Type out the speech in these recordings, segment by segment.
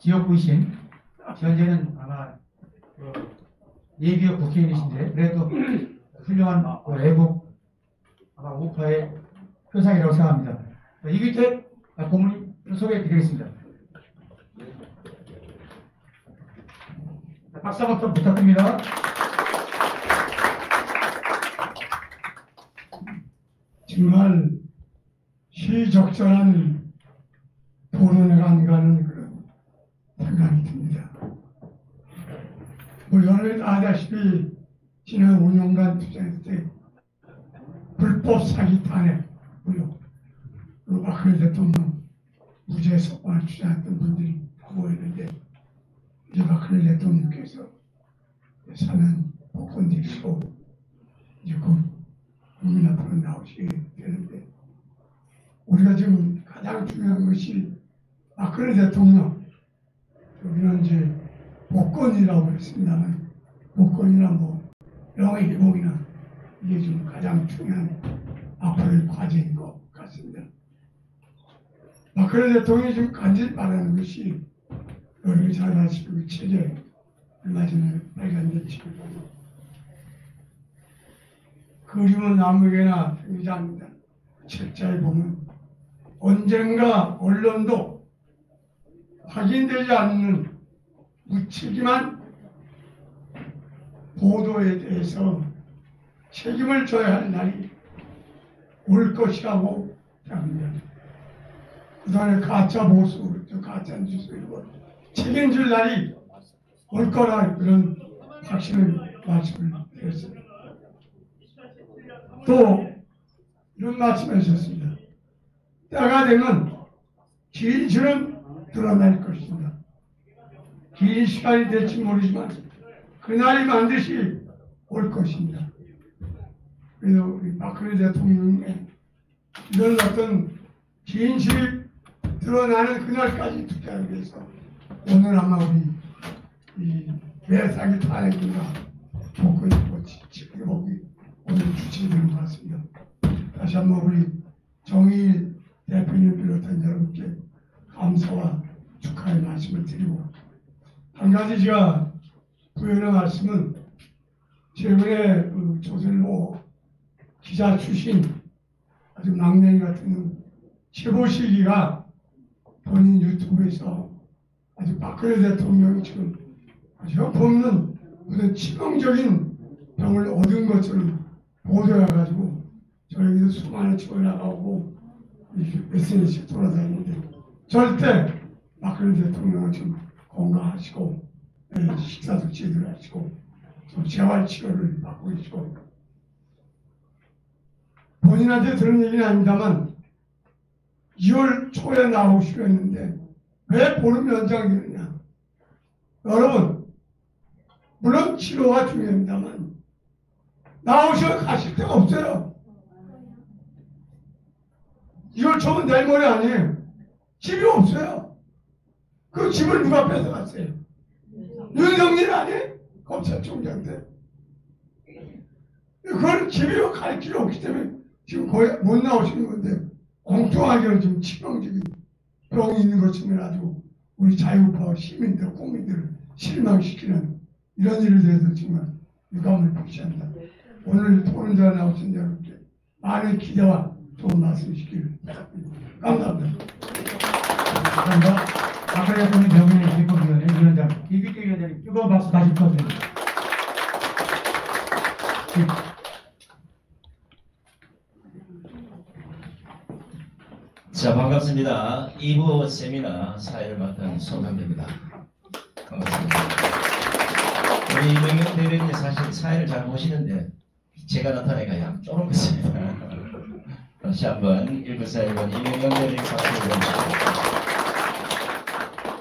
지역구이신 현재는 아마 그 예비역 국회의원이신데 그래도 훌륭한 그 애국 아마 우파의 표상이라고 생각합니다. 이기태 고문님 소개해드리겠습니다. 박수 한번 좀 부탁드립니다. 정말 시적절한 토론을 안 가는 그런 생각이 듭니다. 뭐 여러분 아다시피 지난 5년간 투쟁했을 때 불법 사기 탄핵 무효 그리고 박근혜 대통령 무죄 석방을 주장했던 분들이 보이는데 이제 박근혜 대통령께서 사면 복권되시고 이제 곧 국민 앞으로 나오시게 되는데 우리가 지금 가장 중요한 것이 박근혜 대통령 여기는 이제 복권이라고 했습니다만 복권이나 뭐 명예 회복이나 이게 지금 가장 중요한 앞으로의 과제인 것 같습니다. 박근혜 대통령이 지금 간절히 바라는 것이 여러분이 잘 아시고 그 체제 얼마 전에 발견된 책을 보고 그림은 아무에게나 생기지 않는다. 책자에 보면 언젠가 언론도 확인되지 않는 무책임한 보도에 대해서 책임을 져야 할 날이 올 것이라고 생각합니다. 그동안에 가짜 보수, 또 가짜 뉴스 이런 책임질 날이 올 거라 그런 확신을 말씀을 드렸습니다. 또 이런 말씀하셨습니다. 때가 되면 진실은 드러날 것입니다. 긴 시간이 될지 모르지만 그날이 반드시 올 것입니다. 그래서 우리 박근혜 대통령의 이런 어떤 진실이 드러나는 그날까지 투자하기 위해서 오늘 아마 우리 이 매사기 탄핵인가 복권이 뭐 지켜보기 오늘 주최되는 것 같습니다. 다시 한번 우리 정의일 대표님 비롯한 여러분께 감사와 축하의 말씀을 드리고 한 가지 제가 부연의 말씀은 최근에 그 조선일보 기자 출신 아주 막내인 같은 최고시기가 본인 유튜브에서 아주 박근혜 대통령이 지금 아주 없는 무슨 치명적인 병을 얻은 것처럼 보도해가지고 저에게도 수많은 치고 나가고 SNS에 돌아다니는데 절대 박근혜 대통령은 좀 건강하시고 예, 식사도 제대로 하시고 좀 재활 치료를 받고 계시고 본인한테 들은 얘기는 아닙니다만 2월 초에 나오시려 했는데 왜 보름 연장이 되느냐 여러분 물론 치료가 중요합니다만 나오셔 가실 데가 없어요. 이걸 처음 내일 모레 아니에요. 집이 없어요. 그 집을 누가 뺏어갔어요? 윤석열 아니에요? 검찰총장 때. 그걸 집에 갈 길이 없기 때문에 지금 거의 못 나오시는 건데 엉뚱하게 지금 치명적인 병이 있는 것처럼 아주 우리 자유파 시민들, 국민들을 실망시키는 이런 일에 대해서 정말 유감을 표시합니다. 오늘 토론자 나오신 여러분께 많은 기대와 좋은 말씀 주시기를 부탁드립니다. 감사합니다. 감사합니다. 박근혜 대통령 병인의 대법위원회 위원장 이기태 위원장님 뜨거운 박수 다시 부탁드립니다. 자 반갑습니다. 2부 세미나 사회를 맡은 손상대입니다. 반갑습니다. 우리 이명영 대변인 사실 사회를 잘 보시는데 제가 나타나니까 약 쪼는 것입니다. 다시 한번 1941번 이명영 대변인 사회를 보시죠.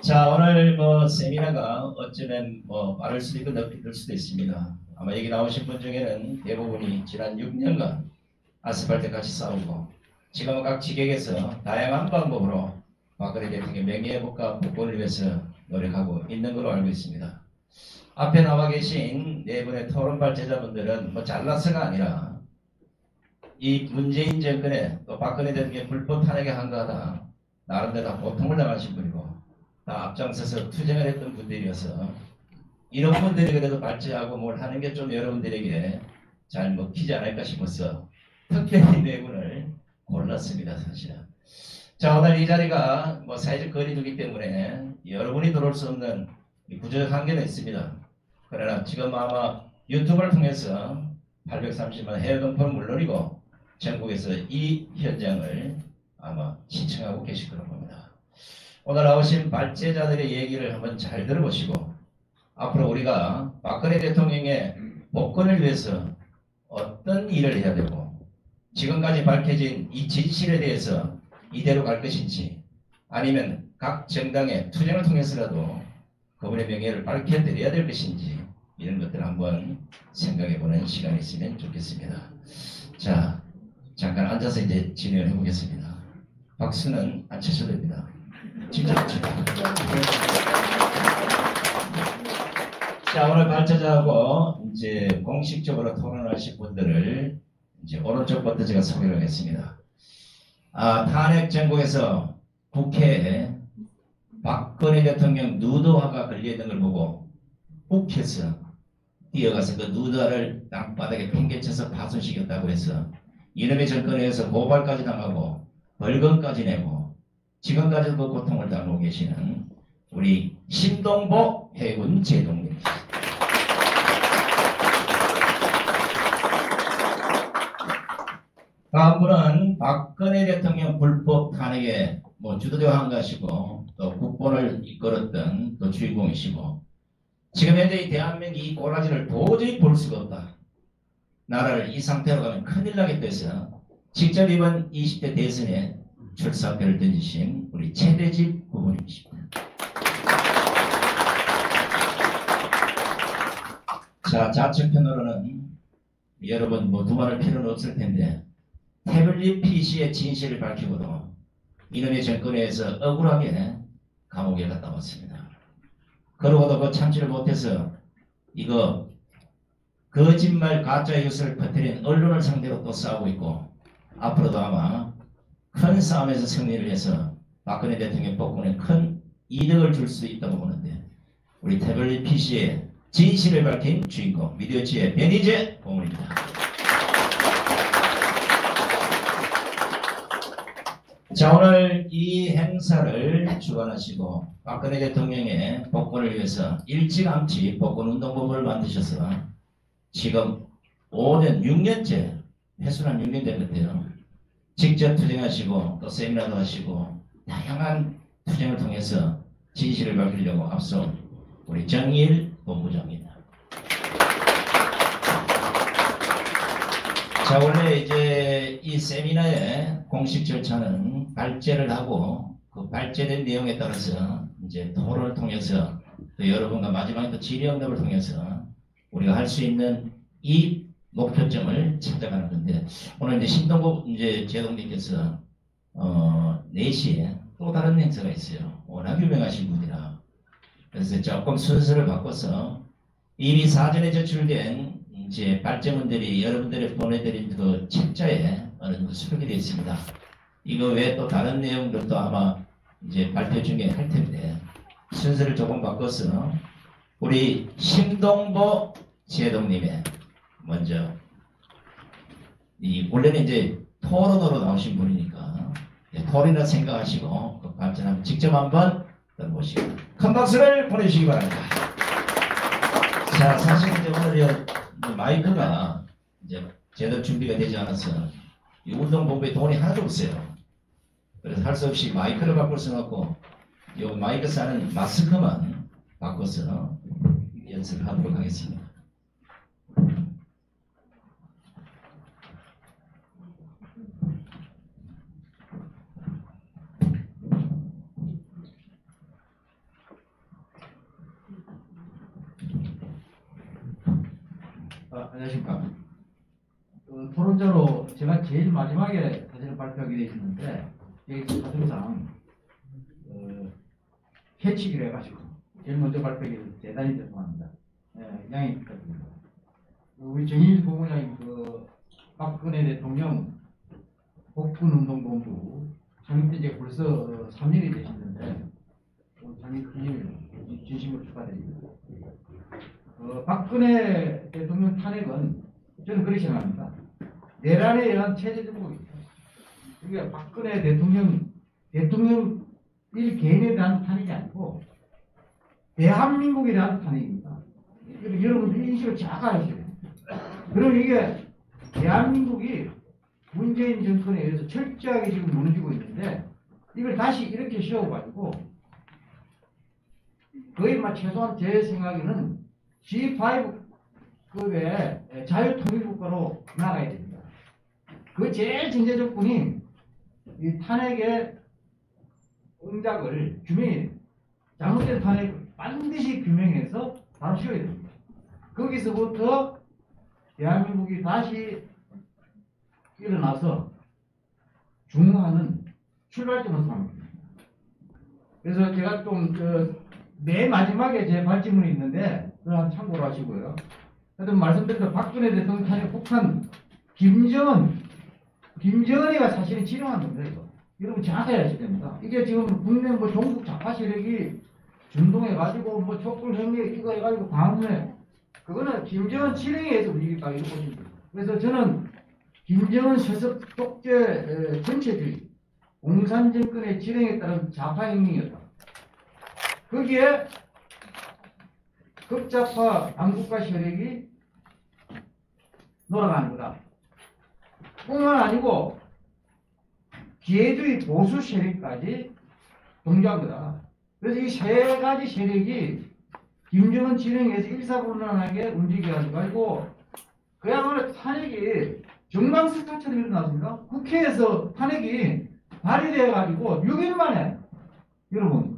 자 오늘 뭐 세미나가 어쩌면 뭐 빠를 수도 있고 늦을 수도 있습니다. 아마 여기 나오신 분 중에는 대부분이 지난 6년간 아스팔트 같이 싸우고 지금 각 지역에서 다양한 방법으로 박근혜 대통령 명예회복과 복권을 위해서 노력하고 있는 걸로 알고 있습니다. 앞에 나와 계신 네 분의 토론 발 제자분들은 뭐 잘나서가 아니라 이 문재인 정권에 또 박근혜 대통령 불법 탄핵에 한가하다 나름대로 다 고통을 당하신 분이고 다 앞장서서 투쟁을 했던 분들이어서 이런 분들이 그래도 발제하고 뭘 하는 게 좀 여러분들에게 잘 먹히지 않을까 싶어서 특별히 네 분을 골랐습니다 사실은. 자 오늘 이 자리가 뭐 사회적 거리두기 때문에 여러분이 들어올 수 없는 이 구조적 한계는 있습니다. 그러나 지금 아마 유튜브를 통해서 830만 해외 동포는 물론이고 전국에서 이 현장을 아마 시청하고 계실 거라고. 오늘 나오신 발제자들의 얘기를 한번 잘 들어보시고 앞으로 우리가 박근혜 대통령의 복권을 위해서 어떤 일을 해야 되고 지금까지 밝혀진 이 진실에 대해서 이대로 갈 것인지 아니면 각 정당의 투쟁을 통해서라도 그분의 명예를 밝혀드려야 될 것인지 이런 것들을 한번 생각해보는 시간이 있으면 좋겠습니다. 자, 잠깐 앉아서 이제 진행을 해보겠습니다. 박수는 안 치셔도 됩니다. 자, 오늘 발제자하고 이제 공식적으로 토론하실 분들을 이제 오른쪽부터 제가 소개를 하겠습니다. 아, 탄핵 전국에서 국회에 박근혜 대통령 누드화가 걸려있는 걸 보고 욱해서 뛰어가서 그 누드화를 땅바닥에 팽개쳐서 파손시켰다고 해서 이놈의 정권에서 고발까지 당하고 벌금까지 내고 지금까지도 그 고통을 당하고 계시는 우리 신동보 해군 제동님입니다. 다음 분은 박근혜 대통령 불법 탄핵에 뭐 주도되어 한 것이고 또 국본을 이끌었던 또 주인공이시고 지금 현재 이 대한민국 이 꼬라지를 도저히 볼 수가 없다. 나라를 이 상태로 가면 큰일 나겠다 해서 직접 이번 20대 대선에 출사표를 던지신 우리 최대집 후보님이십니다. 자, 좌측편으로는 여러분 뭐 두말할 필요는 없을 텐데 태블릿 PC의 진실을 밝히고도 이놈의 정권에서 억울하게 감옥에 갔다 왔습니다. 그러고도 그 참지를 못해서 이거 거짓말 가짜 뉴스를 퍼뜨린 언론을 상대로 또 싸우고 있고 앞으로도 아마 큰 싸움에서 승리를 해서 박근혜 대통령 복권에 큰 이득을 줄 수 있다고 보는데 우리 태블릿 PC의 진실을 밝힌 주인공 미디어치의 변희재 고문입니다. 자 오늘 이 행사를 주관하시고 박근혜 대통령의 복권을 위해서 일찌감치 복권운동본부를 만드셔서 지금 5년, 6년째 회수한 6년 된것 같아요. 직접 투쟁하시고 또 세미나도 하시고 다양한 투쟁을 통해서 진실을 밝히려고 앞서 우리 정일 본부장입니다. 자 원래 이제 이 세미나의 공식 절차는 발제를 하고 그 발제된 내용에 따라서 이제 토론을 통해서 또 여러분과 마지막에 또 질의응답을 통해서 우리가 할 수 있는 이 목표점을 찾아가는 건데 오늘 이제 신동국 이제 제동님께서 어 4시에 또 다른 행사가 있어요. 워낙 유명하신 분이라 그래서 조금 순서를 바꿔서 이미 사전에 제출된 이제 발제문들이 여러분들이 보내드린 그 책자에 어느 정도 수록이 되어 있습니다. 이거 외에 또 다른 내용들도 아마 이제 발표 중에 할 텐데 순서를 조금 바꿔서 우리 심동보 제동님의 먼저 이 원래는 이제 토론으로 나오신 분이니까 예, 토론이라 생각하시고 그 발전 한번 직접 한번 들어보시고 큰 박수를 보내주시기 바랍니다. 자 사실 이제 오늘 이 마이크가 이제 제대로 준비가 되지 않아서 이 운동 본부에 돈이 하나도 없어요. 그래서 할 수 없이 마이크를 바꿀 수 없고 이 마이크 싸는 마스크만 바꿔서 연습하도록 하겠습니다. 아, 안녕하십니까. 그 토론자로 제가 제일 마지막에 사진을 발표하게 되어 있는데 여기 사정상 어, 해치기로 해가지고 제일 먼저 발표하게 돼서 대단히 죄송합니다. 예, 양해 부탁드립니다. 우리 정일 부부장님 그 박근혜 대통령 복군운동본부成立이제 벌써 3년이 되셨는데 장기 큰일 진심으로 축하드립니다. 어, 박근혜 대통령 탄핵은 저는 그렇게 생각합니다. 내란에 의한 체제 정국입니다. 이게 박근혜 대통령 대통령 일 개인에 대한 탄핵이 아니고 대한민국에 대한 탄핵입니다. 이거 여러분 인식을 정확하게 하셔야 돼요. 그럼 이게 대한민국이 문재인 정권에 의해서 철저하게 지금 무너지고 있는데 이걸 다시 이렇게 세워가지고 거의 막 최소한 제 생각에는 G5급의 자유통일국가로 나가야 됩니다. 그 제일 전제 조건이 이 탄핵의 응작을 규명해 잘못된 탄핵을 반드시 규명해서 바로 쉬어야 됩니다. 거기서부터 대한민국이 다시 일어나서 중화하는 출발점을 삼습니다. 그래서 제가 좀 그 맨 마지막에 제 발제문이 있는데 그걸 한번 참고로 하시고요. 하여튼 말씀드린 박근혜 대통령 탄핵 폭탄 김정은 김정은이가 사실은 지령한 겁니다. 이거. 여러분 정확하게 하셔야 됩니다. 이게 지금 국내 뭐 종북 좌파 세력이 준동해가지고 뭐 촛불 행위 이거 해가지고 광화문에 그거는 김정은 의해서 움직일까 이렇게 보시면 됩니다. 그래서 저는 김정은 세습 독재 에, 전체주의 공산 정권의 지령에 따른 행위였다. 거기에 극좌파 반국가 세력이 놀아가는 거다. 뿐만 아니고 기회주의 보수 세력까지 동조한 거다. 그래서 이 세 가지 세력이 김정은 진영에서 일사불란하게 움직여가지고 그야말로 탄핵이 정강스타처럼 일어났습니다. 국회에서 탄핵이 발의돼가지고 6일 만에 여러분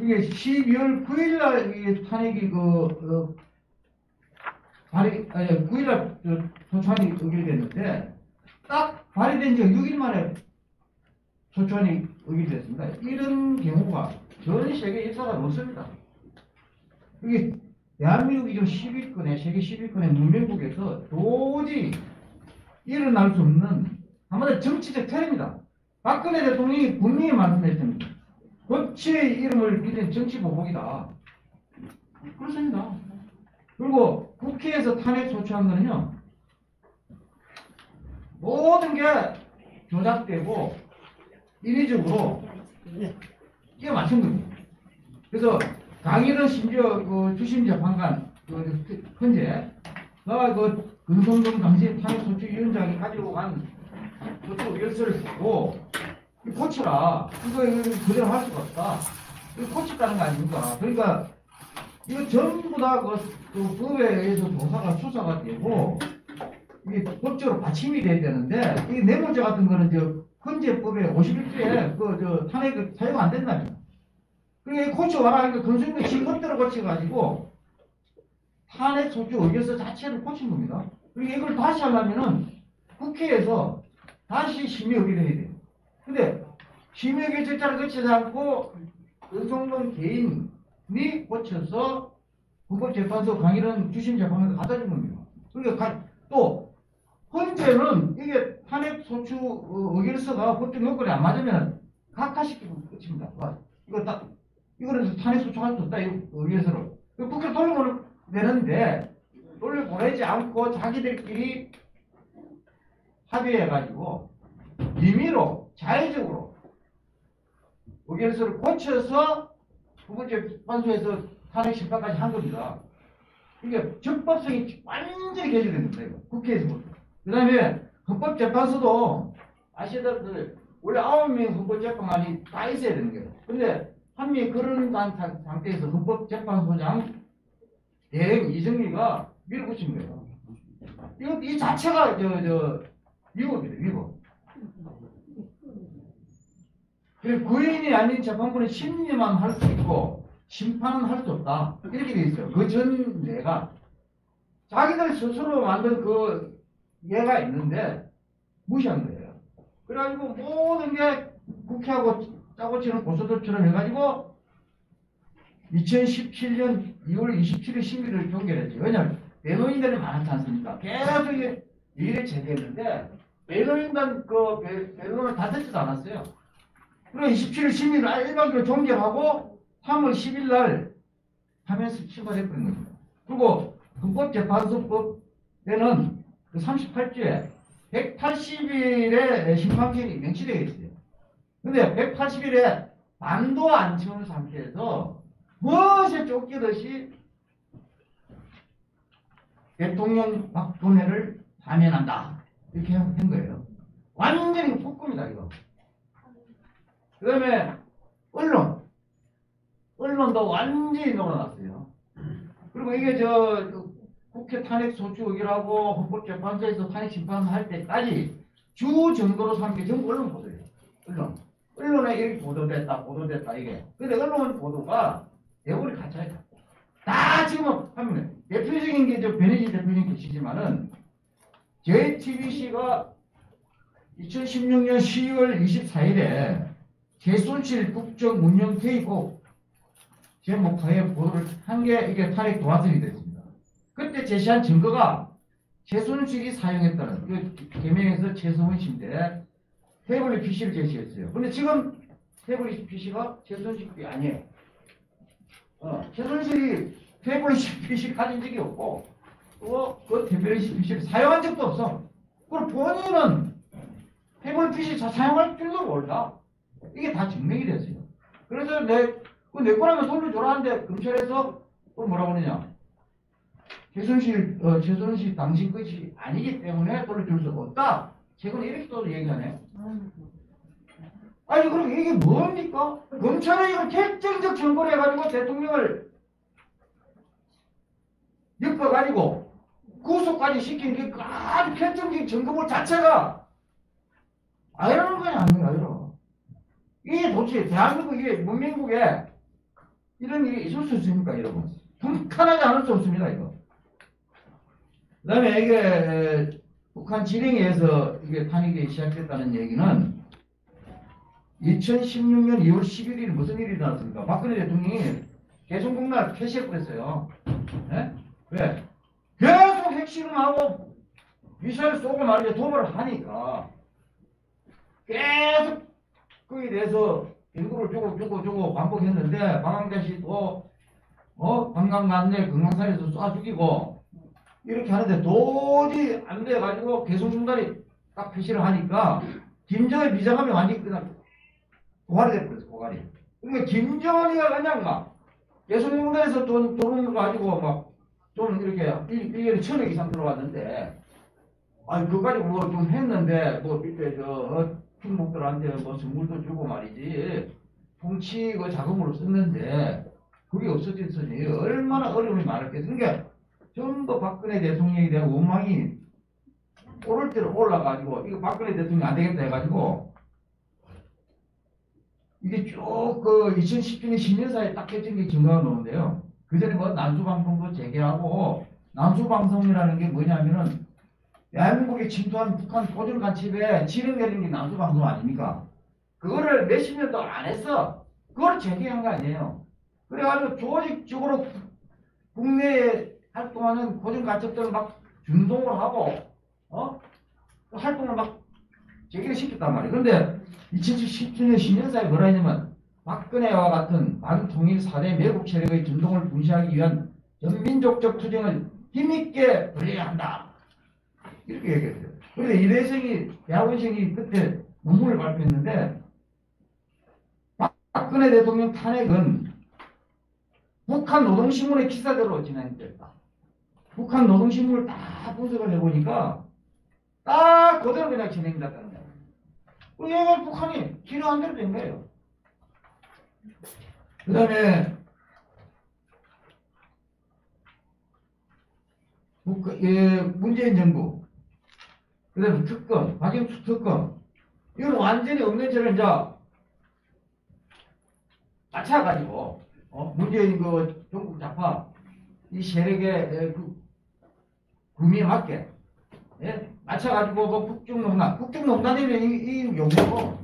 이게 12월 9일 날 탄핵이 그 어, 발의 아니 9일 날 저, 소추안이 의결됐는데 딱 발의된 지 6일 만에 소추안이 의결됐습니다. 이런 경우가 전 세계 역사가 없습니다. 이게 대한민국이 지금 10위권에 세계 10위권의 문명국에서 도저히 일어날 수 없는 한마디로 정치적 테러입니다. 박근혜 대통령이 분명히 말씀했습니다. 법치의 이름을 빌린 정치 보복이다. 그렇습니다. 그리고 국회에서 탄핵 소추한 거는요, 모든 게 조작되고 인위적으로 끼어 맞춘 겁니다. 그래서 강일은 심지어 그 주심 재판관 그 현재 나그 근성동 당시 탄핵 소추위원장이 가지고 간 그것도 열쇠를 쓰고 이 고치라 이거 이거 그대로 할 수가 없다 이거 고쳤다는 거 아닙니까? 그러니까 이거 전부 다 그 그 법에 의해서 조사가 수사가 되고 이게 법적으로 받침이 돼야 되는데 이 뇌물죄 같은 거는 저 헌재법에 51조에 그 저 탄핵 사용 안 된다니까. 그게 고쳐와라 하니까 금수님이 지 것대로 고쳐가지고 탄핵 소추 의결서 자체를 고친 겁니다. 그리고 이걸 다시 하려면은 국회에서 다시 심의 의결을 해야 돼요. 근데 심의 절차를 거치지 않고 은성동 개인이 고쳐서 헌법재판소 강일은 주심 재판관에 갖다 준 겁니다. 그러니까 가- 또 헌재는 이게 탄핵 소추 어, 의결서가 법적 요건에 안 맞으면 각하시키고 끝입니다. 와, 이거 딱 이거는 탄핵 소추할 수 없다 이 의결서로 국회 돌려보내는데 돌려보내지 않고 자기들끼리 합의해가지고 임의로 자의적으로 의결서를 고쳐서 후보재판소에서 탄핵 심판까지 한 겁니다. 이게 적법성이 완전히 개조됐습니다. 이거. 국회에서부터. 그 다음에 헌법재판소도 아시다시피 원래 아홉 명 헌법재판관이 다 있어야 되는 거예요. 근데 한 명이 그런 상태에서 헌법재판소장 대행 이정미가 밀어붙인 거예요. 이거 이 자체가 저 저 위법이다 위법. 그리고 구인이 아닌 재판부는 심리만 할 수 있고 심판은 할 수 없다 이렇게 돼 있어요. 그 전례가 자기들 스스로 만든 그 예가 있는데 무시한 거예요. 그래가지고 모든 게 국회하고 짜고 치는 고소들처럼 해가지고 2017년 2월 27일 심의를 종결했죠. 왜냐하면 배노인단이 많았지 않습니까? 계속 일이 제기했는데 배노인단 그 배- 배노를 다 듣지도 않았어요. 그리고 27일 시민을 일반적으로 종결하고 3월 10일 날 하면서 겁니다. 그리고 헌법재판소법에는 그 38조에 180일의 심판기일이 명시되어 있어요. 근데 180일에 반도 안 채우는 상태에서 무엇에 쫓기듯이 대통령 박근혜를 파면한다. 이렇게 한 거예요. 완전히 폭군이다, 이거. 그 다음에 언론. 언론도 완전히 놀아놨어요. 그리고 이게 저, 그 국회 탄핵 소추 의결하고 헌법재판소에서 탄핵 심판할 때까지 주 증거로 삼는 게 전부 언론 보도예요. 언론. 언론에 이렇게 보도됐다, 보도됐다, 이게. 근데 언론 보도가 대부분 가짜예요. 다 지금 하면 대표적인 게저 변혜진 대표님 계시지만은 JTBC가 2016년 12월 24일에 최순실 국정 운영 개입국 제목하에 보도를 한 게 이게 탄핵 도화선이 됐습니다. 그때 제시한 증거가 최순실이 사용했다는 그 개명에서 최성훈 씨인데 태블릿 PC를 제시했어요. 근데 지금 태블릿 PC가 최순실이 아니에요. 어, 최순실이 태블릿 PC 가진 적이 없고 또그 태블릿 PC를 사용한 적도 없어. 그리고 본인은 태블릿 PC 자- 사용할 줄도 몰라. 이게 다 증명이 됐어요. 그래서 내, 그내 거라면 돌려줘라 하는데 검찰에서 또 뭐라고 그러냐. 최순실, 어, 최순실 당신 것이 아니기 때문에 돌려줄 수 없다. 최근에 이렇게 또 얘기하네. 아니, 그럼 이게 뭡니까? 검찰이 이걸 결정적 증거를 해가지고 대통령을 엮어가지고 구속까지 시킨 게 아주 결정적 증거물 자체가 아이러는 거냐, 아이러. 이게 도대체 대한민국 이게 문민국에 이런 일이 있을 수 있습니까, 여러분? 불편하지 않을 수 없습니다, 이거. 그 다음에 이게 에, 북한 진행에서 이게 탄핵이 시작됐다는 얘기는 2016년 2월 11일 무슨 일이 일어났습니까? 박근혜 대통령이 개성공날 폐쇄해버렸어요. 예? 왜? 계속 핵실험하고 미사일 쏘고 말이죠. 도발을 하니까 계속 거기에 대해서 일부를 주고 주고 주고 반복했는데 방황대시 또 어? 관광 안내 금강산에서 쏴 죽이고 이렇게 하는데 도저히 안 돼가지고 개성공단이 딱 표시를 하니까 김정일 비자감이 완전히 그냥 고갈이 돼버렸어 고갈이. 그러니까 김정은이가 그냥 막 개성공단에서 돈, 돈을 가지고 막 좀 이렇게 1, 년에 천억 이상 들어왔는데 아니 그까지 뭐 좀 했는데 뭐 밑에 저 어, 충북들한테 뭐 선물도 주고 말이지 통치 그 자금으로 썼는데 그게 없어졌으니 얼마나 어려움이 많았겠어 그러니까 전부 박근혜 대통령에 대한 원망이 오를 대로 올라가지고 이거 박근혜 대통령이 안 되겠다 해가지고 이게 쭉 그 2010년 10년 사이에 딱 결정게 증거가 나오는데요. 그 전에 뭐 난수방송도 재개하고 난수방송이라는 게 뭐냐면은 대한민국에 침투한 북한 토종 간첩에 지령 내리는 게 난수방송 아닙니까? 그거를 몇십 년 동안 안 했어. 그걸 재개한 거 아니에요. 그래가지고 조직적으로 국내에 활동하는 고정 간첩들을 막 준동을 하고 어 활동을 막 재개를 시켰단 말이에요. 근데 2017년 10년 사이에 뭐라 했냐면 박근혜와 같은 반통일 사대 매국 세력의 준동을 분시하기 위한 전민족적 투쟁을 힘있게 벌여야 한다. 이렇게 얘기했어요. 그런데 이대성이 대학원생이 그때 논문을 발표했는데 박- 박근혜 대통령 탄핵은 북한 노동신문의 기사대로 진행됐다. 북한 노동신문을 다 분석을 해보니까 딱 그대로 그냥 진행됐다는 거예요. 그 얘가 북한이 필요한 대로 된 거예요. 그 다음에 예, 문재인 정부 그 다음에 특검, 박영수 특검 이건 완전히 없는 죄를 이제 맞춰가지고 어? 문재인 그 전국 좌파 이 세력의 에, 그 구미에 맞게 예? 맞춰가지고 뭐 북중농단 북중농단이면 이, 이 용어고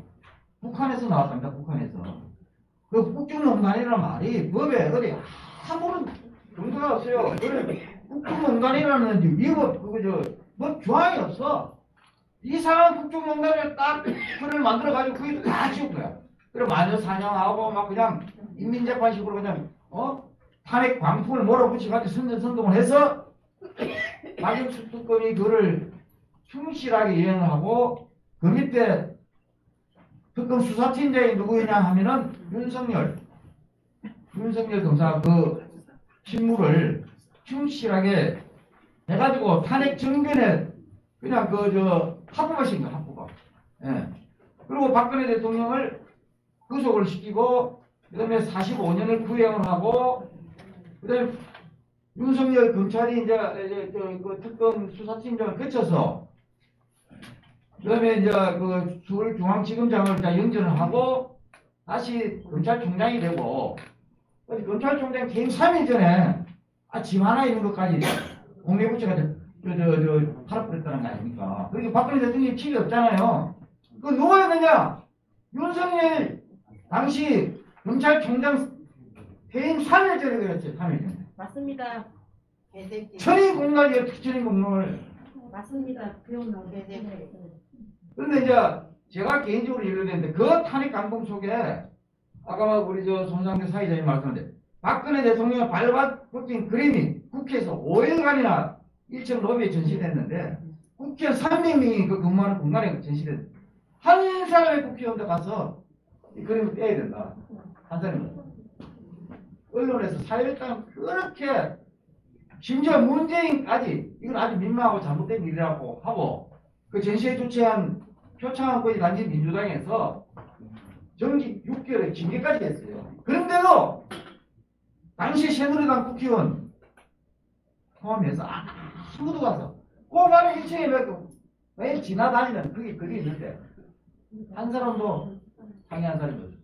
북한에서 나왔습니다 북한에서 그 북중농단이라는 말이 법에 어디 아무런 근거가 없어요 그래 북중농단이라는 위법 그거 저 뭐 조항이 없어 이상한 국정농단을 딱 글을 만들어가지고 그게 다 지운 거야. 그래 마녀 사냥하고 막 그냥 인민재판식으로 그냥 어 탄핵 광풍을 몰아붙이가지고 선전선동을 해서 박영수 특검이 그를 충실하게 이행을 하고 그 밑에 특검 수사팀장이 누구냐 하면은 윤석열 윤석열 검사 그 직무를 충실하게 해가지고 탄핵 정변에 그냥 그 저 합법화시킨 거 합법화. 예. 그리고 박근혜 대통령을 구속을 시키고 그 다음에 45년을 구형을 하고 그 다음에 윤석열 검찰이 이제 이제 저그 특검 수사팀장을 거쳐서 그 다음에 이제 그 서울중앙지검장을 이제 영전을 하고 다시 검찰총장이 되고 검찰총장 퇴임 3일 전에 아, 집 하나 있는 것까지 공개부처가 저 저 저 팔아버렸다는 거 아닙니까? 그러니까 박근혜 대통령이 칩이 없잖아요. 그 누구였느냐? 윤석열 당시 검찰총장 퇴임 3일 전에 그랬죠. 3일 전에. 맞습니다. 천인 공날이에요. 천인 공날. 맞습니다. 기억나고. 그런데 이제 제가 개인적으로 연루됐는데 그 탄핵 강봉 속에 아까 막 우리 저 손상대 사회자님 말씀하는데 박근혜 대통령의 발벗긴 그림이 국회에서 5일간이나 1층 로비에 전시됐는데 국회의원 300명이 그 근무하는 공간에 전시됐 한 사람의 국회의원도 가서 이 그림을 떼야 된다. 한 사람이. 언론에서 사회일당 그렇게 심지어 문재인까지 이건 아주 민망하고 잘못된 일이라고 하고 그 전시회 주최한 표창원권이 단지 민주당에서 정기 6개월의 징계까지 했어요. 그런데도 당시 새누리당 국회의원 포함해서 아무도 가서 고발을 1층에 몇 매일 지나다니는 그게 그게 있는데 한 사람도 항의한 사람이 없었어요.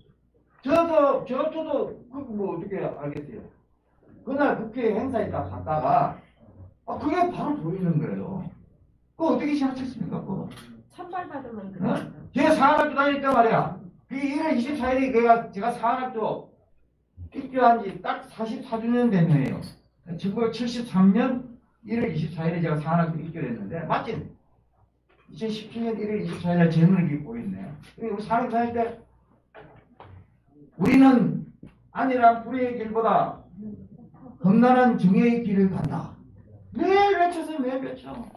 저도 저 저도 그뭐 어떻게 알겠어요. 그날 국회 행사에 딱 갔다가 아 그게 바로 보이는 거예요. 그거 어떻게 지나쳤습니까? 그거? 천발 받으면 어? 그래. 제가 사관학교 다닐 때 말이야. 그 1월 24일이 제가, 제가 사관학교 입교한 지 딱 44주년 된 해예요. 1973년 1월 24일에 제가 사관학교 입교를 했는데, 맞지? 2017년 1월 24일에 재능을 입고 있네요. 우리 사관학교 다닐 때, 우리는 안일한 불의의 길보다 험난한 정의의 길을 간다. 매일 외쳤어요, 매일 외쳐.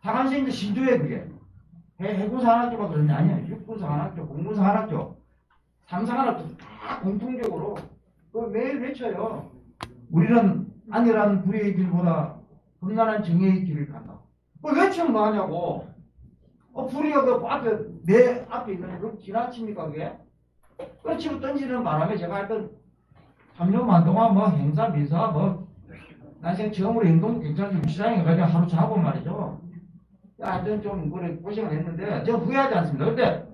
다간시인데 신조에 그게. 해, 해군사관학교가 그런 게 아니야. 육군사관학교, 공군사관학교, 삼사관학교 다 공통적으로 그 매일 외쳐요. 우리는 안일한 불의의 길보다 험난한 정의의 길을 간다. 그 외치면 뭐하냐고. 어, 불의가 그 앞에, 내 앞에 있는 그 지나칩니까, 그게? 그 치고 던지는 바람에 제가 하여튼 3년 만 동안 뭐 행사, 미사, 뭐, 난 지금 처음으로 행동 경찰청 시장에 가지고 하루 자고 말이죠. 하여튼 좀 그래 고생을 했는데 제가 후회하지 않습니다. 근데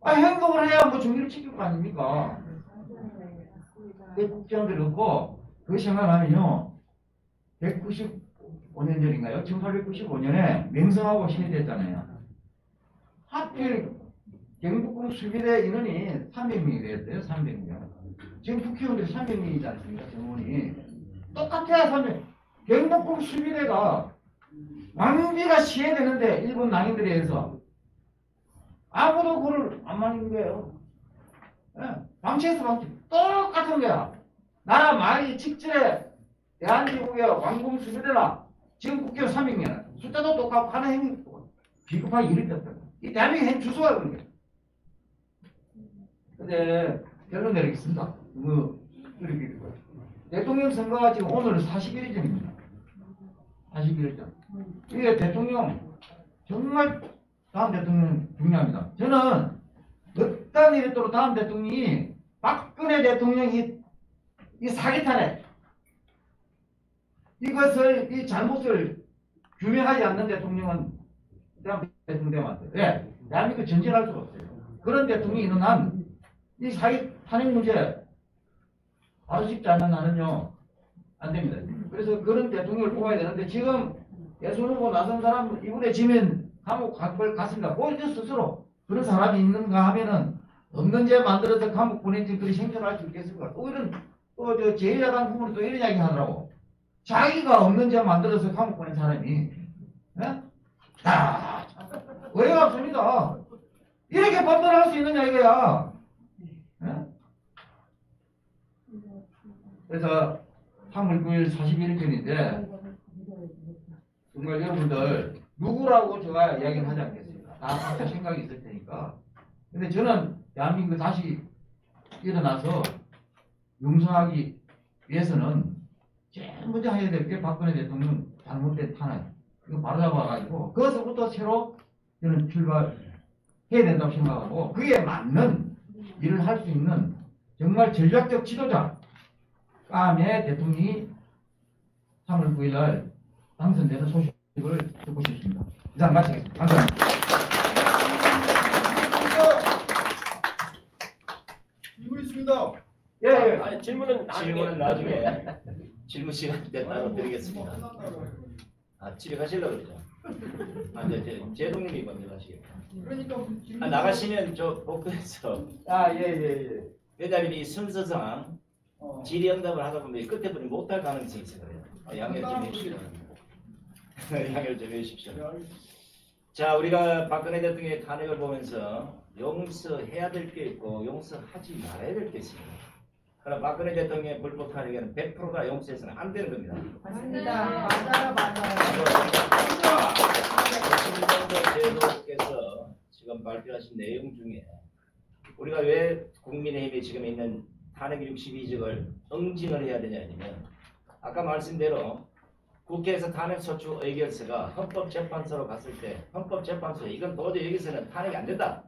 아, 행동을 해야 뭐 정리를 지킬 거 아닙니까? 내 국장들이 그렇고 그 생각하면요 195년 전인가요? 1895년에 명성하고 신이 됐잖아요. 하필 경북군 수비대 인원이 300명이 되었어요. 300명. 지금 국회의원들이 300명이지 않습니까? 정원이 똑같아요. 300. 경북군 수비대가 왕비가 시해되는데 일본 낭인들에 의해서 아무도 그를 안 말리는 거예요. 예, 방치해서 방치. 똑같은 거야. 나라 말이 직전에 대한민국의 왕궁 수비대라 지금 국회의원 300명 숫자도 똑같고 하는 행위 비겁하게 이렇게 됐다. 이 대한민국 행 주소가 그런 거야. 근데 결론 내리겠습니다. 뭐 이렇게 되고요. 대통령 선거가 지금 오늘 41일 전입니다. 41일 전. 이게 대통령 정말 다음 대통령 중요합니다. 저는 일이 있도록 다음 대통령이 박근혜 대통령이 이 사기 탄핵 이것을 이 잘못을 규명하지 않는 대통령은 다음 대통령 되면 안. 왜? 대한민국 전진할 수가 없어요. 그런 대통령이 있는 한 이 사기 탄핵 문제 바로 쉽지 않는 한은요 안 됩니다. 그래서 그런 대통령을 뽑아야 되는데 지금 예순 후보 나선 사람 이번에 지면 감옥 갈 갔습니다. 본인 스스로 그런 사람이 있는가 하면은 없는 죄 만들어서 감옥 보내지 그리 생존할 수 있겠습니까? 또 이런 또저 제1야당 후보는 또 이런 이야기 하더라고. 자기가 없는 자 만들어서 감옥 보낸 사람이 예? 의외가 없습니다. 이렇게 판단할 수 있느냐 이거야. 예? 그래서 3월 9일 41편인데 정말 여러분들 누구라고 제가 이야기를 하지 않겠습니까? 다 각자 생각이 있을 테니까. 근데 저는 대한민국 다시 일어나서 용서하기 위해서는 제일 먼저 해야 될 게 박근혜 대통령 잘못된 탄핵. 이거 바로잡아가지고 그것부터 새로 저는 출발해야 된다고 생각하고 그에 맞는 일을 할 수 있는 정말 전략적 지도자 까의 대통령이 3월 9일 날 당선되는 소식을 듣고 싶습니다. 이상 마치겠습니다. 감사합니다. 질문 있습니다. 예, 예. 아니 질문은 나중에 질문은 나중에 질문 시간 때 따로 드리겠습니다. 아 집에 가시려고 그러죠? 아 이제 제- 제동님이 먼저 가시겠다. 그러니까 그 아, 나가시면 저 복도에서 아, 예, 예, 예. 왜냐하면 이 순서상 어, 질의응답을 하다 보면 끝에 분이 못할 가능성이 있어요. 아, 양해를 좀 해주십시오. 양해를 좀 해주십시오. 네. 자, 우리가 박근혜 대통령의 탄핵을 보면서 용서해야 될 게 있고 용서하지 말아야 될 게 있습니다. 그러나 박근혜 대통령의 불법 탄핵에는 100%다 용서해서는 안 되는 겁니다. 맞습니다. 맞아요, 맞아요. 신정도 제도께서 지금 발표하신 내용 중에 우리가 왜 국민의힘이 지금 있는 탄핵 62적을 응징을 해야 되냐면 아까 말씀대로 국회에서 탄핵 소추 의결서가 헌법재판소로 갔을 때 헌법재판소 이건 도저히 여기서는 탄핵이 안 된다.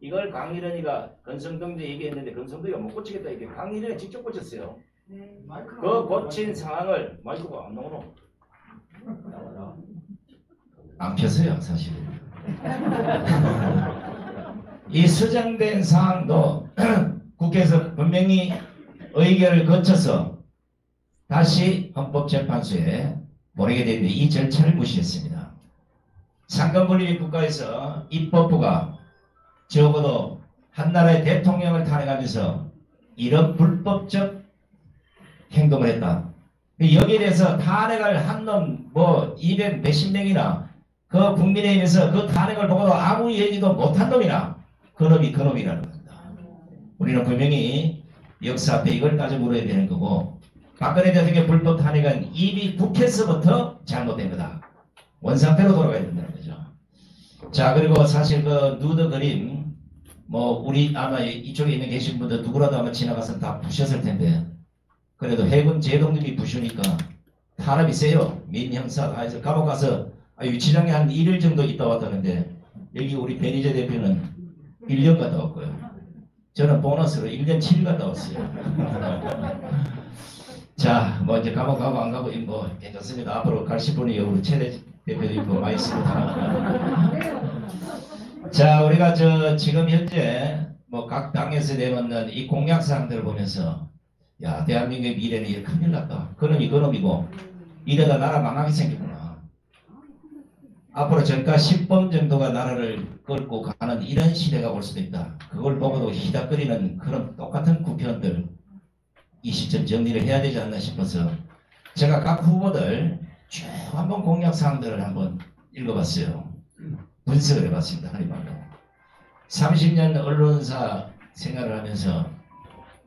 이걸 강일원이가 건성동대 얘기했는데 건성동이가 못 고치겠다 이게 강일원이 직접 고쳤어요. 그 고친 상황을 마이크가 안 나오노? 안 폈어요 사실은. 이 수정된 사항도 국회에서 분명히 의결을 거쳐서 다시 헌법재판소에 보내게 되는데 이 절차를 무시했습니다. 상권분립 국가에서 입법부가 적어도 한 나라의 대통령을 탄핵하면서 이런 불법적 행동을 했다. 여기에 대해서 탄핵을 한 놈 뭐 200 몇십 명이나 그 국민의힘에서 그 탄핵을 보고도 아무 얘기도 못한 놈이나 그 놈이 그 놈이라는 겁니다. 우리는 분명히 역사 앞에 이걸 따져 물어야 되는 거고 박근혜 대통령의 불법 탄핵은 이미 국회에서부터 잘못된 거다. 원상태로 돌아가야 된다는 거죠. 자 그리고 사실 그 누드 그림 뭐 우리 아마 이쪽에 있는 계신 분들 누구라도 아마 지나가서 다 부셨을 텐데 그래도 해군 제독님이 부수니까 탄압이 세요. 민형사 다 해서 감옥 가서 아, 유치장에 한 1일 정도 있다 왔다는데 여기 우리 베니제 대표는 1년 갔다 왔고요. 저는 보너스로 1년 7일 갔다 왔어요. 자, 뭐 이제 감옥 가고 안 가고 뭐 괜찮습니다. 앞으로 가실 분이 우리 최대 대표도 있고 많이 있습니다. 자, 우리가 저 지금 현재 뭐 각 당에서 내놓는 이 공약 사항들을 보면서 야, 대한민국의 미래는 이렇게 큰일 났다. 그놈이 그놈이고 이러다 나라 망하게 생겼구나. 앞으로 전가 10번 정도가 나라를 끌고 가는 이런 시대가 올 수도 있다. 그걸 보고도 희닥거리는 그런 똑같은 구편들 이 시점 정리를 해야 되지 않나 싶어서 제가 각 후보들 쭉 한번 공약 사항들을 한번 읽어봤어요. 분석을 해봤습니다. 하리말로. 30년 언론사 생활을 하면서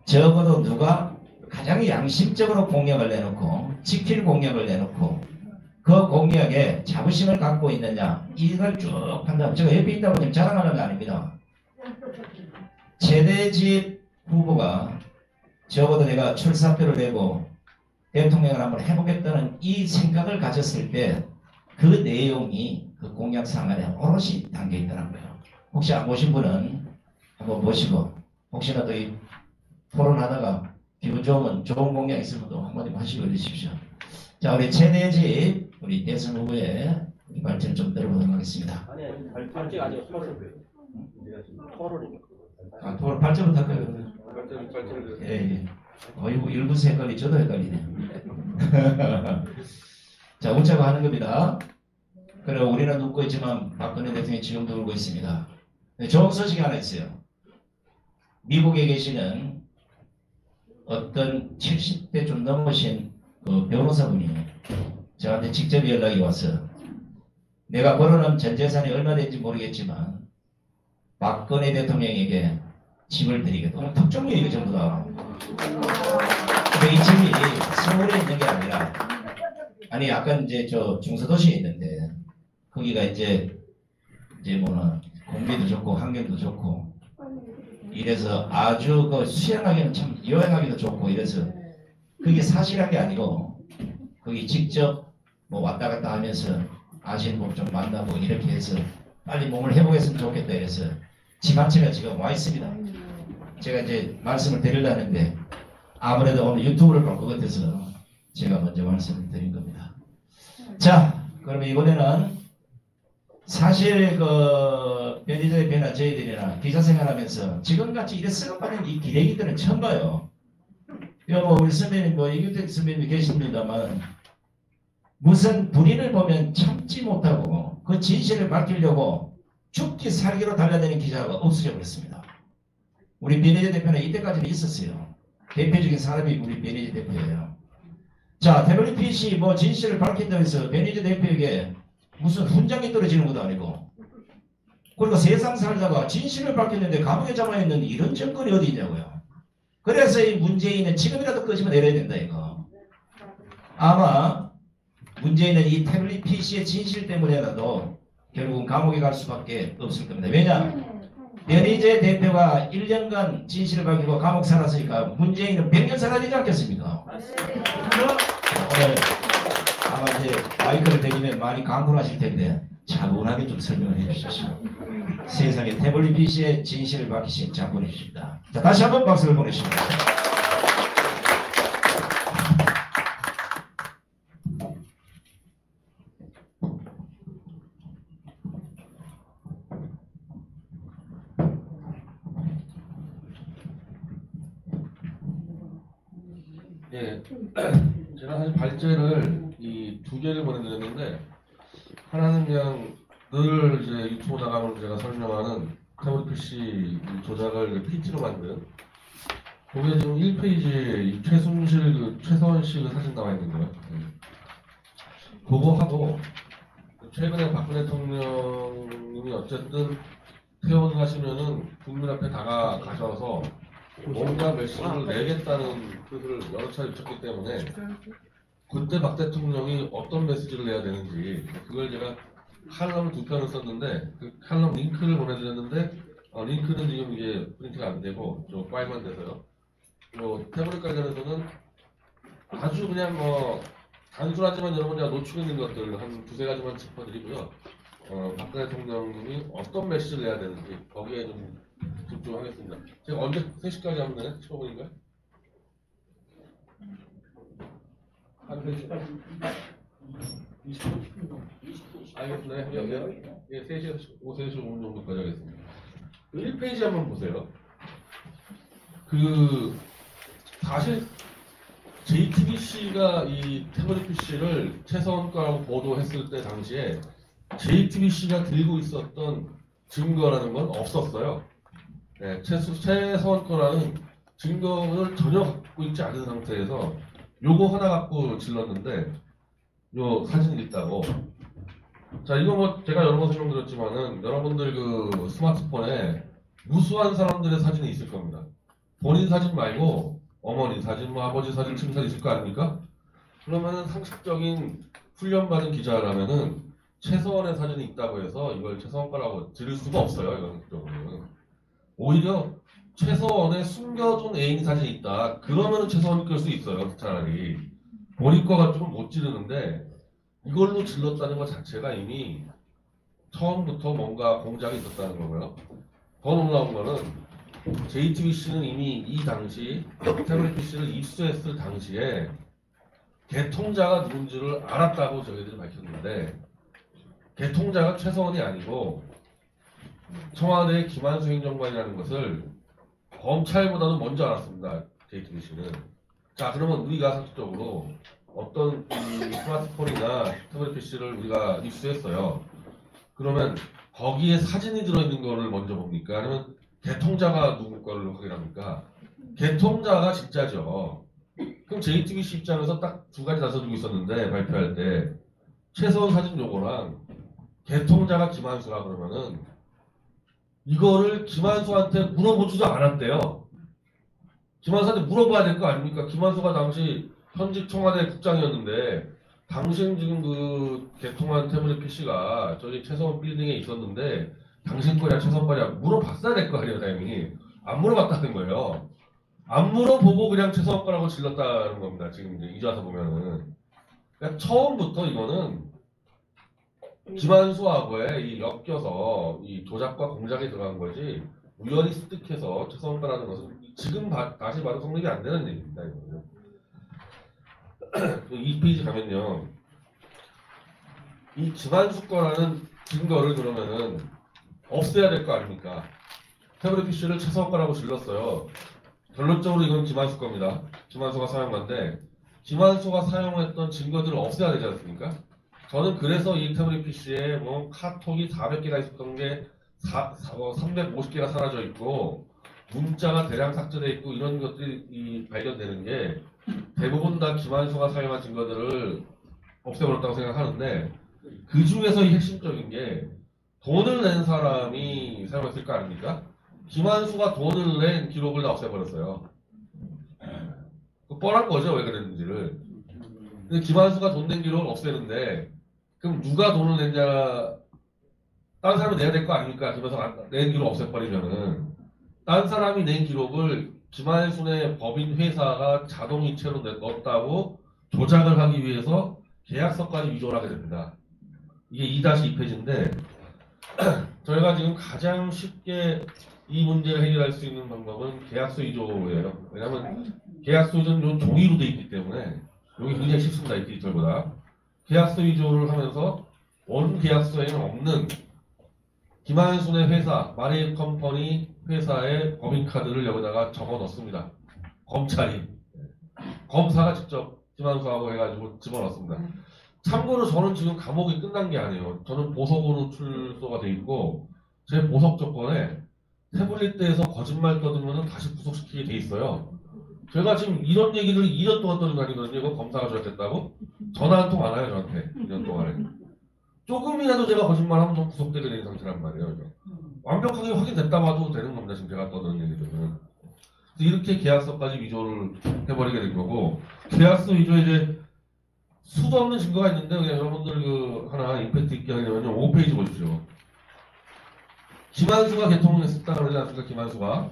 적어도 누가 가장 양심적으로 공약을 내놓고 지킬 공약을 내놓고 그 공약에 자부심을 갖고 있느냐 이걸 쭉 판단. 제가 옆에 있다고 지금 자랑하는 거 아닙니다. 최대집 후보가 적어도 내가 출사표를 내고 대통령을 한번 해보겠다는 이 생각을 가졌을 때 그 내용이 그 공약 상안에 오롯이 담겨 거예요. 혹시 안 보신 분은 한번 보시고 혹시나 또 이 토론하다가 기분 좋으면 좋은 공약 있으면 또 한마디 하시고 해주십시오. 자 우리 최대집 우리 대선 후보의 발전을 좀 들어보도록 하겠습니다. 아니 발제가 아니고 토론 토론이니까 아, 토론 발전부터 할까요? 예, 예. 어이구 일부스 헷갈리 저도 헷갈리네. 자 웃자고 하는 겁니다. 그래 우리는 웃고 있지만 박근혜 대통령이 지금도 울고 있습니다. 네, 좋은 소식이 하나 있어요. 미국에 계시는 어떤 70대 좀 넘으신 그 변호사분이 저한테 직접 연락이 왔어요. 내가 벌어놓은 전 재산이 얼마 되는지 모르겠지만 박근혜 대통령에게 짐을 드리겠다. 오늘 특종이에요, 전부 다. 근데 이 짐이 서울에 있는 게 아니라, 아니, 약간 이제 저 중소도시에 있는데, 거기가 이제, 이제 뭐나, 공기도 좋고, 환경도 좋고, 이래서 아주 그 수영하기는 참, 여행하기도 좋고, 이래서, 그게 사실한 게 아니고, 거기 직접 뭐 왔다 갔다 하면서 아시는 분 좀 만나고 이렇게 해서 빨리 몸을 회복했으면 좋겠다 해서 지마치가 지금 와 있습니다. 제가 이제 말씀을 드리려는데 아무래도 오늘 유튜브를 볼 것 같아서 제가 먼저 말씀을 드린 겁니다. 자, 그러면 이번에는 사실 그 변희재 변화 저희들이나 기자 생활하면서 지금같이 이래 썩어빠진 이 기레기들은 처음 봐요. 뭐 우리 선배님 뭐 이규택 선배님이 계십니다만 무슨 불의를 보면 참지 못하고 그 진실을 밝히려고 죽기 살기로 달려드는 기자가 없어져 버렸습니다. 우리 변희재 대표는 이때까지는 있었어요. 대표적인 사람이 우리 변희재 대표예요. 자, 태블릿 PC 뭐 진실을 밝힌다고 해서 변희재 대표에게 무슨 훈장이 떨어지는 것도 아니고 그리고 세상 살다가 진실을 밝혔는데 감옥에 잡아 있는 이런 정권이 어디 있냐고요. 그래서 이 문재인은 지금이라도 끄집어 내려야 된다 이거. 아마 문재인은 이 태블릿 PC의 진실 때문에라도 결국은 감옥에 갈 수밖에 없을 겁니다. 왜냐? 변희재 대표가 1년간 진실을 밝히고 감옥 살았으니까 문재인은 100년 살아야 되지 않겠습니까? 오늘 이제 마이크를 대기면 많이 강분하실 텐데 차분하게 좀 설명을 해주십시오. 세상에 태블릿 PC의 진실을 밝히신 장군이십니다. 자, 다시 한번 박수를 보내십니다. 예, 제가 사실 발제를 이 두 개를 보내드렸는데 하나는 그냥 늘 이제 유튜브 나가면 제가 설명하는 태블릿 PC 조작을 PT로 만든 거기에 지금 1페이지에 이 최순실 그그 사진 나와 있는 거예요. 예. 그거 하고 최근에 박근혜 대통령님이 어쨌든 퇴원을 하시면은 국민 앞에 다가 가셔서 뭔가 메시지를 내겠다는 뜻을 여러 차례 주셨기 때문에 그때 박 대통령이 어떤 메시지를 내야 되는지 그걸 제가 칼럼을 두 편을 썼는데 그 칼럼 링크를 보내드렸는데 어, 링크는 지금 이게 프린트가 안 되고 저 파일만 돼서요. 뭐 태블릿 관련해서는 아주 그냥 뭐 단순하지만 여러분 제가 노출있는 것들 한 두세 가지만 짚어드리고요. 어, 박근혜 대통령님이 어떤 메시지를 내야 되는지 거기에 좀 집중하겠습니다. 제가 언제 3시까지 하면 되나? 15분인가요? 한 3시? 20분? 알겠습니다. 예, 예, 예, 3시, 5, 3시 5분 정도까지 하겠습니다. 그 1페이지 한번 보세요. 그, 사실, JTBC가 이 태블릿 PC를 최서원 거라고 보도했을 때 당시에 JTBC가 들고 있었던 증거라는 건 없었어요. 네, 최수, 최서원 거라는 증거를 전혀 갖고 있지 않은 상태에서 요거 하나 갖고 질렀는데 요 사진이 있다고. 자 이거 뭐 제가 여러 번 설명드렸지만은 여러분들 그 스마트폰에 무수한 사람들의 사진이 있을 겁니다. 본인 사진 말고 어머니 사진, 뭐 아버지 사진, 친구 사진 있을 거 아닙니까? 그러면은 상식적인 훈련받은 기자라면은 최서원의 사진이 있다고 해서 이걸 최서원 거라고 들을 수가 없어요. 이건 상식적으로는. 오히려 최서원의 숨겨둔 애인 사진이 있다. 그러면은 최서원이 끌 수 있어요. 차라리. 거가 좀못 지르는데 이걸로 질렀다는 것 자체가 이미 처음부터 뭔가 공작이 있었다는 거고요. 더 놀라운 거는 JTBC는 이미 이 당시 태블릿 PC를 입수했을 당시에 개통자가 누군지를 알았다고 저희들이 밝혔는데 개통자가 최서원이 아니고 청와대 김한수 행정관이라는 것을 검찰보다도 먼저 알았습니다. JTBC는. 자 그러면 우리가 상식적으로 어떤 이 스마트폰이나 태블릿 PC를 우리가 입수했어요. 그러면 거기에 사진이 들어있는 거를 먼저 봅니까? 아니면 개통자가 누구 거를 확인합니까? 개통자가 진짜죠. 그럼 JTBC 입장에서 딱 두 가지 나서주고 있었는데 발표할 때 최소한 사진 요거랑 개통자가 김한수라 그러면은 이거를 김한수한테 물어보지도 않았대요. 김한수한테 물어봐야 될 거 아닙니까? 김한수가 당시 현직 청와대 국장이었는데 당신 지금 그 개통한 태블릿 PC가 저기 최서원 빌딩에 있었는데 당신 최서원 거냐 물어봤어야 될 거 아니에요 당연히 안 물어봤다는 거예요. 안 물어보고 그냥 최서원 거라고 질렀다는 겁니다. 지금 이제 이제 와서 보면은 그러니까 처음부터 이거는 김한수하고의 이 엮여서 이 조작과 공작이 들어간 거지 우연히 습득해서 거라는 것은 지금 봐- 다시 봐도 성립이 안 되는 얘기입니다. 이거는. 이 페이지 가면요. 이 김한수 거라는 증거를 그러면은 없애야 될 거 아닙니까? 태블릿 PC를 최서원 거라고 질렀어요. 결론적으로 이건 김한수 겁니다. 김한수가 사용한 건데 김한수가 사용했던 증거들을 없애야 되지 않습니까? 저는 그래서 이 태블릿 PC에 뭐 카톡이 400개가 있었던 게 350개가 사라져 있고 문자가 대량 삭제돼 있고 이런 것들이 이 발견되는 게 대부분 다 김한수가 사용한 증거들을 없애버렸다고 생각하는데 그 중에서 이 핵심적인 게 돈을 낸 사람이 사용했을 거 아닙니까? 김한수가 돈을 낸 기록을 다 없애버렸어요. 그 뻔한 거죠 왜 그랬는지를. 근데 김한수가 돈 낸 기록을 없애는데 그럼 누가 돈을 냈냐 다른 사람이 내야 될 거 아닙니까? 김한수가 낸 기록 없애버리면은 다른 사람이 낸 기록을 김한순의 법인 회사가 자동이체로 내- 넣었다고 조작을 하기 위해서 계약서까지 위조를 하게 됩니다. 이게 2-2페이지인데 저희가 지금 가장 쉽게 이 문제를 해결할 수 있는 방법은 계약서 위조예요. 왜냐하면 계약서 위조는 요 종이로 돼 있기 때문에 여기 굉장히 쉽습니다. 이 디지털보다. 계약서 위조를 하면서 원 계약서에는 없는 김한순의 회사 마레이 컴퍼니 회사의 법인 카드를 여기다가 적어 넣습니다. 검찰이 검사가 직접 김한수하고 해가지고 집어넣습니다. 참고로 저는 지금 감옥이 끝난 게 아니에요. 저는 보석으로 출소가 돼 있고 제 보석 조건에 태블릿대에서 거짓말 떠들면 다시 구속시키게 돼 있어요. 제가 지금 이런 얘기를 2년 동안 떠든 거 아니거든요. 이거 검사가 조작했다고? 전화 한 통 안 와요, 저한테. 2년 동안에. 조금이라도 제가 거짓말하면 좀 구속되게 되는 상태란 말이에요. 이거. 완벽하게 확인됐다 봐도 되는 겁니다. 지금 제가 떠드는 얘기들은. 이렇게 계약서까지 위조를 해버리게 된 거고, 계약서 위조에 이제 수도 없는 증거가 있는데, 그냥 여러분들 그 하나 임팩트 있게 하려면 5페이지 보십시오. 김한수가 개통했었다 그러지 않습니까? 김한수가.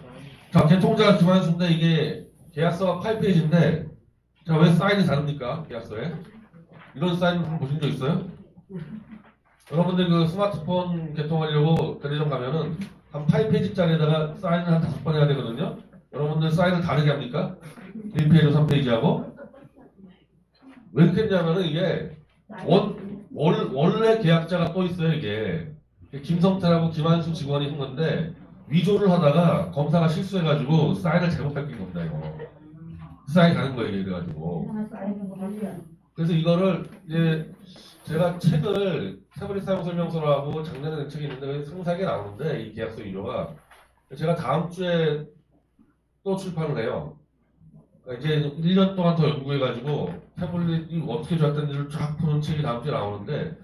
자, 개통자가 김한수인데 이게 계약서가 8페이지인데, 자, 왜 사인이 다릅니까? 계약서에? 이런 사인 보신 적 있어요? 여러분들 그 스마트폰 개통하려고 편의점 가면은 한 8페이지짜리에다가 사인을 한 다섯 번 해야 되거든요. 여러분들 사인을 다르게 합니까? 1페이지, 3페이지하고? 왜 그렇게 했냐면은 이게 원, 월, 원래 계약자가 또 있어요, 이게. 김성태라고 김한수 직원이 한 건데 위조를 하다가 검사가 실수해가지고 사인을 잘못 뺏긴 겁니다, 이거. 사인 가는 거예요, 이래가지고. 그래서 이거를 이제 제가 책을 태블릿 사용 설명서라고 작년에 낸 책이 있는데 상세하게 나오는데 이 계약서 위조가 제가 다음 주에 또 출판을 해요. 그러니까 이제 1년 동안 더 연구해가지고 태블릿이 어떻게 좋았던지를 쫙 푸는 책이 다음 주에 나오는데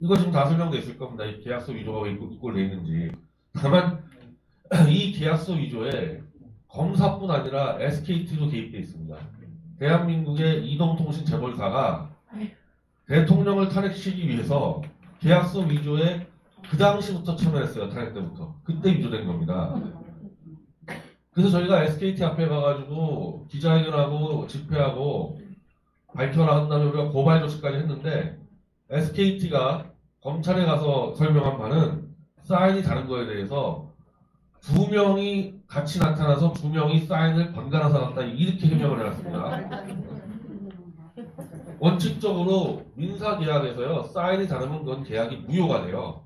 이거 지금 다 설명돼 있을 겁니다. 이 계약서 위조가 왜 이꼴 이꼴 돼 있는지. 다만 이 계약서 위조에 검사뿐 아니라 SKT도 개입돼 있습니다. 대한민국의 이동통신 재벌사가 대통령을 탄핵시키기 위해서 계약서 위조에 그 당시부터 참여했어요. 탄핵 때부터. 그때 위조된 겁니다. 그래서 저희가 SKT 앞에 가가지고 기자회견하고 집회하고 발표를 한 다음에 우리가 고발 조치까지 했는데 SKT가 검찰에 가서 설명한 바는 사인이 다른 거에 대해서 두 명이 같이 나타나서 두 명이 사인을 번갈아 서갔다 이렇게 해명을 해놨습니다. 원칙적으로 민사 계약에서요 사인이 다르면 그건 계약이 무효가 돼요.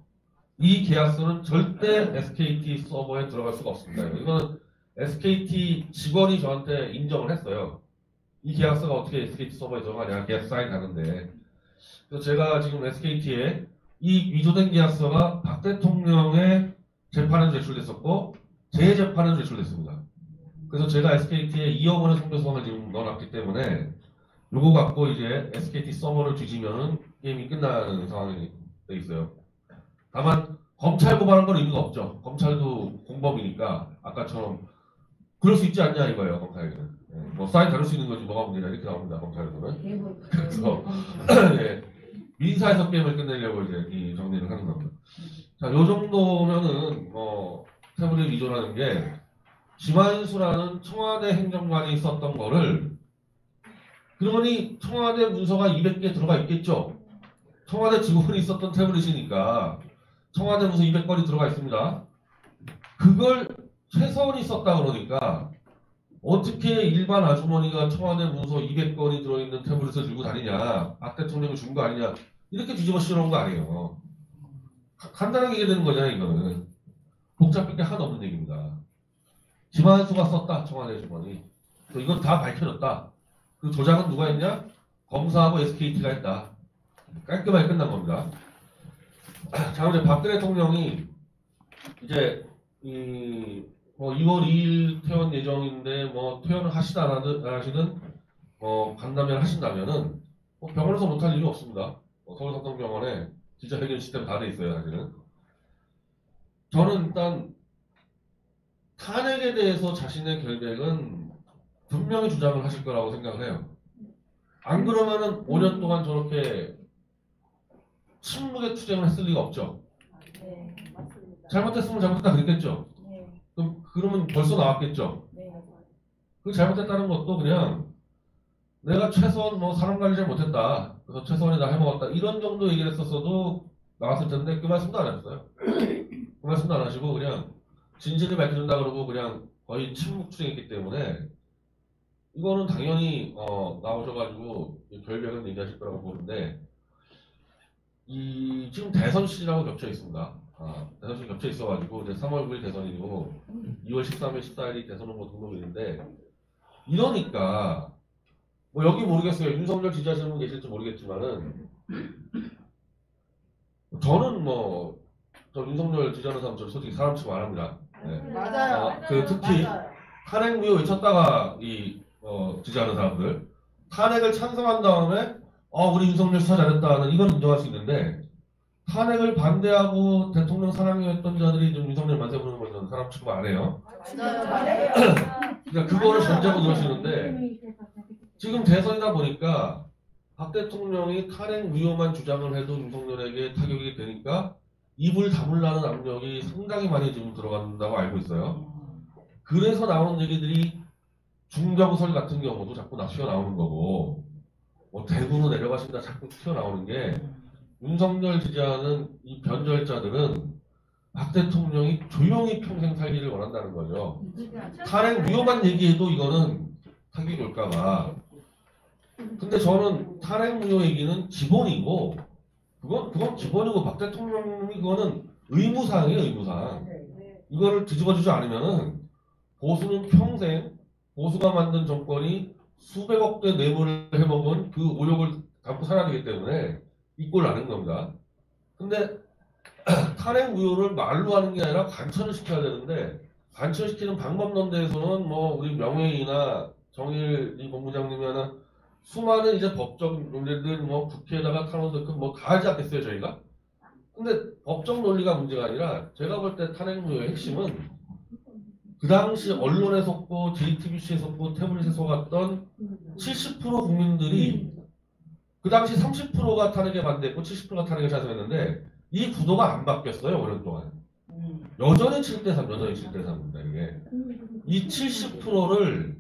이 계약서는 절대 SKT 서버에 들어갈 수가 없습니다. 이거는 SKT 직원이 저한테 인정을 했어요. 이 계약서가 어떻게 SKT 서버에 들어가냐 계약 사인 그래서 제가 지금 SKT에 이 위조된 계약서가 박 대통령의 재판에 제출됐었고 제 재판에 제출됐습니다. 그래서 제가 SKT에 2억 원의 손배소송을 지금 넣어놨기 때문에 요거 갖고 이제 SKT 서버를 뒤지면은 게임이 끝나는 상황이 돼 있어요. 다만 검찰 고발한 건 의미가 없죠. 검찰도 공범이니까 아까처럼 그럴 수 있지 않냐 이거예요 검찰에게는. 예, 뭐 사인 다룰 수 있는 거지 뭐가 문제냐 이렇게 나옵니다 검찰에서는. 그래서 예, 민사에서 게임을 끝내려고 이제 이 정리를 하는 겁니다. 자, 요 정도면은 뭐 태블릿 위조라는 게 김한수라는 청와대 행정관이 썼던 거를 그러니 청와대 문서가 200개 들어가 있겠죠. 청와대 직원이 있었던 태블릿이니까 청와대 문서 200건이 들어가 있습니다. 그걸 최서원이 썼다 그러니까 어떻게 일반 아주머니가 청와대 문서 200건이 들어있는 태블릿을 들고 다니냐 박 대통령이 준 거 아니냐 이렇게 뒤집어 씌우는 거 아니에요. 가- 간단하게 얘기되는 거잖아요 이거는 복잡할 게 하나도 없는 얘기입니다. 김한수가 썼다 청와대 주머니 또 이건 다 밝혀졌다. 그 조작은 누가 했냐? 검사하고 SKT가 했다. 깔끔하게 끝난 겁니다. 자, 이제 박근혜 대통령이 이제 이 뭐 2월 2일 퇴원 예정인데 뭐 퇴원을 하시다 안 하든- 안 하시든 뭐 간다면 하신다면은 뭐 병원에서 못할 일이 없습니다. 뭐 서울성동병원에 기자회견 시스템 다 돼 있어요, 사실은. 저는 일단 탄핵에 대해서 자신의 결백은 분명히 주장을 하실 거라고 생각을 해요. 안 그러면은 5년 동안 저렇게 침묵의 투쟁을 했을 리가 없죠. 네, 맞습니다. 잘못했으면 잘못했다 그랬겠죠. 네, 그럼 그러면 벌써 나왔겠죠. 네. 그 잘못했다는 것도 그냥 내가 최소한 뭐 사람 관리 잘 못했다. 그래서 최소한이 다 해먹었다. 이런 정도 얘기를 했었어도 나왔을 텐데 그 말씀도 안 하셨어요. 그 말씀도 안 하시고 그냥 진실을 밝혀준다 그러고 그냥 거의 침묵 투쟁했기 때문에 이거는 당연히 어, 나오셔가지고 이 결백은 얘기하실 거라고 보는데 이 지금 대선 시기라고 겹쳐 있습니다. 아, 대선 시기 겹쳐 있어가지고 이제 3월 9일 대선이고 2월 13일, 14일이 대선 후보 등록일인데 이러니까 뭐 여기 모르겠어요. 윤석열 지지하시는 분 계실지 모르겠지만은 저는 뭐 저 윤석열 지지하는 사람 저 솔직히 사람 치고 안 합니다. 네. 맞아요. 어, 그 특히 맞아요. 탄핵 무효 외쳤다가 이 어, 지지하는 사람들 탄핵을 찬성한 다음에 어 우리 윤석열 수사 잘했다는 이건 인정할 수 있는데 탄핵을 반대하고 대통령 사랑했던 자들이 좀 윤석열 만세 부르는 거는 사람 취급 안 해요. 맞아요. 맞아요. 그러니까 그거를 전제로 넣으시는데 지금 대선이다 보니까 박 대통령이 탄핵 무효만 주장을 해도 윤석열에게 타격이 되니까 입을 다물라는 압력이 상당히 많이 지금 들어간다고 알고 있어요. 그래서 나오는 얘기들이 중경설 같은 경우도 자꾸 나 튀어나오는 거고 뭐 대구로 내려가신다 자꾸 튀어나오는 게 윤석열 지지하는 이 변절자들은 박 대통령이 조용히 평생 살기를 원한다는 거죠. 탄핵 무효만 얘기해도 이거는 타격이 올까봐. 근데 저는 탄핵 무효 얘기는 기본이고, 그건, 그건 기본이고, 박 대통령이 그거는 의무사항이에요, 의무사항. 이거를 뒤집어주지 않으면은, 보수는 평생, 보수가 만든 정권이 수백억 대 뇌물을 해먹은 그 오욕을 담고 살아야 되기 때문에, 이꼴 나는 겁니다. 근데, 탄핵 무효를 말로 하는 게 아니라 관철을 시켜야 되는데, 관철시키는 방법론대에서는 뭐 우리 명예이나 정일 이 본부장님이 하는 수많은 이제 법적 논리들 뭐 국회에다가 탄원도 뭐다 하지 않겠어요 저희가? 근데 법적 논리가 문제가 아니라 제가 볼 때 탄핵 무효의 핵심은 그 당시 언론에 속고 JTBC에 속고 태블릿에 속았던 70% 국민들이 그 당시 30%가 탄핵에 반대했고 70%가 탄핵에 찬성했는데 이 구도가 안 바뀌었어요 5년 동안. 여전히 7대3, 여전히 7대3입니다, 이게. 이 70%를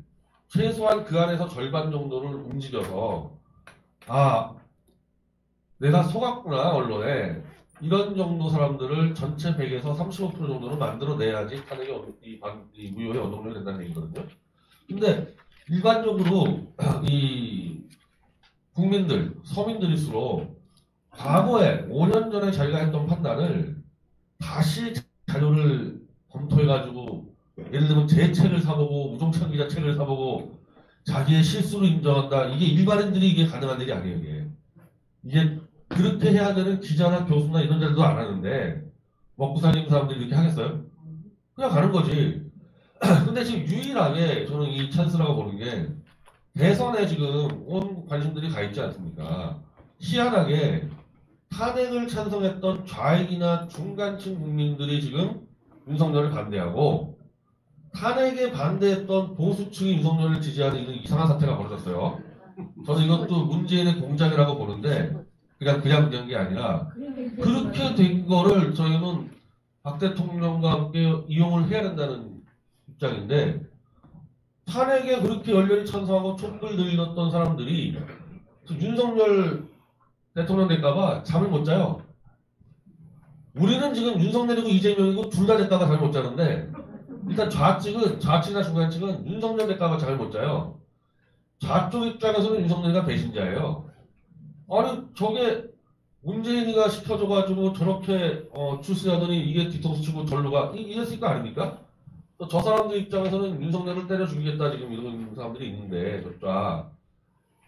최소한 그 안에서 절반 정도를 움직여서, 아, 내가 속았구나, 언론에. 이런 정도 사람들을 전체 100에서 35% 정도는 만들어내야지 탄핵이 어- 이, 반- 이 무효에 어동력이 된다는 얘기거든요. 근데 일반적으로 이 국민들, 서민들일수록 과거에 5년 전에 자기가 했던 판단을 다시 자료를 검토해가지고 예를 들면 제 책을 사보고 우종찬 기자 책을 사보고 자기의 실수를 인정한다. 이게 일반인들이 이게 가능한 일이 아니에요 이게. 이게 그렇게 해야 되는 기자나 교수나 이런 자들도 안 하는데 먹고 살리는 사람들이 이렇게 하겠어요? 그냥 가는 거지. 근데 지금 유일하게 저는 이 찬스라고 보는 게 대선에 지금 온 관심들이 가 있지 않습니까? 희한하게 탄핵을 찬성했던 좌익이나 중간층 국민들이 지금 윤석열을 반대하고 탄핵에 반대했던 보수층이 윤석열을 지지하는 이런 이상한 사태가 벌어졌어요. 저는 이것도 문재인의 공작이라고 보는데 그냥 그냥 그냥 게 아니라 그렇게 된 거를 저희는 박 대통령과 함께 이용을 해야 된다는 입장인데 탄핵에 그렇게 열렬히 찬성하고 촛불 들렸던 사람들이 저 윤석열 대통령 될까봐 잠을 못 자요. 우리는 지금 윤석열이고 이재명이고 둘다 될까봐 잠을 못 자는데 일단 좌측은 좌측이나 중간측은 윤석열 될까봐 잠을 못 자요. 좌쪽 입장에서는 윤석열이가 배신자예요. 아니 저게 문재인이가 시켜줘가지고 저렇게 어, 출세하더니 이게 뒤통수 치고 절로 가 이- 이랬을 거 아닙니까? 또저 사람들 입장에서는 윤석열을 때려 죽이겠다 지금 이런 사람들이 있는데 저쫙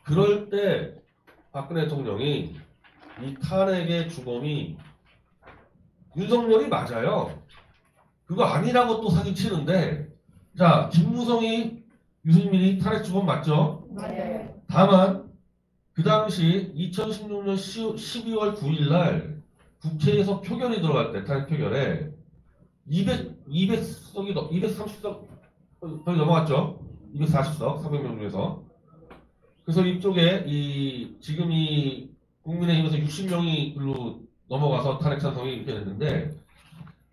그럴 때 박근혜 대통령이 이 탄핵의 주범이 윤석열이 맞아요. 그거 아니라고 또 사기 치는데 자 김무성이 유승민이 탄핵 주범 맞죠? 네. 다만 그 당시 2016년 12월 9일 날 국회에서 표결이 들어갈 때 탄핵 표결에 200 200석이 230석 거의 넘어갔죠. 240석 300명 중에서 그래서 이쪽에 이 지금 이 국민의힘에서 60명이 글로 넘어가서 탄핵 찬성이 이렇게 됐는데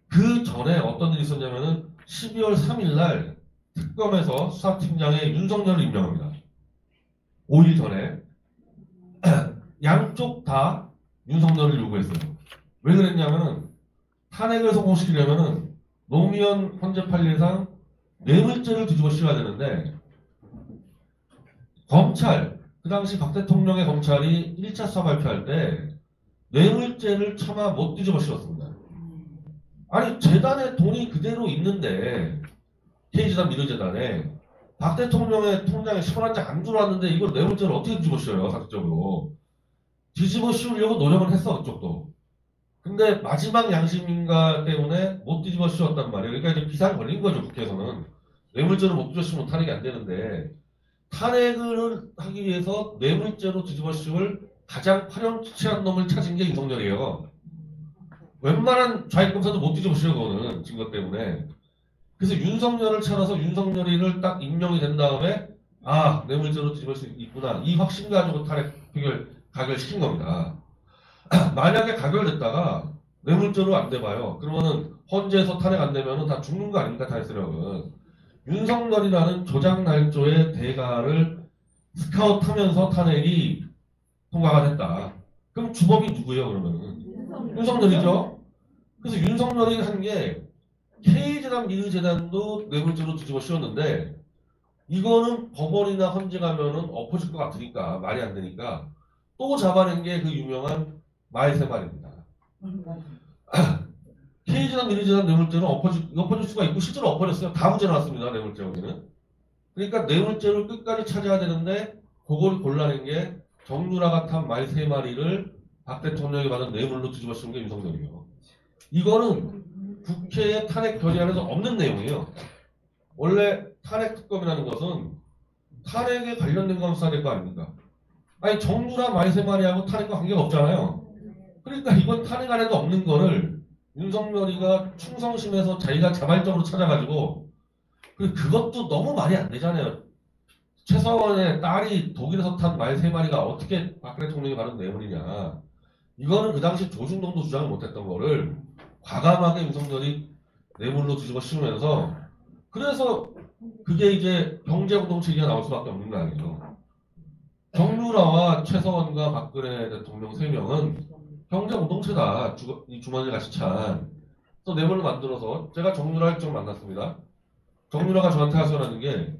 그 전에 어떤 일이 있었냐면은 12월 3일 날 특검에서 수사팀장에 윤석열을 임명합니다. 5일 전에 양쪽 다 윤석열을 요구했어요. 왜 그랬냐면은 탄핵을 성공시키려면은 노무현 헌재 판례상 뇌물죄를 뒤집어 씌워야 되는데 검찰 그 당시 박 대통령의 검찰이 1차 수사 발표할 때 뇌물죄를 차마 못 뒤집어 씌웠습니다. 아니 재단에 돈이 그대로 있는데 K재단 미르재단에 박 대통령의 통장에 10원 한 장 안 들어왔는데 이걸 뇌물죄를 어떻게 뒤집어 씌워요 상식적으로? 뒤집어 씌우려고 노력을 했어 그쪽도. 근데 마지막 양심인가 때문에 못 뒤집어 씌웠단 말이에요. 그러니까 이제 비상 걸린 거죠 국회에서는. 뇌물죄를 못 뒤집어 씌우면 탄핵이 안 되는데. 탄핵을 하기 위해서 뇌물죄로 뒤집어 씌울 가장 파렴치한 놈을 찾은 게 윤석열이에요 웬만한 좌익 검사도 못 뒤집어 씌워 그거는 증거 때문에 그래서 윤석열을 찾아서 윤석열이를 딱 임명이 된 다음에 아 뇌물죄로 뒤집을 수 있구나 이 확신 가지고 탄핵 표결 가결시킨 겁니다. 만약에 가결됐다가 뇌물죄로 안 돼봐요. 그러면은 헌재에서 탄핵 안 되면은 다 죽는 거 아닙니까 탄핵 세력은 윤석열이라는 조작 날조의 대가를 스카웃하면서 탄핵이 통과가 됐다. 그럼 주범이 누구예요 그러면은 윤석열이죠. 그래서 윤석열이 한 게 K재단, 미르재단도 뇌물죄로 뒤집어 씌웠는데 이거는 법원이나 헌재 가면은 엎어질 것 같으니까 말이 안 되니까 또 잡아낸 게 그 유명한 말세말입니다. K재단, 미르재단 뇌물죄는 엎어질, 엎어질 수가 있고 실제로 엎어졌어요. 다 문제 나왔습니다. 뇌물죄 여기는. 그러니까 뇌물죄를 끝까지 찾아야 되는데 그걸 골라낸 게 정유라가 탄말세 마리를 박 대통령이 받은 뇌물로 뒤집어 씌운 게 윤석열이에요. 이거는 국회의 탄핵 결의안에서 없는 내용이에요. 원래 탄핵 특검이라는 것은 탄핵에 관련된 것만 수사될 거 아닙니까? 아니 정유라 말세마리하고 탄핵과 관계가 없잖아요. 그러니까 이번 탄핵 안에도 없는 거를 윤석열이가 충성심에서 자기가 자발적으로 찾아가지고 그 그것도 너무 말이 안 되잖아요. 최서원의 딸이 독일에서 탄 말 세 마리가 어떻게 박근혜 대통령이 받은 뇌물이냐. 이거는 그 당시 조중동도 주장을 못했던 거를 과감하게 윤석열이 뇌물로 뒤집어 씌우면서 그래서 그게 이제 경제공동체가 나올 수밖에 없는 거 아니에요. 정유라와 최서원과 박근혜 대통령 세 명은 경제공동체다. 주, 이 주머니 같이 찬. 또 뇌물을 만들어서 제가 정유라를 좀 만났습니다. 정유라가 저한테 하소연하는 게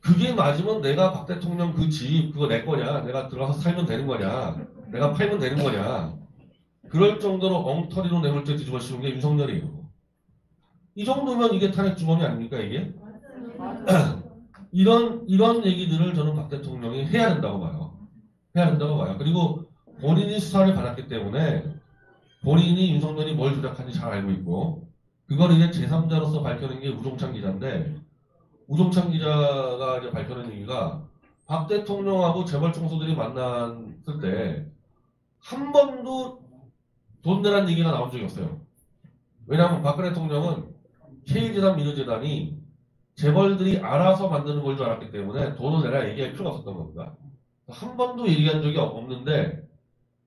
그게 맞으면 내가 박 대통령 그 집 그거 내 거냐? 내가 들어가서 살면 되는 거냐? 내가 팔면 되는 거냐? 그럴 정도로 엉터리로 뇌물죄 뒤집어 씌운 게 윤석열이에요. 이 정도면 이게 탄핵 주범이 아닙니까 이게? 이런 이런 얘기들을 저는 박 대통령이 해야 된다고 봐요. 해야 된다고 봐요. 그리고 본인이 수사를 받았기 때문에 본인이 윤석열이 뭘 조작하는지 잘 알고 있고 그걸 이제 제3자로서 밝혀낸 게 우종찬 기자인데 우종찬 기자가 이제 밝혀낸 얘기가 박 대통령하고 재벌 총수들이 만났을 때 한 번도 돈 내라는 얘기가 나온 적이 없어요. 왜냐하면 박근혜 대통령은 K재단 민주재단이 재벌들이 알아서 만드는 걸 줄 알았기 때문에 돈을 내라 얘기할 필요가 없었던 겁니다. 한 번도 얘기한 적이 없는데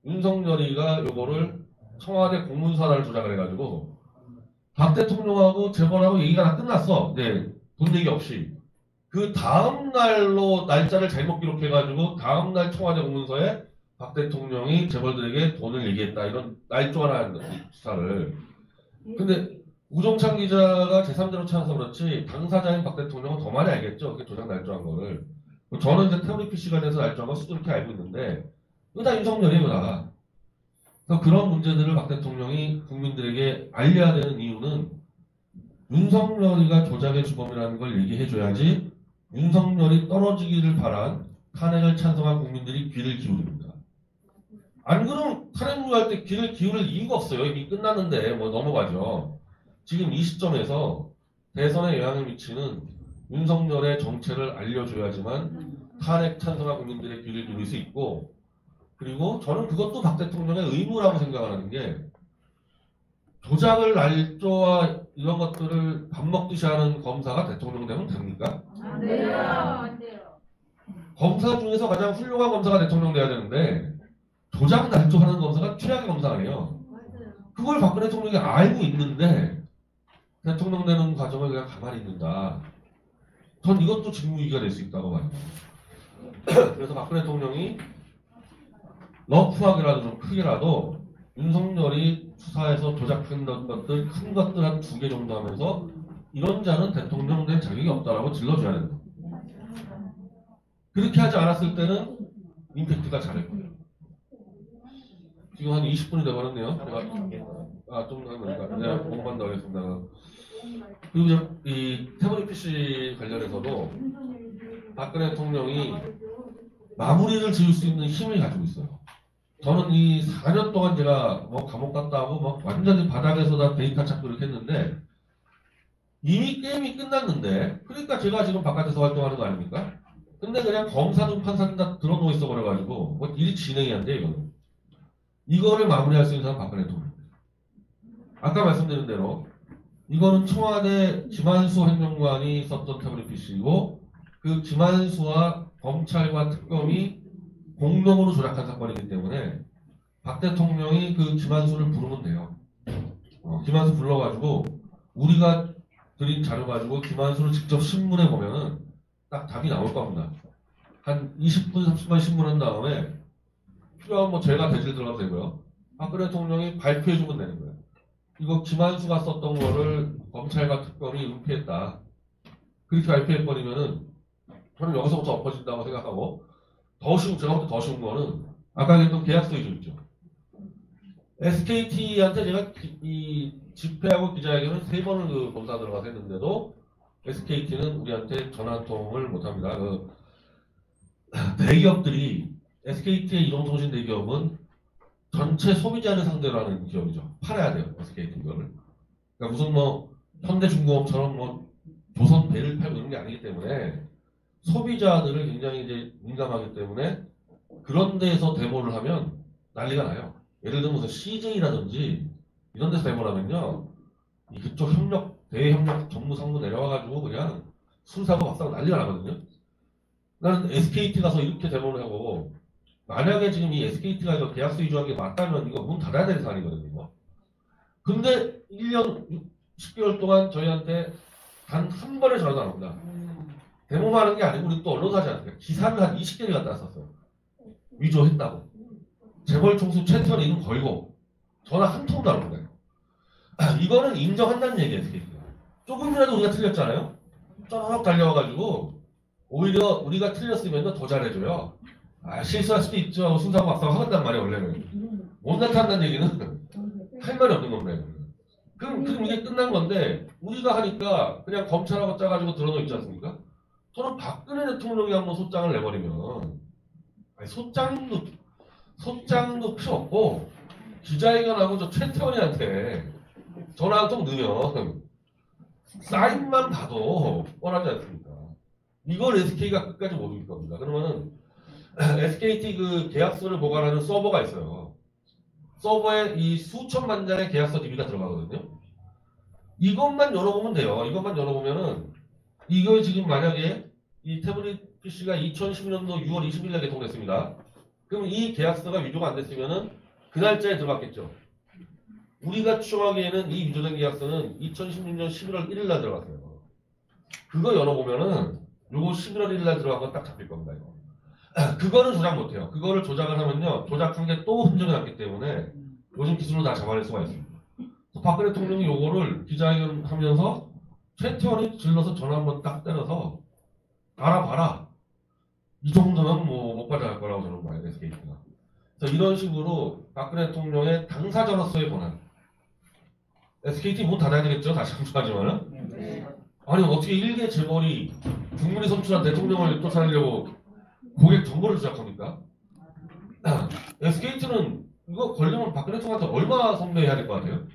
윤석열이가 요거를 청와대 공문서를 조작을 해가지고 박 대통령하고 재벌하고 얘기가 다 끝났어. 네, 돈 내기 없이. 그 다음 날로 날짜를 잘못 기록해가지고 다음 날 청와대 공문서에 박 대통령이 재벌들에게 돈을 얘기했다 이런 날조하는 수사를. 근데 우종찬 기자가 제3자로 찾아서 그렇지 당사자인 박 대통령은 더 많이 알겠죠. 그 조작 날조한 거를. 저는 이제 태블릿 PC가 돼서 날조한 거 수두룩히 알고 있는데 이거 다 윤석열이에요, 다. 그래서 그런 문제들을 박 대통령이 국민들에게 알려야 되는 이유는 윤석열이가 조작의 주범이라는 걸 얘기해줘야지 윤석열이 떨어지기를 바란 탄핵을 찬성한 국민들이 귀를 기울입니다. 안 그러면 탄핵 무효할 때 귀를 기울일 이유가 없어요. 이미 끝났는데 뭐 넘어가죠. 지금 이 시점에서 대선에 영향을 미치는 윤석열의 정체를 알려줘야지만 탄핵 찬성한 국민들의 귀를 기울일 수 있고 그리고 저는 그것도 박 대통령의 의무라고 생각하는 게 조작을 날조와 이런 것들을 밥 먹듯이 하는 검사가 대통령 되면 됩니까? 안 돼요. 안 돼요. 검사 중에서 가장 훌륭한 검사가 대통령 돼야 되는데 조작 날조하는 검사가 최악의 검사 아니에요. 맞아요. 그걸 박근혜 대통령이 알고 있는데 대통령 되는 과정을 그냥 가만히 있는다. 전 이것도 직무유기가 될 수 있다고 봐요. 그래서 박근혜 대통령이 러프하게라도 좀 크게라도 윤석열이 수사에서 조작한 것들 큰 것들 한 두 개 정도 하면서 이런 자는 대통령 된 자격이 없다라고 질러줘야 된다. 그렇게 하지 않았을 때는 임팩트가 거예요. 지금 한 20분이 돼버렸네요. 제가 아, 좀 하면 내가 공부만 더 하겠습니다. 그리고 이제 이 태블릿 PC 관련해서도 박근혜 대통령이 마무리를 지을 수 있는 힘을 가지고 있어요. 저는 이 4년 동안 제가 뭐 감옥 갔다 하고 막 완전히 바닥에서 다 데이터 찾고 이렇게 했는데 이미 게임이 끝났는데 그러니까 제가 지금 바깥에서 활동하는 거 아닙니까? 근데 그냥 검사든 판사든 다 들어놓고 있어 버려가지고 뭐 일이 진행이 안 돼 이거는. 이거를 마무리할 수 있는 사람은 박근혜 대통령. 아까 말씀드린 대로 이거는 청와대 김한수 행정관이 썼던 태블릿 PC이고 그 김한수와 검찰과 특검이 공동으로 조작한 사건이기 때문에 박 대통령이 그 김한수를 부르면 돼요. 어, 김한수 불러가지고 우리가 드린 자료 가지고 김한수를 직접 신문해 보면은 딱 답이 나올 겁니다. 한 20분, 30분 신문한 다음에 필요하면 뭐 제가 대질 들어가도 되고요. 박근혜 대통령이 발표해 주면 되는 거예요. 이거 김한수가 썼던 거를 검찰과 특검이 은폐했다. 그렇게 발표해버리면은 저는 여기서부터 엎어진다고 생각하고 더 쉬운, 제가 볼때더 쉬운 거는 아까 얘기했던 계약서 위조 있죠. SKT한테 제가 기- 이 집회하고 기자회견을 세 번을 그 검사 들어가서 했는데도 SKT는 우리한테 전화 한 통을 못 합니다. 그 대기업들이 SKT의 이동통신 대기업은 전체 소비자를 상대로 하는 기업이죠. 팔아야 돼요. SKT 이거를. 그러니까 무슨 뭐 현대중공업처럼 뭐 조선 배를 팔고 이런 게 아니기 때문에 소비자들을 굉장히 이제 민감하기 때문에 그런 데에서 데모를 하면 난리가 나요. 예를 들면 무슨 CJ라든지 이런 데서 데모를 하면요. 이 그쪽 협력, 대협력 전무 상무 내려와가지고 그냥 술 사고 막 사고 난리가 나거든요. 나는 SKT 가서 이렇게 데모를 하고 만약에 지금 이 SKT가 이거 계약서 위조한 게 맞다면 이거 문 닫아야 되는 사안이거든요. 이거. 근데 1년 10개월 동안 저희한테 단 한 번의 전화도 안 옵니다. 데모만 하는 게 아니고 우리 또 언론사 하지 않습니까? 기사를 한 20개를 갖다 썼어요. 위조했다고. 재벌 총수 최태원 이름 걸고 전화 한 통도 안 거예요. 이거는 인정한다는 얘기예요. SKT가. 조금이라도 우리가 틀렸잖아요. 쪼르륵 달려와가지고 오히려 우리가 틀렸으면 더 잘해줘요. 아, 실수할 수도 있죠. 순사고 막상 하겠단 말이에요 원래는. 못 나타난다는 얘기는 할 말이 없는 겁니다 그럼, 그럼 이게 끝난 건데 우리가 하니까 그냥 검찰하고 짜가지고 드러놓 있지 않습니까? 저는 박근혜 대통령이 한번 소장을 내버리면 아니, 소장도 소장도 필요 없고 기자회견하고 저 최태원이한테 전화 한 통 넣으면 사인만 봐도 뻔하지 않습니까? 이걸 SK가 끝까지 못 이길 겁니다. 그러면은 SKT 그 계약서를 보관하는 서버가 있어요. 서버에 이 수천만 장의 계약서 DB가 들어가거든요. 이것만 열어보면 돼요. 이것만 열어보면은 이거 지금 만약에 이 태블릿 PC가 2016년도 6월 20일에 개통됐습니다. 그럼 이 계약서가 위조가 안 됐으면은 그 날짜에 들어갔겠죠. 우리가 추정하기에는 이 위조된 계약서는 2016년 11월 1일 날 들어갔어요. 그거 열어보면은 요거 11월 1일 날 들어간 건 딱 잡힐 겁니다. 이거. 그거는 조작 못해요. 그거를 조작을 하면요. 조작한 게또 흔적이 남기 때문에 요즘 기술로 다 잡아낼 수가 있습니다. 박근혜 대통령이 요거를 기자회견 하면서 최태원이 질러서 전화 한번 딱 때려서 알아봐라. 이 정도는 뭐못 가져갈 거라고 저는 봐요. SKT가. 그래서 이런 식으로 박근혜 대통령의 당사자로서의 권한. SKT 문 닫아야 되겠죠? 다시 강조하지만은. 아니 어떻게 일개 재벌이 국민이 선출한 대통령을 쫓아내려고 고객 정보를 조작합니까? SKT는 이거 걸리면 박근혜 대통령한테 얼마 선배해야 될 것 같아요?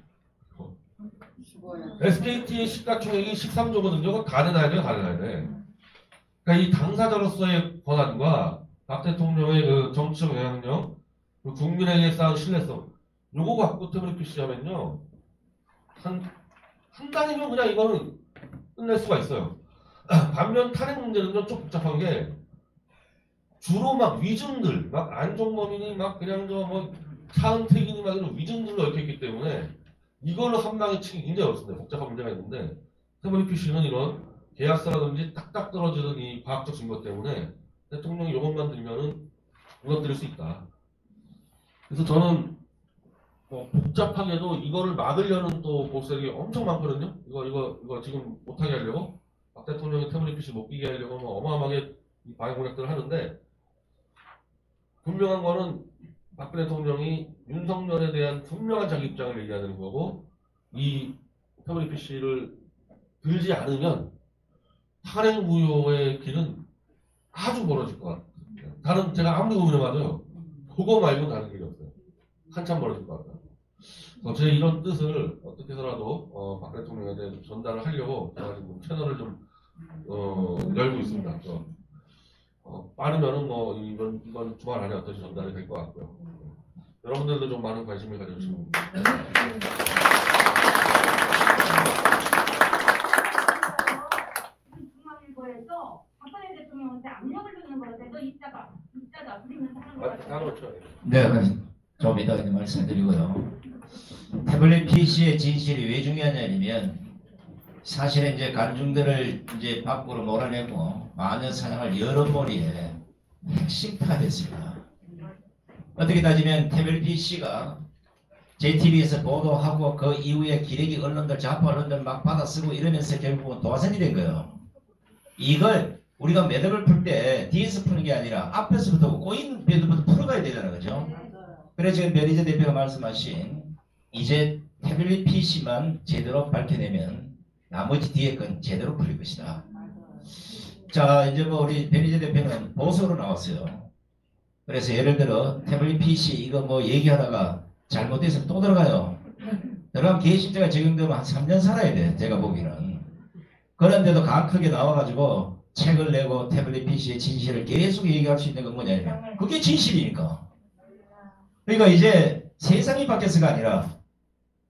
SKT의 시가총액이 13조 거든요. 그거 다 내놔야 돼요, 다 내놔야 돼. 그러니까 이 당사자로서의 권한과 박 대통령의 그 정치적 영향력, 그 국민에게 쌓은 신뢰성, 요거 갖고 태블릿 PC 하면요. 한, 한 단이면 그냥 이거는 끝낼 수가 있어요. 반면 탄핵 문제는요, 좀 복잡한 게 주로 막 위증들, 막 안종범이니 막 그냥 저뭐 차은택이니 막 이런 위증들로 얽혀있기 때문에 이걸로 한 방에 치기 굉장히 어렵습니다. 복잡한 문제가 있는데 태블릿 PC는 이런 계약서라든지 딱딱 떨어지는 이 과학적 증거 때문에 대통령이 이것만 들면은 무너뜨릴 수 있다. 그래서 저는 뭐 복잡하게도 이거를 막으려는 또 보색이 엄청 많거든요. 이거 이거 이거 지금 못하게 하려고 박 대통령이 태블릿 PC 못 끼게 하려고 뭐 어마어마하게 이 방해 공략들을 하는데 분명한 거는 박근혜 대통령이 윤석열에 대한 분명한 자기 입장을 얘기하는 거고 이 태블릿 PC를 들지 않으면 탄핵 무효의 길은 아주 멀어질 것 같아요. 다른 제가 아무리 고민해봐도요. 그거 말고 다른 길이 없어요. 한참 멀어질 것 같아요. 그래서 제 이런 뜻을 어떻게 해서라도 어, 박 대통령한테 좀 전달을 하려고 제가 지금 채널을 좀 어, 열고 있습니다. 그래서 어, 빠르면은 뭐 이번 이번 주말 안에 어떻게 전달이 될 것 같고요. 여러분들도 좀 많은 관심을 가져주시면 중앙일보에서 박근혜 대통령한테 압력을 주는 거라서 너 입자가 입자다 그러면서 하는 아, 거야. 그렇죠. 네, 그럼 좀 이따 말씀드리고요. 태블릿 PC의 진실이 왜 중요하냐면 사실은 이제 간중들을 이제 밖으로 몰아내고 마녀 사냥을 여러머리에 핵심타가 됐습니다. 어떻게 따지면 태블릿 PC가 JTBC에서 보도하고 그 이후에 기레기 언론들 좌파 언론들 막 받아 쓰고 이러면서 결국은 도화선이 된 거예요. 이걸 우리가 매듭을 풀 때 뒤에서 푸는 게 아니라 앞에서부터 꼬인 매듭부터 풀어가야 되잖아요. 그죠? 그래서 지금 변희재 대표가 말씀하신 이제 태블릿 PC만 제대로 밝혀내면 나머지 뒤에 건 제대로 풀릴 것이다. 자 이제 뭐 우리 변희재 대표는 보수로 나왔어요. 그래서 예를 들어 태블릿 PC 이거 뭐 얘기하다가 잘못돼서 또 들어가요. 들어가면 개심죄가 적용되면 한 3년 살아야 돼. 제가 보기에는. 그런데도 강 크게 나와가지고 책을 내고 태블릿 PC의 진실을 계속 얘기할 수 있는 건 뭐냐면 그게 진실이니까. 그러니까 이제 세상이 바뀌어서가 아니라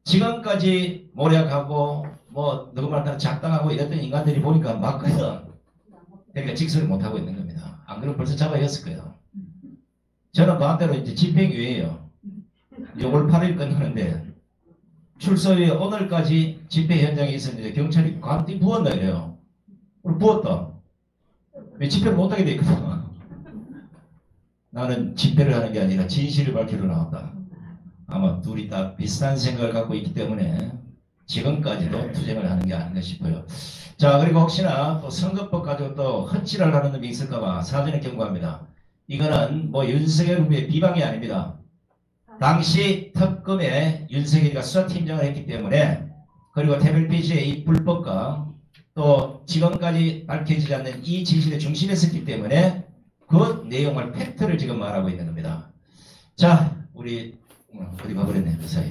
지금까지 모략하고 뭐 누구 말따라 작당하고 이랬던 인간들이 보니까 맞거든. 그러니까 직설을 못하고 있는 겁니다. 안 그러면 벌써 잡아였을 거예요. 저는 반대로 이제 집행유예요. 6월 8일 끝나는데 출소위 오늘까지 집회 현장에 있었는데 경찰이 관띠 부었나 이래요. 오늘 부었다. 왜 집회를 못하게 돼 있거든. 나는 집회를 하는 게 아니라 진실을 밝히러 나왔다. 아마 둘이 다 비슷한 생각을 갖고 있기 때문에 지금까지도 투쟁을 하는 게 아닌가 싶어요. 자 그리고 혹시나 또 선거법 가지고 또 헛질을 하는 놈이 있을까봐 사전에 경고합니다. 이거는 뭐 윤석열 후보의 비방이 아닙니다. 당시 특검에 윤석열이가 수사팀장을 했기 때문에 그리고 태블릿의 이 불법과 또 지금까지 밝혀지지 않는 이 진실의 중심에 섰기 때문에 그 내용을 팩트를 지금 말하고 있는 겁니다. 자, 우리 어, 어디 가버렸네 그 사이.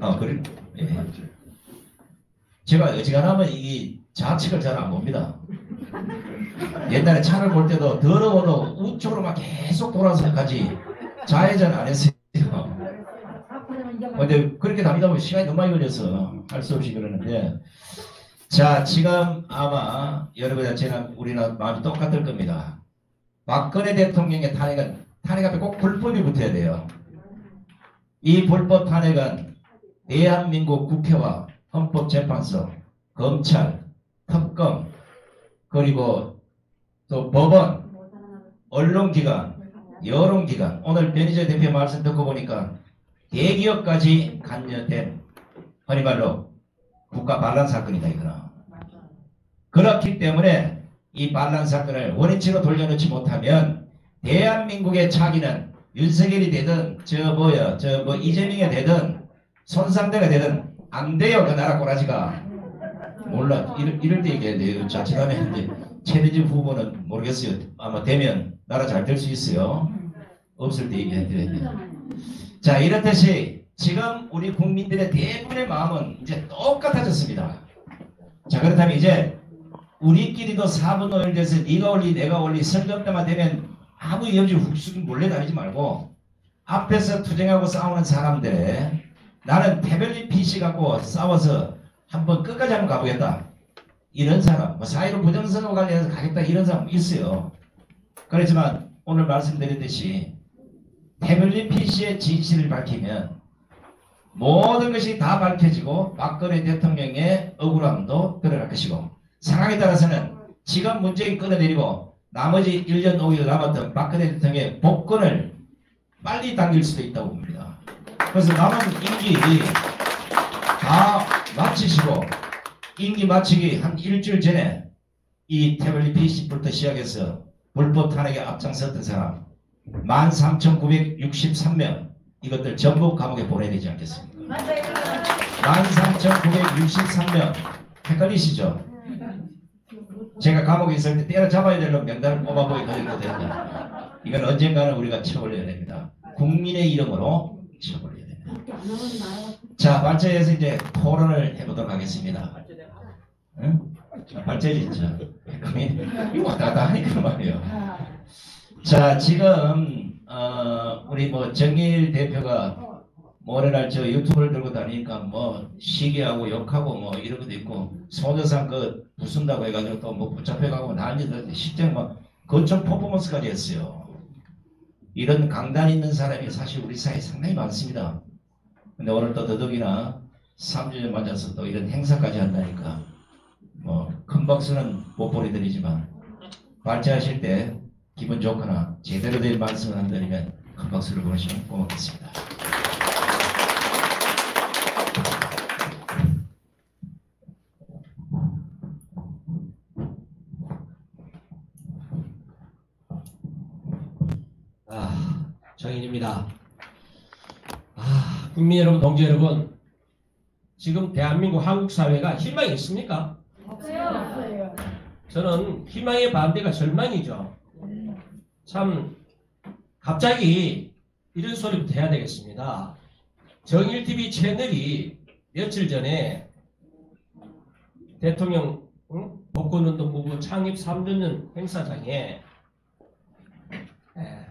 아 그래? 예. 제가 어지간하면 이 좌측을 잘 안 봅니다. 옛날에 차를 볼 때도 더러워도 우측으로 막 계속 돌아서 가지 좌회전 안 했어요. 근데 그렇게 답니다 보면 시간이 너무 많이 걸려서 할 수 없이 그러는데 자 지금 아마 여러분한테는 우리는 마음이 똑같을 겁니다. 박근혜 대통령의 탄핵은 탄핵 앞에 꼭 불법이 붙어야 돼요. 이 불법 탄핵은 대한민국 국회와 헌법재판소, 검찰, 특검 그리고 또 법원, 언론기관, 여론기관. 오늘 변희재 대표 말씀 듣고 보니까 대기업까지 관여된 흔히 말로 국가 반란 사건이다 이거는 그렇기 때문에 이 반란 사건을 원인치로 돌려놓지 못하면 대한민국의 차기는 윤석열이 되든 저 뭐야 저 뭐 이재명이 되든 손상대가 되든 안 돼요 그 나라 꼬라지가. 몰라. 이럴, 이럴 때 얘기해야 돼요. 자칫하면 이제 최대집 후보는 모르겠어요. 아마 되면 나라 잘 될 수 있어요. 없을 때 얘기해야 돼요. 자 이렇듯이 지금 우리 국민들의 대부분의 마음은 이제 똑같아졌습니다. 자 그렇다면 이제 우리끼리도 사분 오일돼서 네가 올리 내가 올리 선거 때만 되면 아무 없이 훅쑥 몰려다니지 말고 앞에서 투쟁하고 싸우는 사람들의 나는 태블릿 PC 갖고 싸워서 한번 끝까지 한번 가보겠다. 이런 사람, 뭐 사회로 부정선거 관련해서 가겠다 이런 사람 있어요. 그렇지만 오늘 말씀드렸듯이 태블릿 PC의 진실을 밝히면 모든 것이 다 밝혀지고 박근혜 대통령의 억울함도 드러날 것이고 상황에 따라서는 지금 문재인 끌어내리고 나머지 1년 5일 남았던 박근혜 대통령의 복권을 빨리 당길 수도 있다고 봅니다. 그래서 남은 임기 다 마치시고 임기 마치기 한 일주일 전에 이 태블릿 PC부터 시작해서 불법 탄핵에 앞장섰던 사람 13,963명 이것들 전부 감옥에 보내야 되지 않겠습니까? 13,963명 헷갈리시죠? 제가 감옥에 있을 때 때려잡아야 될놈 명단을 뽑아보기 그랬거든요. 이건 언젠가는 우리가 처벌해야 됩니다. 국민의 이름으로 처벌해야 됩니다. 자, 발제에서 이제 토론을 해보도록 하겠습니다. 응? 자, 발제지 있죠. 왔다 갔다 하니까 말이에요. 자, 지금 어, 우리 뭐 정일 대표가 모레날 저 유튜브를 들고 다니니까 뭐 시기하고 욕하고 뭐 이런 것도 있고 소녀상 그 부순다고 해가지고 또 뭐 붙잡혀가고 난리들 실제 뭐 거점 퍼포먼스까지 했어요. 이런 강단 있는 사람이 사실 우리 사회에 상당히 많습니다. 근데 오늘 또 더더욱이나 3주년 맞아서 또 이런 행사까지 한다니까 뭐 큰 박수는 못 보내드리지만 발제하실 때 기분 좋거나 제대로 된 말씀을 한다면 큰 박수를 보내시면 고맙겠습니다. 아, 정인입니다. 아, 국민 여러분, 동지 여러분, 지금 대한민국 한국 사회가 희망이 있습니까? 없어요. 저는 희망의 반대가 절망이죠. 참 갑자기 이런 소리부터 해야 되겠습니다. 정일TV 채널이 며칠 전에 대통령 응? 복권운동 부부 창립 3주년 행사장에 에,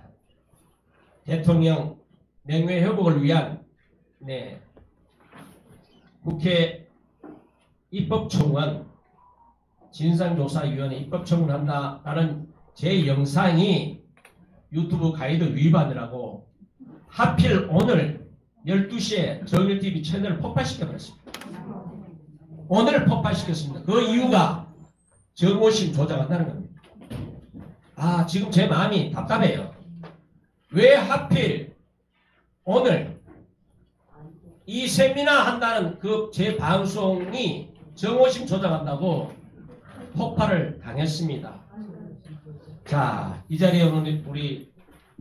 대통령 명예 회복을 위한 네, 국회 입법청원 진상조사위원회 입법청문한다라는 제 영상이 유튜브 가이드 위반이라고 하필 오늘 12시에 정일TV 채널을 폭파시켜버렸습니다. 오늘 폭파시켰습니다. 그 이유가 정오심 조작한다는 겁니다. 아 지금 제 마음이 답답해요. 왜 하필 오늘 이 세미나 한다는 그 제 방송이 정오심 조작한다고 폭발을 당했습니다. 자, 이 자리에 오늘 우리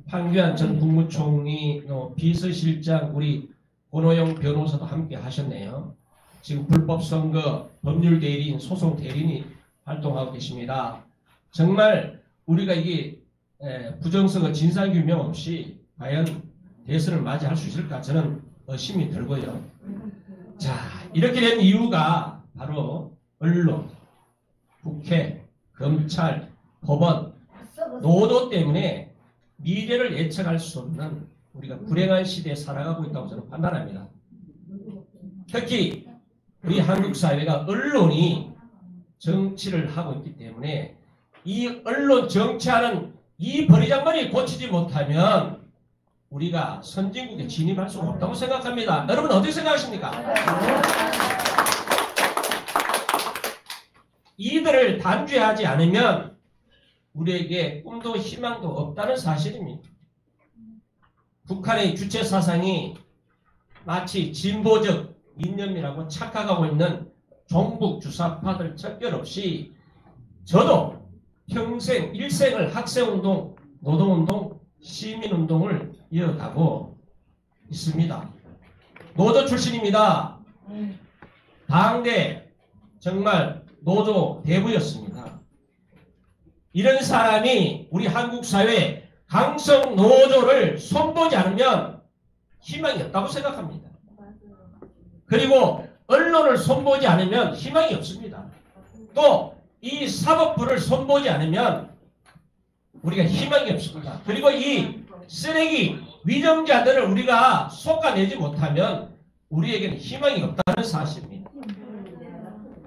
황교안 전 국무총리, 어, 비서실장, 우리 권호영 변호사도 함께 하셨네요. 지금 불법 선거 법률 대리인, 소송 대리인이 활동하고 계십니다. 정말 우리가 이게 에, 부정선거 진상 규명 없이 과연 대선을 맞이할 수 있을까 저는 의 심이 들고요. 자, 이렇게 된 이유가 바로 언론, 국회, 검찰, 법원, 노도 때문에 미래를 예측할 수 없는 우리가 불행한 시대에 살아가고 있다고 저는 판단합니다. 특히 우리 한국 사회가 언론이 정치를 하고 있기 때문에 이 언론 정치하는 이 버리장머리 고치지 못하면 우리가 선진국에 진입할 수가 없다고 생각합니다. 여러분 어떻게 생각하십니까? 이들을 단죄하지 않으면 우리에게 꿈도 희망도 없다는 사실입니다. 북한의 주체 사상이 마치 진보적 이념이라고 착각하고 있는 종북 주사파들 척결 없이 저도 평생 일생을 학생운동, 노동운동, 시민운동을 이어가고 있습니다. 노조 출신입니다. 당대 정말 노조 대부였습니다. 이런 사람이 우리 한국 사회 강성 노조를 손보지 않으면 희망이 없다고 생각합니다. 그리고 언론을 손보지 않으면 희망이 없습니다. 또 이 사법부를 손보지 않으면 우리가 희망이 없습니다. 그리고 이 쓰레기 위정자들을 우리가 솎아내지 못하면 우리에게는 희망이 없다는 사실입니다.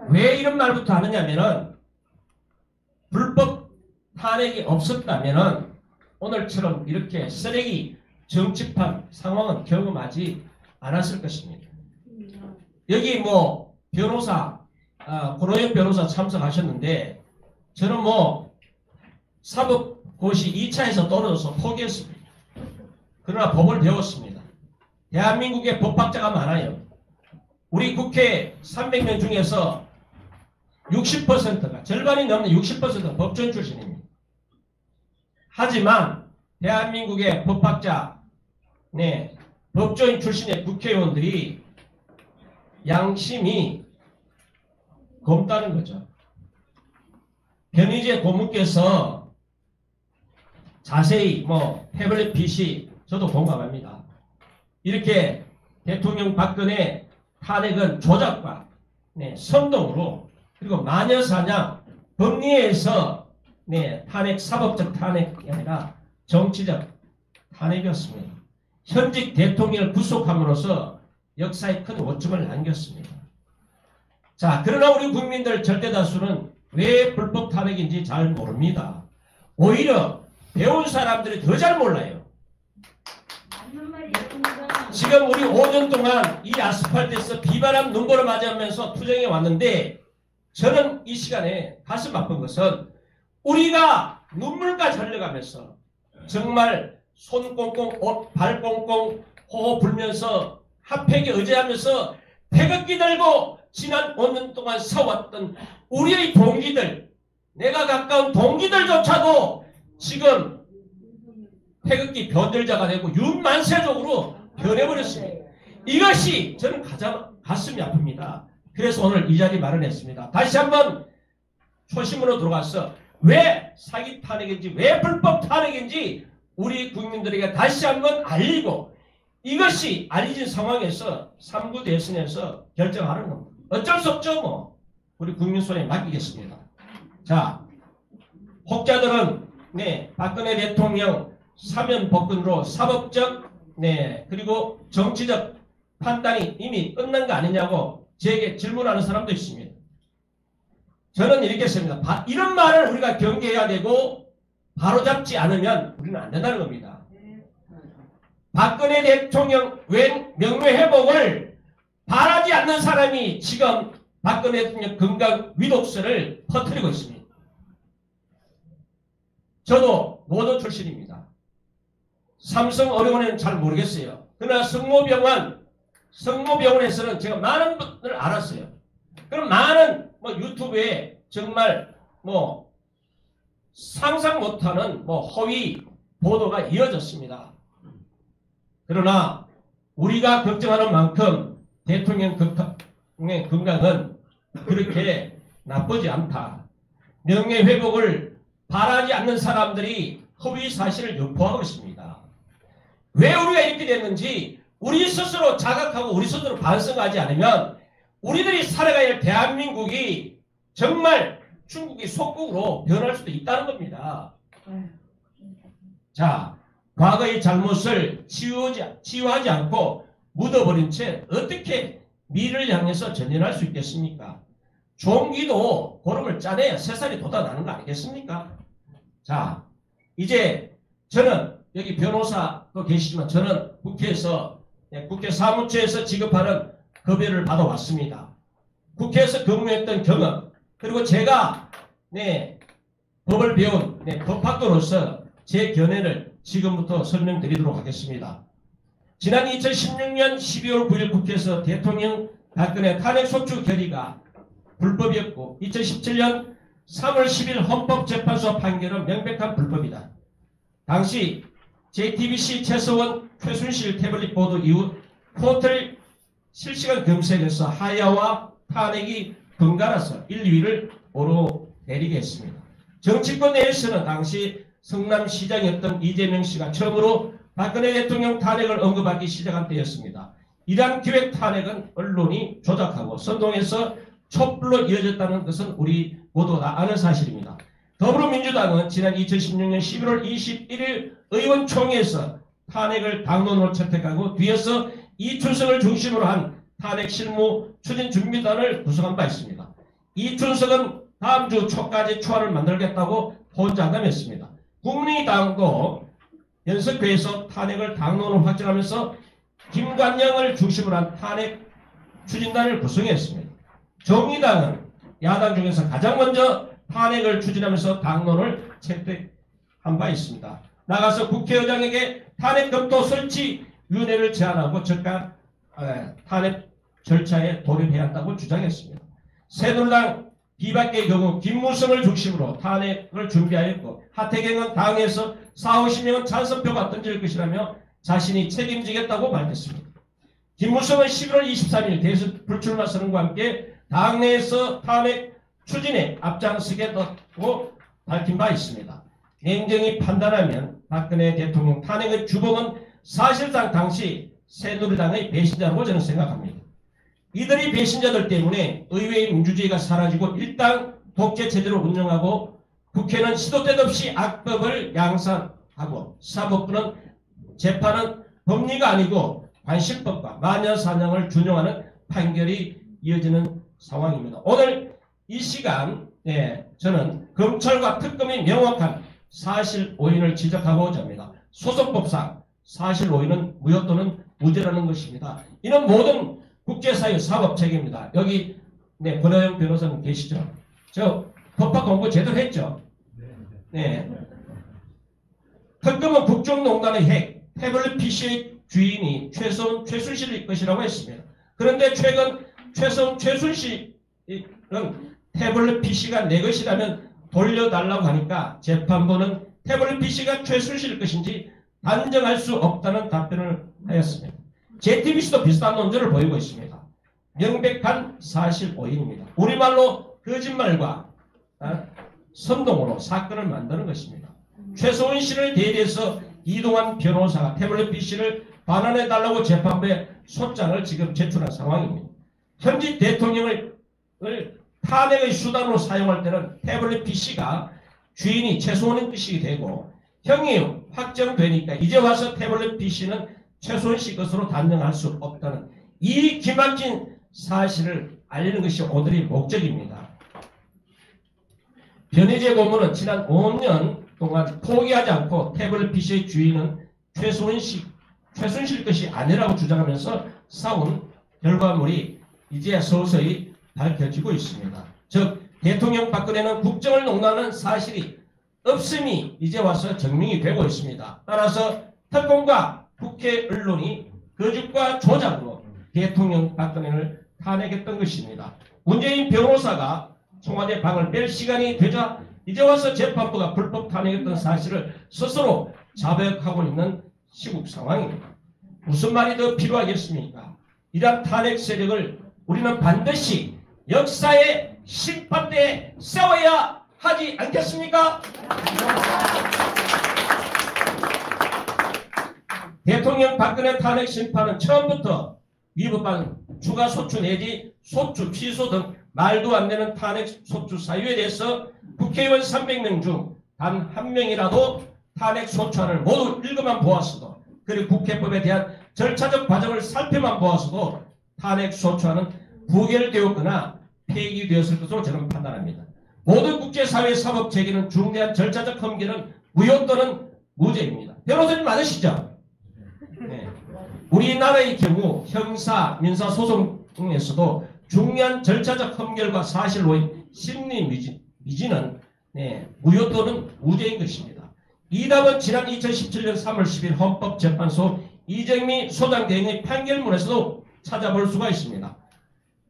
왜 이런 말부터 하느냐면은 불법 탄핵이 없었다면은 오늘처럼 이렇게 쓰레기 정치판 상황은 경험하지 않았을 것입니다. 여기 뭐 변호사 아, 고노영 변호사 참석하셨는데 저는 뭐 사법고시 2차에서 떨어져서 포기했습니다. 그러나 법을 배웠습니다. 대한민국에 법학자가 많아요. 우리 국회 300명 중에서 60%가 절반이 넘는 60%가 법조인 출신입니다. 하지만 대한민국의 법학자, 네, 법조인 출신의 국회의원들이 양심이 검다는 거죠. 변희재 고문께서 자세히 뭐 태블릿 PC 저도 공감합니다. 이렇게 대통령 박근혜 탄핵은 조작과 네, 선동으로 그리고 마녀사냥 법리에서 네, 탄핵 사법적 탄핵이 아니라 정치적 탄핵이었습니다. 현직 대통령을 구속함으로써 역사에 큰 오점을 남겼습니다. 자, 그러나 우리 국민들 절대 다수는 왜 불법 탄핵인지 잘 모릅니다. 오히려 배운 사람들이 더 잘 몰라요. 지금 우리 5년 동안 이 아스팔트에서 비바람 눈보라 맞으면서 투쟁해 왔는데 저는 이 시간에 가슴 아픈 것은 우리가 눈물까지 흘려가면서 정말 손 꽁꽁 옷, 발 꽁꽁 호호 불면서 핫팩에 의지하면서 태극기 들고 지난 5년 동안 싸웠던 우리의 동기들 내가 가까운 동기들조차도 지금 태극기 변절자가 되고 윤만세적으로 변해버렸습니다. 이것이 저는 가장 가슴이 아픕니다. 그래서 오늘 이 자리 마련했습니다. 다시 한번 초심으로 들어가서 왜 사기 탄핵인지 왜 불법 탄핵인지 우리 국민들에게 다시 한번 알리고 이것이 알려진 상황에서 3구 대선에서 결정하는 겁니다. 어쩔 수 없죠 뭐. 우리 국민 손에 맡기겠습니다. 자, 혹자들은 네 박근혜 대통령 사면 복근으로 사법적 네 그리고 정치적 판단이 이미 끝난 거 아니냐고 제게 질문하는 사람도 있습니다. 저는 이렇게 씁니다. 바- 이런 말을 우리가 경계해야 되고 바로잡지 않으면 우리는 안 된다는 겁니다. 박근혜 대통령 웬 명예 회복을 바라지 않는 사람이 지금 박근혜 대통령 건강 위독설을 퍼뜨리고 있습니다. 저도 노조 출신입니다. 삼성의료원에는 잘 모르겠어요. 그러나 성모병원, 성모병원에서는 제가 많은 분을 알았어요. 그럼 많은 뭐 유튜브에 정말 뭐 상상 못하는 뭐 허위 보도가 이어졌습니다. 그러나 우리가 걱정하는 만큼 대통령 건강의 건강은 그렇게 나쁘지 않다. 명예 회복을 바라지 않는 사람들이 허위 사실을 유포하고 있습니다. 왜 우리가 이렇게 됐는지 우리 스스로 자각하고 우리 스스로 반성하지 않으면 우리들이 살아가야 할 대한민국이 정말 중국의 속국으로 변할 수도 있다는 겁니다. 자, 과거의 잘못을 치유하지, 치유하지 않고 묻어버린 채 어떻게 미래를 향해서 전진할 수 있겠습니까? 종기도 보름을 짜내야 새살이 돋아나는 거 아니겠습니까? 자, 이제 저는 여기 변호사 도 계시지만 저는 국회에서 네, 국회 사무처에서 지급하는 급여를 받아왔습니다. 국회에서 근무했던 경험 그리고 제가 네, 법을 배운 네, 법학도로서 제 견해를 지금부터 설명드리도록 하겠습니다. 지난 2016년 12월 9일 국회에서 대통령 박근혜 탄핵 소추 결의가 불법이었고 2017년 3월 10일 헌법재판소 판결은 명백한 불법이다. 당시 JTBC 최서원 최순실 태블릿 보도 이후 포털 실시간 검색에서 하야와 탄핵이 번갈아서 1, 2위를 오르내리게 했습니다. 정치권 내에서는 당시 성남시장이었던 이재명 씨가 처음으로 박근혜 대통령 탄핵을 언급하기 시작한 때였습니다. 이러한 기획 탄핵은 언론이 조작하고 선동해서 촛불로 이어졌다는 것은 우리 모두 다 아는 사실입니다. 더불어민주당은 지난 2016년 11월 21일 의원총회에서 탄핵을 당론으로 채택하고 뒤에서 이춘석을 중심으로 한 탄핵 실무 추진 준비단을 구성한 바 있습니다. 이춘석은 다음 주 초까지 초안을 만들겠다고 혼자담했습니다. 국민의당도 연석회에서 탄핵을 당론으로 확정하면서 김관영을 중심으로 한 탄핵 추진단을 구성했습니다. 정의당은 야당 중에서 가장 먼저 탄핵을 추진하면서 당론을 채택한 바 있습니다. 나가서 국회의장에게 탄핵 검토 설치 위원회를 제안하고 에, 탄핵 절차에 돌입해야 한다고 주장했습니다. 새누리당 비박계의 경우 김무성을 중심으로 탄핵을 준비하였고 하태경은 당에서 4, 50명은 찬성표가 던질 것이라며 자신이 책임지겠다고 밝혔습니다. 김무성은 11월 23일 대선 불출마 선언과 함께 당내에서 탄핵 추진에 앞장서겠다고 밝힌 바 있습니다. 냉정히 판단하면 박근혜 대통령 탄핵의 주범은 사실상 당시 새누리당의 배신자라고 저는 생각합니다. 이들이 배신자들 때문에 의회의 민주주의가 사라지고 일당 독재 체제를 운영하고 국회는 시도 때도 없이 악법을 양산하고 사법부는 재판은 법리가 아니고 관심법과 마녀사냥을 준용하는 판결이 이어지는 상황입니다. 오늘 이 시간 예, 저는 검찰과 특검이 명확한 사실 오인을 지적하고자 합니다. 소송법상 사실 오인은 무효 또는 무죄라는 것입니다. 이는 모든 국제사회 사법 체계입니다. 여기 네, 권호영 변호사님 계시죠? 저 법학 공부 제대로 했죠? 네. 특검은 국정농단의 핵, 태블릿 PC의 주인이 최선, 최순실일 것이라고 했습니다. 그런데 최근 최선, 최순실은 태블릿 PC가 내 것이라면 돌려달라고 하니까 재판부는 태블릿 PC가 최순실일 것인지 단정할 수 없다는 답변을 하였습니다. JTBC도 비슷한 논조를 보이고 있습니다. 명백한 사실 오인입니다. 우리말로 거짓말과 아, 선동으로 사건을 만드는 것입니다. 최소은 씨를 대리해서 이동환 변호사가 태블릿 PC를 반환해달라고 재판부에 소장을 지금 제출한 상황입니다. 현직 대통령을 을 탄핵의 수단으로 사용할 때는 태블릿 PC가 주인이 최소원의 뜻이 되고 형이 확정되니까 이제 와서 태블릿 PC는 최소원 씨 것으로 단정할 수 없다는 이 기막힌 사실을 알리는 것이 오늘의 목적입니다. 변희재 고문은 지난 5년 동안 포기하지 않고 태블릿 PC의 주인은 최순실, 최순실 것이 아니라고 주장하면서 싸운 결과물이 이제 서서히 밝혀지고 있습니다. 즉 대통령 박근혜는 국정을 농단하는 사실이 없음이 이제 와서 증명이 되고 있습니다. 따라서 특검과 국회 언론이 거짓과 조작으로 대통령 박근혜를 탄핵했던 것입니다. 문재인 변호사가 청와대 방을 뺄 시간이 되자 이제 와서 재판부가 불법 탄핵했던 사실을 스스로 자백하고 있는 시국 상황입니다. 무슨 말이 더 필요하겠습니까? 이러한 탄핵 세력을 우리는 반드시 역사의 심판대에 싸워야 하지 않겠습니까? 대통령 박근혜 탄핵 심판은 처음부터 위법한 추가 소추 내지 소추 취소 등 말도 안 되는 탄핵 소추 사유에 대해서 국회의원 300명 중 단 한 명이라도 탄핵 소추안을 모두 읽어만 보았어도 그리고 국회법에 대한 절차적 과정을 살펴만 보았어도 탄핵 소추안은 부결되었거나 폐기되었을 것으로 저는 판단합니다. 모든 국제사회 사법 체계는 중대한 절차적 흠결은 무효 또는 무죄입니다. 변호사님 맞으시죠? 네. 우리나라의 경우 형사, 민사 소송 중에서도 중요한 절차적 흠결과 사실 오인 심리 미지, 미지는 네, 무효 또는 무죄인 것입니다. 이 답은 지난 2017년 3월 10일 헌법재판소 이정미 소장 대행의 판결문에서도 찾아볼 수가 있습니다.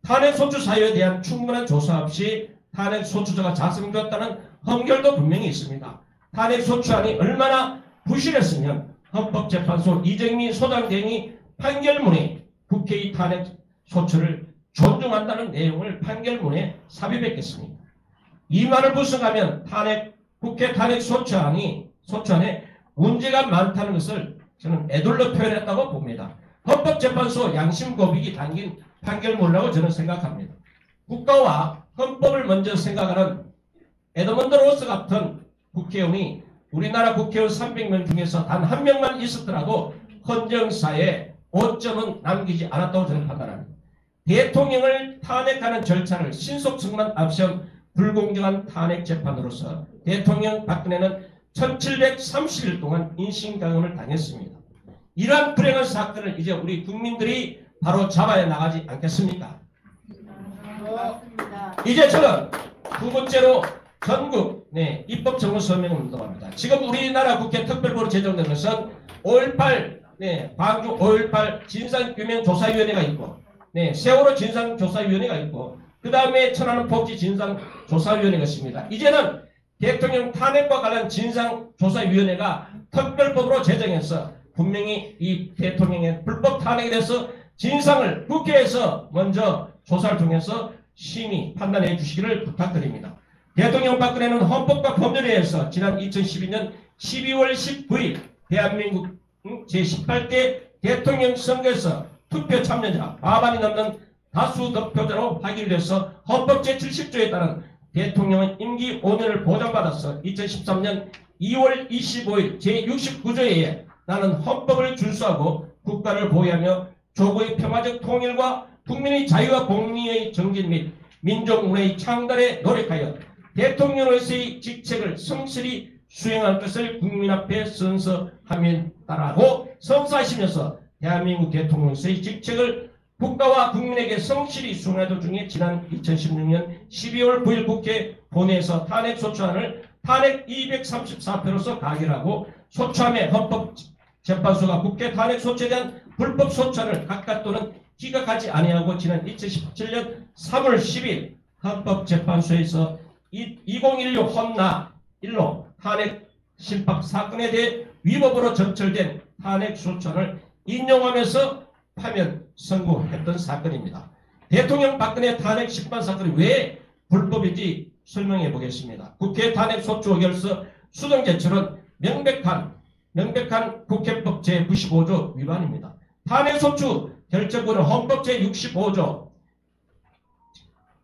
탄핵 소추 사유에 대한 충분한 조사 없이 탄핵 소추자가 작성되었다는 험결도 분명히 있습니다. 탄핵 소추안이 얼마나 부실했으면 헌법재판소 이정미 소장 대행이 판결문에 국회의 탄핵 소추를 존중한다는 내용을 판결문에 삽입했겠습니까? 이 말을 분석하면 탄핵 국회 탄핵 소추안이 소추안에 문제가 많다는 것을 저는 애둘러 표현했다고 봅니다. 헌법재판소 양심 고백이 담긴 판결문이라고 저는 생각합니다. 국가와 헌법을 먼저 생각하는 에드먼드 로스 같은 국회의원이 우리나라 국회의원 300명 중에서 단 한 명만 있었더라도 헌정사에 오점은 남기지 않았다고 저는 판단합니다. 대통령을 탄핵하는 절차를 신속성만 앞세운 불공정한 탄핵 재판으로서 대통령 박근혜는 1730일 동안 인신강음을 당했습니다. 이러한 불행한 사건을 이제 우리 국민들이 바로 잡아야 나가지 않겠습니까? 이제 저는 두 번째로 전국 네, 입법 정부 서명을 운동합니다. 지금 우리나라 국회 특별법으로 제정된 것은 5.18 네, 광주 5.18 진상규명조사위원회가 있고 네, 세월호 진상조사위원회가 있고 그 다음에 천안은 복지 진상조사위원회가 있습니다. 이제는 대통령 탄핵과 관련 진상조사위원회가 특별법으로 제정해서 분명히 이 대통령의 불법 탄핵에 대해서 진상을 국회에서 먼저 조사를 통해서 심의 판단해 주시기를 부탁드립니다. 대통령 박근혜는 헌법과 법률에 의해서 지난 2012년 12월 19일 대한민국 제18대 대통령 선거에서 투표 참여자 과반이 넘는 다수 득표자로 확인돼서 헌법 제70조에 따른 대통령은 임기 5년을 보장받아서 2013년 2월 25일 제69조에 의해 나는 헌법을 준수하고 국가를 보호하며 조국의 평화적 통일과 국민의 자유와 공리의 정진 및 민족문화의 창달에 노력하여 대통령으로서의 직책을 성실히 수행할 것을 국민 앞에 선서하면 따라고 선서하시면서 대한민국 대통령으로서의 직책을 국가와 국민에게 성실히 수행하던 중에 지난 2016년 12월 9일 국회 본회에서 탄핵 소추안을 탄핵 234표로서 가결하고 소추함에 헌법 재판소가 국회 탄핵 소추에 대한 불법 소추안을 각각 또는 기각하지 아니하고 지난 2017년 3월 10일 헌법재판소에서 2016 헌나 1로 탄핵 심판 사건에 대해 위법으로 적철된 탄핵 소추안을 인용하면서 파면 선고했던 사건입니다. 대통령 박근혜 탄핵 심판 사건이 왜 불법인지 설명해 보겠습니다. 국회 탄핵 소추 의결서 수정 제출은 명백한 명백한 국회법 제95조 위반입니다. 탄핵 소추 결정권은 헌법 제65조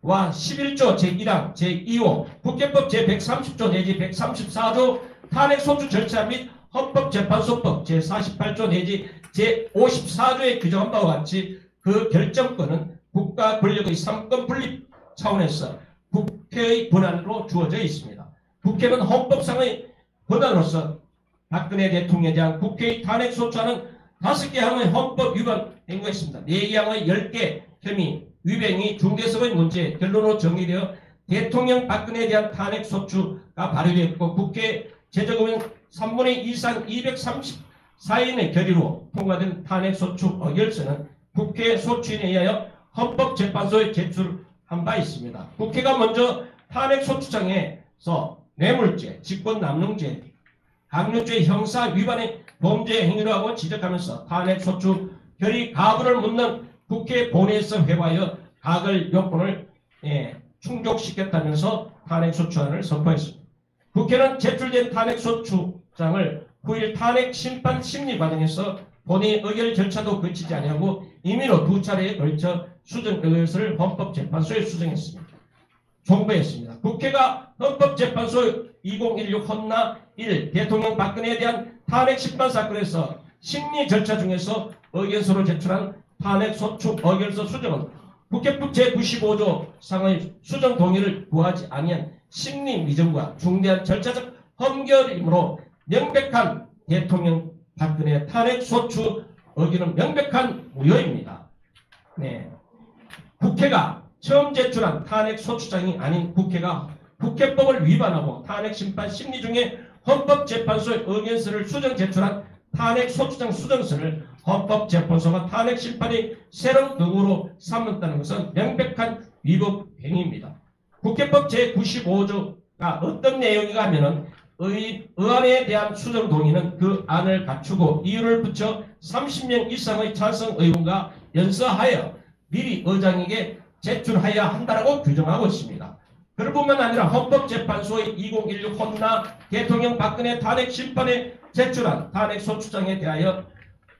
와 11조 제1항 제2호 국회법 제130조 내지 134조 탄핵 소추 절차 및 헌법재판소법 제48조 내지 제54조에 규정한 바와 같이 그 결정권은 국가 권력의 삼권 분립 차원에서 국회의 권한으로 주어져 있습니다. 국회는 헌법상의 권한으로서 박근혜 대통령에 대한 국회의 탄핵 소추안은 다섯 개 항의 헌법 위반 행위했습니다. 네개 항의 열 개 혐의 위반이 중대성의 문제 결론으로 정리되어 대통령 박근혜에 대한 탄핵 소추가 발의되었고 국회 제적의원 3분의 2 이상 234인의 결의로 통과된 탄핵 소추 의결서는 국회 소추인에 의하여 헌법재판소에 제출한 바 있습니다. 국회가 먼저 탄핵 소추장에서 뇌물죄, 직권남용죄, 강요죄 형사 위반의 범죄 행위로 하고 지적하면서 탄핵 소추 결의 가부를 묻는 국회 본회의에서 회부하여 가결 요건을 예, 충족시켰다면서 탄핵 소추안을 선포했습니다. 국회는 제출된 탄핵 소추장을 9일 탄핵 심판 심리 과정에서 본회의 의결 절차도 거치지 아니하고 임의로 두 차례에 걸쳐 수정 의결서를 헌법재판소에 수정했습니다. 정부했습니다. 국회가 헌법재판소 2016 헌나 1 대통령 박근혜에 대한 탄핵 심판 사건에서 심리 절차 중에서 의견서를 제출한 탄핵 소추 의결서 수정은 국회법 제95조 상의 수정 동의를 구하지 아니한 심리 미정과 중대한 절차적 험결이므로 명백한 대통령 박근혜 탄핵 소추 의결은 명백한 무효입니다. 네. 국회가 처음 제출한 탄핵 소추장이 아닌 국회가 국회법을 위반하고 탄핵 심판 심리 중에 헌법재판소의 의견서를 수정 제출한 탄핵 소추장 수정서를 헌법재판소가 탄핵 심판의 새로운 도구로 삼았다는 것은 명백한 위법 행위입니다. 국회법 제95조가 어떤 내용이가 하면은 의, 의안에 대한 수정 동의는 그 안을 갖추고 이유를 붙여 30명 이상의 찬성 의원과 연서하여 미리 의장에게 제출하여야 한다라고 규정하고 있습니다. 그뿐만 아니라 헌법재판소의 2016 헌나 대통령 박근혜 탄핵 심판에 제출한 탄핵 소추장에 대하여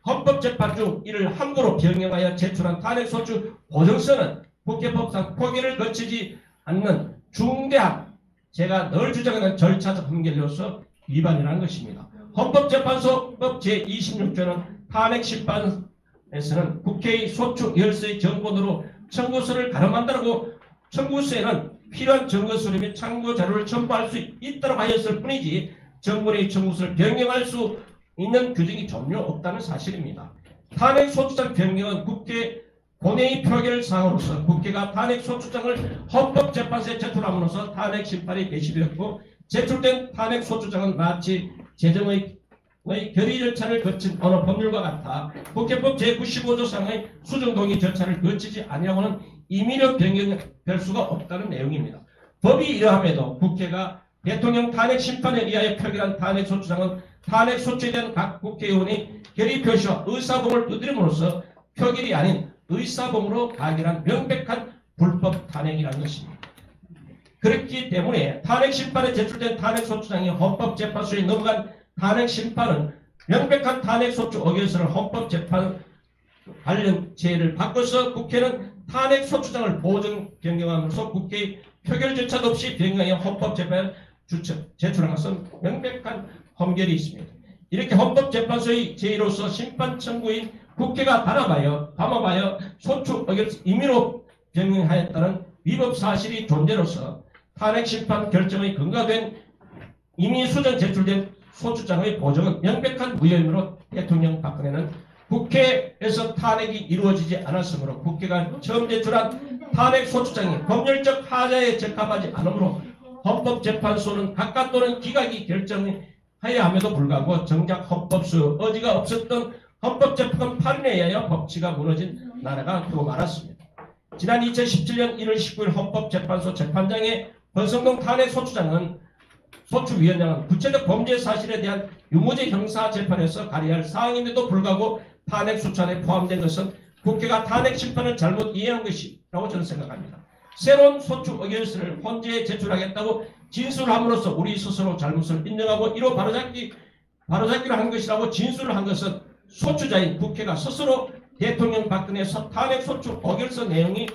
헌법재판 중 이를 함부로 변경하여 제출한 탄핵 소추 보정서는 국회법상 포기를 거치지 않는 중대한 제가 늘 주장하는 절차적 한계로서 위반이라는 것입니다. 헌법재판소법 제26조는 탄핵 심판에서는 국회의 소추 열서의 정권으로 청구서를 가름한다고 청구서에는 필요한 증거서류 및 참고 자료를 첨부할 수 있도록 하였을 뿐이지 정권의 청구서를 변경할 수 있는 규정이 전혀 없다는 사실입니다. 탄핵 소추장 변경은 국회 본회의 표결 사항으로서 국회가 탄핵 소추장을 헌법재판소에 제출함으로써 탄핵 심판이 개시되었고 제출된 탄핵 소추장은 마치 재정의 의 결의 절차를 거친 어느 법률과 같아 국회법 제95조 상의 수정동의 절차를 거치지 아니하고는 임의로 변경될 수가 없다는 내용입니다. 법이 이러함에도 국회가 대통령 탄핵 심판에 의하여 표결한 탄핵 소추장은 탄핵 소추에 대한 각 국회의원의 결의 표시와 의사봉을 두드림으로써 표결이 아닌 의사봉으로 가결한 명백한 불법 탄핵이라는 것입니다. 그렇기 때문에 탄핵 심판에 제출된 탄핵 소추장이 헌법재판소에 넘어간 탄핵 심판은 명백한 탄핵 소추 의결서를 헌법재판 관련 제를 바꿔서 국회는 탄핵 소추장을 보정 변경함으로써 국회의 표결 절차도 없이 변경하여 헌법재판 제출한 것은 명백한 험결이 있습니다. 이렇게 헌법재판소의 제의로서 심판 청구인 국회가 담아봐요, 담아봐요 소추 의결서 임의로 변경하였다는 위법 사실이 존재로서 탄핵 심판 결정의 근거된 이미 수정 제출된 소추장의 보정은 명백한 무혐의로 대통령 박근혜는 국회에서 탄핵이 이루어지지 않았으므로 국회가 처음 제출한 탄핵 소추장이 법률적 하자에 적합하지 않으므로 헌법재판소는 각각 또는 기각이 결정하여야 함에도 불구하고 정작 헌법수 의지가 없었던 헌법재판 8인에 의하여 법치가 무너진 나라가 되고 말았습니다. 지난 2017년 1월 19일 헌법재판소 재판장의 권성동 탄핵 소추장은 소추위원장은 구체적 범죄 사실에 대한 유무죄 형사 재판에서 가려야 할 사항임에도 불구하고 탄핵 수찬에 포함된 것은 국회가 탄핵 심판을 잘못 이해한 것이라고 저는 생각합니다. 새로운 소추 의견서를 헌재에 제출하겠다고 진술함으로써 우리 스스로 잘못을 인정하고 이로 바로잡기 바로잡기로 한 것이라고 진술을 한 것은 소추자인 국회가 스스로 대통령 박근혜 서- 탄핵 소추 의결서 내용이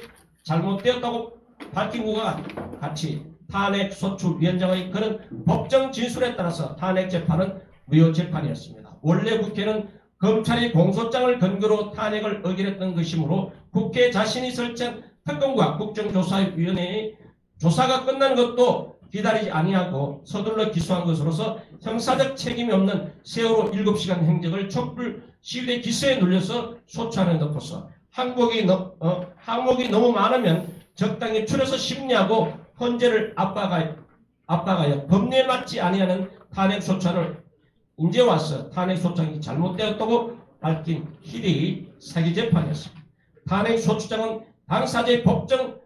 잘못되었다고 밝힌 것과 같이 탄핵 소추 위원장의 그런 법정 진술에 따라서 탄핵 재판은 무효 재판이었습니다. 원래 국회는 검찰이 공소장을 근거로 탄핵을 의결했던 것이므로 국회 자신이 설치한 특검과 국정조사위원회의 조사가 끝난 것도 기다리지 아니하고 서둘러 기소한 것으로서 형사적 책임이 없는 세월호 7시간 행적을 촛불 시위대 기소에 눌려서 소추안에 넣고서 항목이, 너, 어, 항목이 너무 많으면 적당히 줄여서 심리하고 헌재를 압박하여, 압박하여 법리에 맞지 아니하는 탄핵 소추안을 인제 와서 탄핵 소추안이 잘못되었다고 밝힌 희대의 사기 재판이었습니다. 탄핵 소추장은 당사자의 법정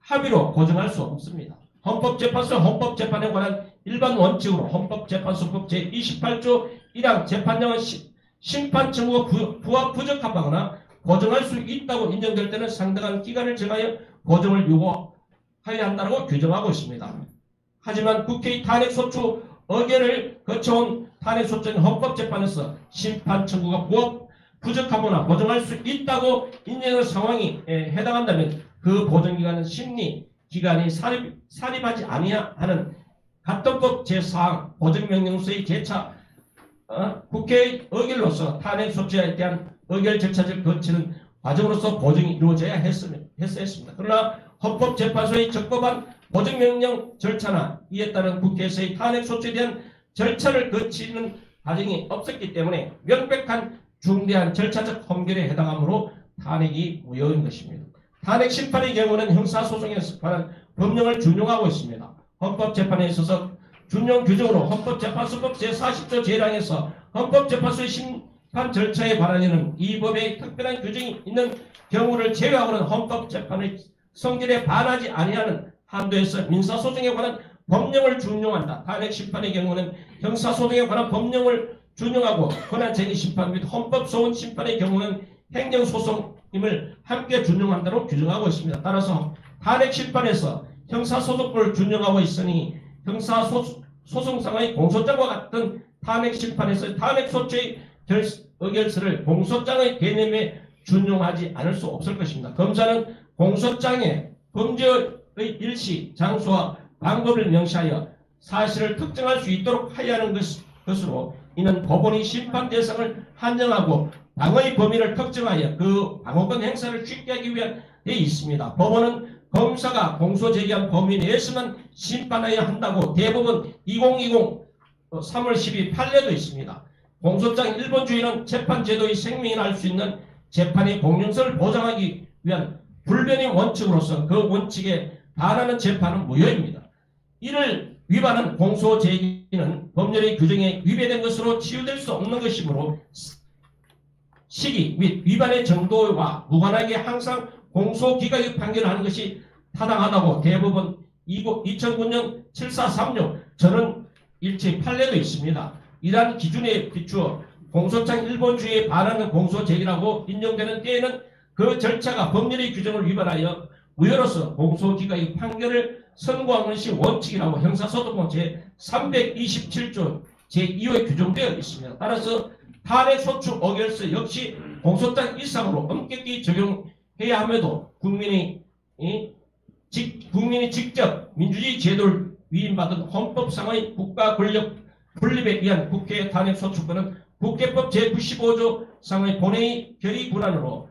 합의로 고정할 수 없습니다. 헌법재판소 헌법재판에 관한 일반 원칙으로 헌법재판소법 제28조 1항 재판장은 시- 심판 청구가 부, 부합 부적합하거나 고정할 수 있다고 인정될 때는 상당한 기간을 정하여 고정을 요구하여야 한다고 규정하고 있습니다. 하지만 국회의 탄핵 소추 의결을 거쳐온 탄핵 소추는 헌법재판에서 심판 청구가 부합 부적하거나 보정할 수 있다고 인정하는 상황이 에, 해당한다면 그 보정기간은 심리 기간이 사립, 사립하지 아니하는 가통법 제4항 보정명령서의 제차 어, 국회의 의결로서 탄핵 소추에 대한 의결 절차를 거치는 과정으로서 보증이 이루어져야 했으면 했습니다. 그러나 헌법재판소의 적법한 보증명령 절차나 이에 따른 국회에서의 탄핵 소추에 대한 절차를 거치는 과정이 없었기 때문에 명백한 중대한 절차적 험결에 해당하므로 탄핵이 무효인 것입니다. 탄핵 심판의 경우는 형사소송에 관한 법령을 준용하고 있습니다. 헌법재판에 있어서 준용 규정으로 헌법재판소법 제40조 제1항에서 헌법재판소의 심판 절차에 관하여는 이 법에 특별한 규정이 있는 경우를 제외하고는 헌법재판의 성질에 반하지 아니하는 한도에서 민사소송에 관한 법령을 준용한다. 탄핵 심판의 경우는 형사소송에 관한 법령을 준용하고 권한쟁의 심판 및 헌법 소원 심판의 경우는 행정소송임을 함께 준용한다로 규정하고 있습니다. 따라서 탄핵 심판에서 형사소송법을 준용하고 있으니 형사소송상의 공소장과 같은 탄핵 심판에서 탄핵 소추의 결- 의결서를 공소장의 개념에 준용하지 않을 수 없을 것입니다. 검사는 공소장에 범죄의 일시, 장소와 방법을 명시하여 사실을 특정할 수 있도록 하야 하는 것, 것으로 이는 법원이 심판 대상을 한정하고 방어의 범위를 특정하여 그 방어권 행사를 쉽게 하기 데 있습니다. 법원은 검사가 공소 제기한 범위 내에서만 심판해야 한다고 대법원 2020 3월 12일 판례도 있습니다. 공소장 1번주의는 재판제도의 생명이라 할수 있는 재판의 공정성을 보장하기 위한 불변의 원칙으로서 그 원칙에 반하는 재판은 무효입니다. 이를 위반한 공소 제기는 법률의 규정에 위배된 것으로 치유될 수 없는 것이므로 시기 및 위반의 정도와 무관하게 항상 공소 기각의 판결을 하는 것이 타당하다고 대법원 2009년 7436 저는 일체 판례도 있습니다. 이러한 기준에 비추어 공소장 1번주의에 반하는 공소 제기라고 인정되는 때에는 그 절차가 법률의 규정을 위반하여 무효로서 공소 기각의 판결을 것이 원칙이라고 형사소송법 제 327조 제2호에 규정되어 있습니다. 따라서 탄핵 소추 의결서 역시 공소장 이상으로 엄격히 적용해야 함에도 국민이 이, 직, 국민이 직접 민주주의 제도를 위임받은 헌법상의 국가 권력 분립에 의한 국회 탄핵 소추권은 국회법 제95조 상의 본회의 결의 권한으로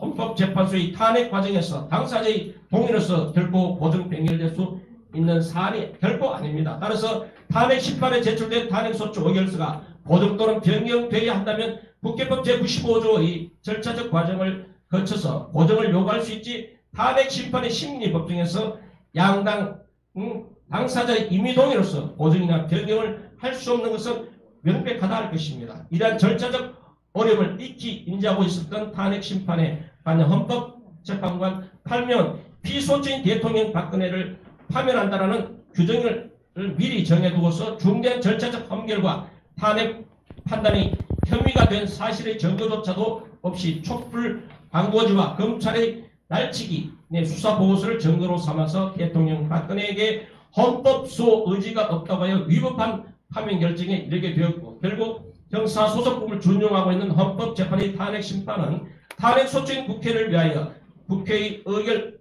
헌법재판소의 탄핵 과정에서 당사자의 동의로서 결코 보증 변경될 수 있는 사안이 결코 아닙니다. 따라서 탄핵 심판에 제출된 탄핵소추 의결서가 보증 또는 변경되어야 한다면 국회법 제95조의 절차적 과정을 거쳐서 보증을 요구할 수 있지 탄핵 심판의 심리 법정에서 양당 음, 당사자의 임의 동의로서 보증이나 변경을 할 수 없는 것은 명백하다 할 것입니다. 이러한 절차적 어려움을 익히 인지하고 있었던 탄핵 심판에 관련 헌법재판관 8명 피소주인 대통령 박근혜를 파면한다라는 규정을 미리 정해두고서 중대한 절차적 판결과 탄핵 판단이 혐의가 된 사실의 증거조차도 없이 촛불 광고지와 검찰의 날치기 내 수사 보고서를 증거로 삼아서 대통령 박근혜에게 헌법소 의지가 없다고 하여 위법한 파면 결정에 이르게 되었고 결국 형사 소송법을 준용하고 있는 헌법재판의 탄핵 심판은 탄핵 소추인 국회를 위하여 국회의 의결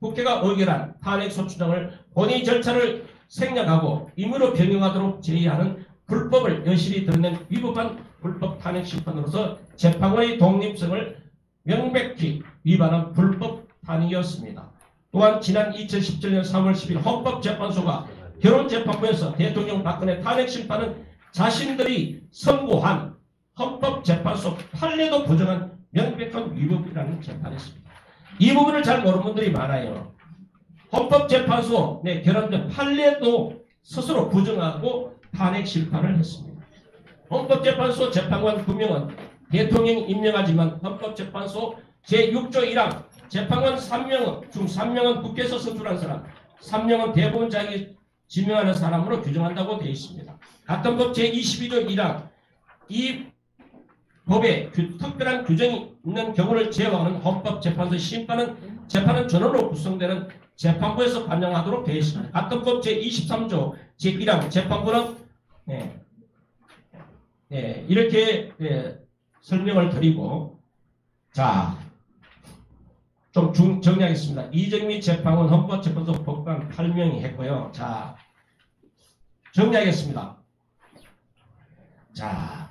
국회가 의결한 탄핵 소추장을 본의 절차를 생략하고 임의로 변경하도록 제의하는 불법을 여실히 드러낸 위법한 불법 탄핵 심판으로서 재판의 독립성을 명백히 위반한 불법 탄핵이었습니다. 또한 지난 2017년 3월 10일 헌법재판소가 결혼재판부에서 대통령 박근혜 탄핵 심판은 자신들이 선고한 헌법재판소 판례도 부정한 명백한 위법이라는 재판이었습니다. 이 부분을 잘 모르는 분들이 많아요. 헌법재판소 내 결혼된 판례도 스스로 부정하고 탄핵 심판을 했습니다. 헌법재판소 재판관 9명은 대통령이 임명하지만 헌법재판소 제6조 1항 재판관 3명은 중 3명은 국회에서 선출한 사람 3명은 대법원장이 지명하는 사람으로 규정한다고 되어 있습니다. 같은 법 제22조 1항 이 법에 규- 특별한 규정이 있는 경우를 제외하는 헌법재판소 심판은 재판은 전원으로 구성되는 재판부에서 관장하도록 되어 있습니다. 같은 법 제23조 제1항 재판부는 네, 네, 이렇게 네, 설명을 드리고 자, 좀 중, 정리하겠습니다. 이정미 재판관 헌법재판소 법관 8명이 했고요. 자, 정리하겠습니다. 자,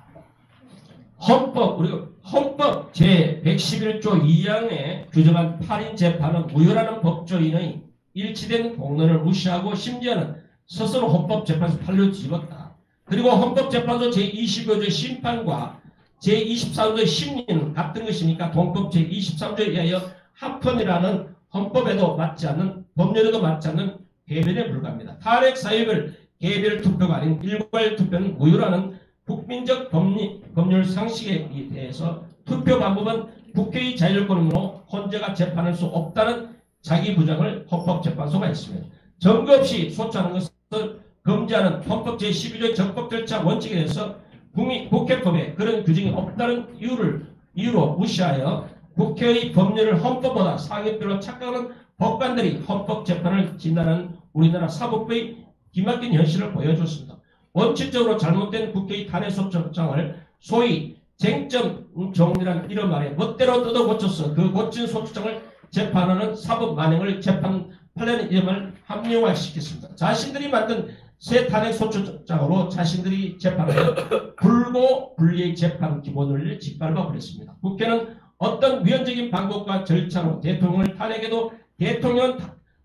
헌법 우리가 헌법 제111조 2항에 규정한 8인 재판은 무효라는 법조인의 일치된 공론을 무시하고 심지어는 스스로 헌법재판소 판례를 뒤집었다. 그리고 헌법재판소 제25조 심판과 제24조의 심리는 같은 것이니까 동법 제23조에 의하여 합헌이라는 헌법에도 맞지 않는 법률에도 맞지 않는 개변에 불과합니다. 탄핵 사유별 개별 투표가 아닌 일괄 투표는 무효라는 국민적 법리, 법률 상식에 대해서 투표 방법은 국회의 자율권으로 헌재가 재판할 수 없다는 자기 부정을 헌법재판소가 했습니다. 증거 없이 소추하는 것을 금지하는 헌법 제12조의 적법 절차 원칙에 대해서 국회법에 그런 규정이 없다는 이유를 이유로 무시하여 국회의 법률을 헌법보다 상위별로 착각하는 법관들이 헌법재판을 진단하는 우리나라 사법부의 기막힌 현실을 보여줬습니다. 원칙적으로 잘못된 국회의 탄핵소추장을 소위 쟁점 정리라는 이런 말에 멋대로 뜯어 고쳐서 그 고친 소추장을 재판하는 사법 만행을 재판 판례는 이름을 합리화시켰습니다. 자신들이 만든 새 탄핵 소추장으로 자신들이 재판하여 불고 분리의 재판 기본을 짓밟아 버렸습니다. 국회는 어떤 위헌적인 방법과 절차로 대통령을 탄핵해도 대통령은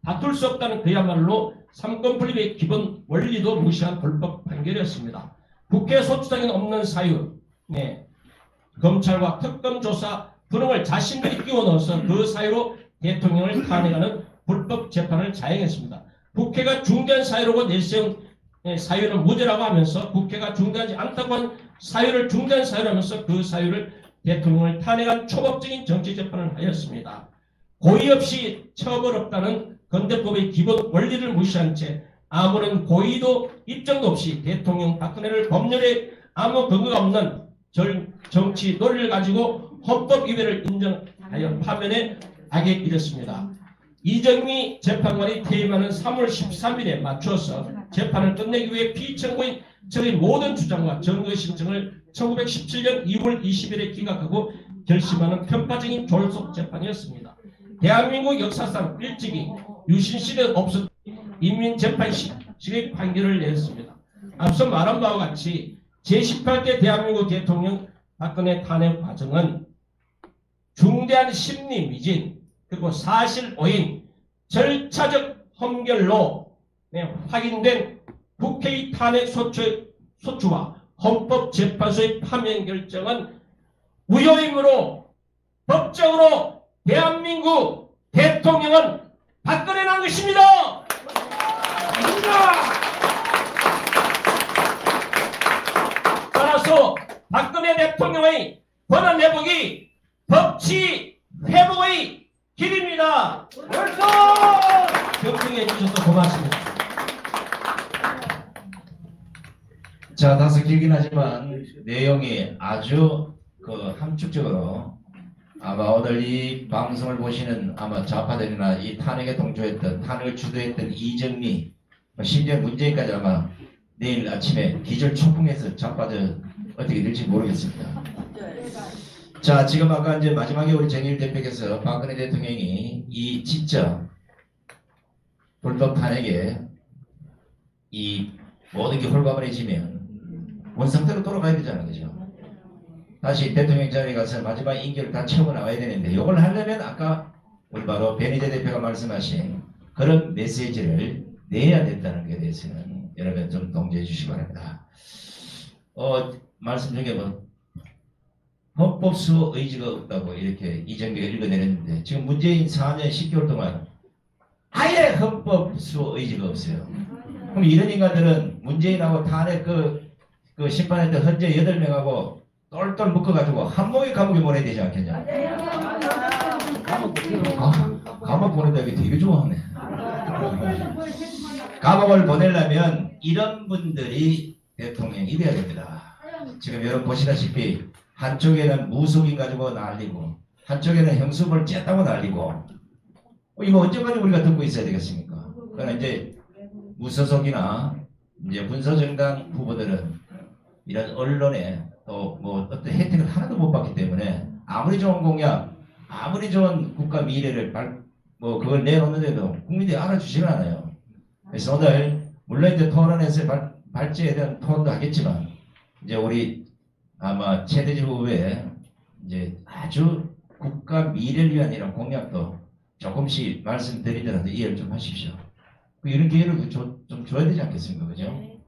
다- 다툴 수 없다는 그야말로 삼권 분립의 기본 원리도 무시한 불법 판결이었습니다. 국회 소추장에 없는 사유, 네, 검찰과 특검 조사 분홍을 자신들이 끼워 넣어서 그 사유로 대통령을 탄핵하는 불법 재판을 자행했습니다. 국회가 중대한 사유라고 내세운 예, 사유는 무죄라고 하면서 국회가 중대하지 않다고 한 사유를 중대한 사유라면서 그 사유를 대통령을 탄핵한 초법적인 정치 재판을 하였습니다. 고의 없이 처벌 없다는 건대법의 기본 원리를 무시한 채 아무런 고의도 입증도 없이 대통령 박근혜를 법률에 아무 근거가 없는 절- 정치 논리를 가지고 헌법 위배를 인정하여 파면에 악에 이르습니다. 이정미 재판관이 퇴임하는 3월 13일에 맞춰서 재판을 끝내기 위해 피청구인 저의 모든 주장과 증거 신청을 1917년 2월 20일에 기각하고 결심하는 편파적인 졸속 재판이었습니다. 대한민국 역사상 일찍이 유신시대 없었 인민재판식의 판결을 내렸습니다. 앞서 말한 바와 같이 제18대 대한민국 대통령 박근혜 탄핵 과정은 중대한 심리 미진 그리고 사실 오인 절차적 험결로 네, 확인된 국회의 탄핵 소추, 소추와 헌법재판소의 파면 결정은 무효이므로 법적으로 대한민국 대통령은 박근혜라는 것입니다. 따라서 박근혜 대통령의 권한 회복이 법치 회복의 길입니다. 경청해 주셔서 고맙습니다. 자, 다소 길긴 하지만 내용이 아주 그 함축적으로 아마 오늘 이 방송을 보시는 아마 좌파들이나 이 탄핵에 동조했던 탄핵을 주도했던 이정미 뭐 심지어 문재인까지 아마 내일 아침에 기절 초풍해서 자빠져 어떻게 될지 모르겠습니다. 자, 지금 아까 이제 마지막에 우리 정일 대표께서 박근혜 대통령이 이 진짜 불법 탄핵에 이 모든 게 홀가분해지면 원상태로 돌아가야 되잖아요. 그죠? 다시 대통령 자리에 가서 마지막 임기를 다 채우고 나와야 되는데 이걸 하려면 아까 우리 바로 베니대 대표가 말씀하신 그런 메시지를 내야 된다는 것에 대해서는 여러분 좀 동조해 주시기 바랍니다. 어, 말씀 중에 뭐 헌법수 의지가 없다고 이렇게 이정비가 읽어내렸는데 지금 문재인 4년 10개월 동안 아예 헌법수 의지가 없어요. 그럼 이런 인간들은 문재인하고 탄핵 그, 그 심판했던 헌재 8명하고 똘똘 묶어가지고 한 몸에 감옥에 보내야 되지 않겠냐. 아, 감옥 보낸다 이게 되게 좋아하네. 감옥을 보내려면 이런 분들이 대통령이 돼야 됩니다. 지금 여러분 보시다시피 한쪽에는 무속인 가지고 난리고 한쪽에는 형수벌 쬐다고 난리고 어, 이거 언제까지 우리가 듣고 있어야 되겠습니까? 그러나 이제 무소속이나 이제 군소정당 후보들은 이런 언론에 또 뭐 어떤 혜택을 하나도 못 받기 때문에 아무리 좋은 공약, 아무리 좋은 국가 미래를 발, 뭐 그걸 내놓는데도 국민들이 알아주지는 않아요. 그래서 오늘 물론 이제 토론에서 발, 발제에 대한 토론도 하겠지만 이제 우리 아마 최대지 후보의 이제 아주 국가 미래를 위한 이런 공약도 조금씩 말씀드리더라도 이해를 좀 하십시오. 그 이런 기회를 줘- 좀 줘야 되지 않겠습니까? 그죠? 네.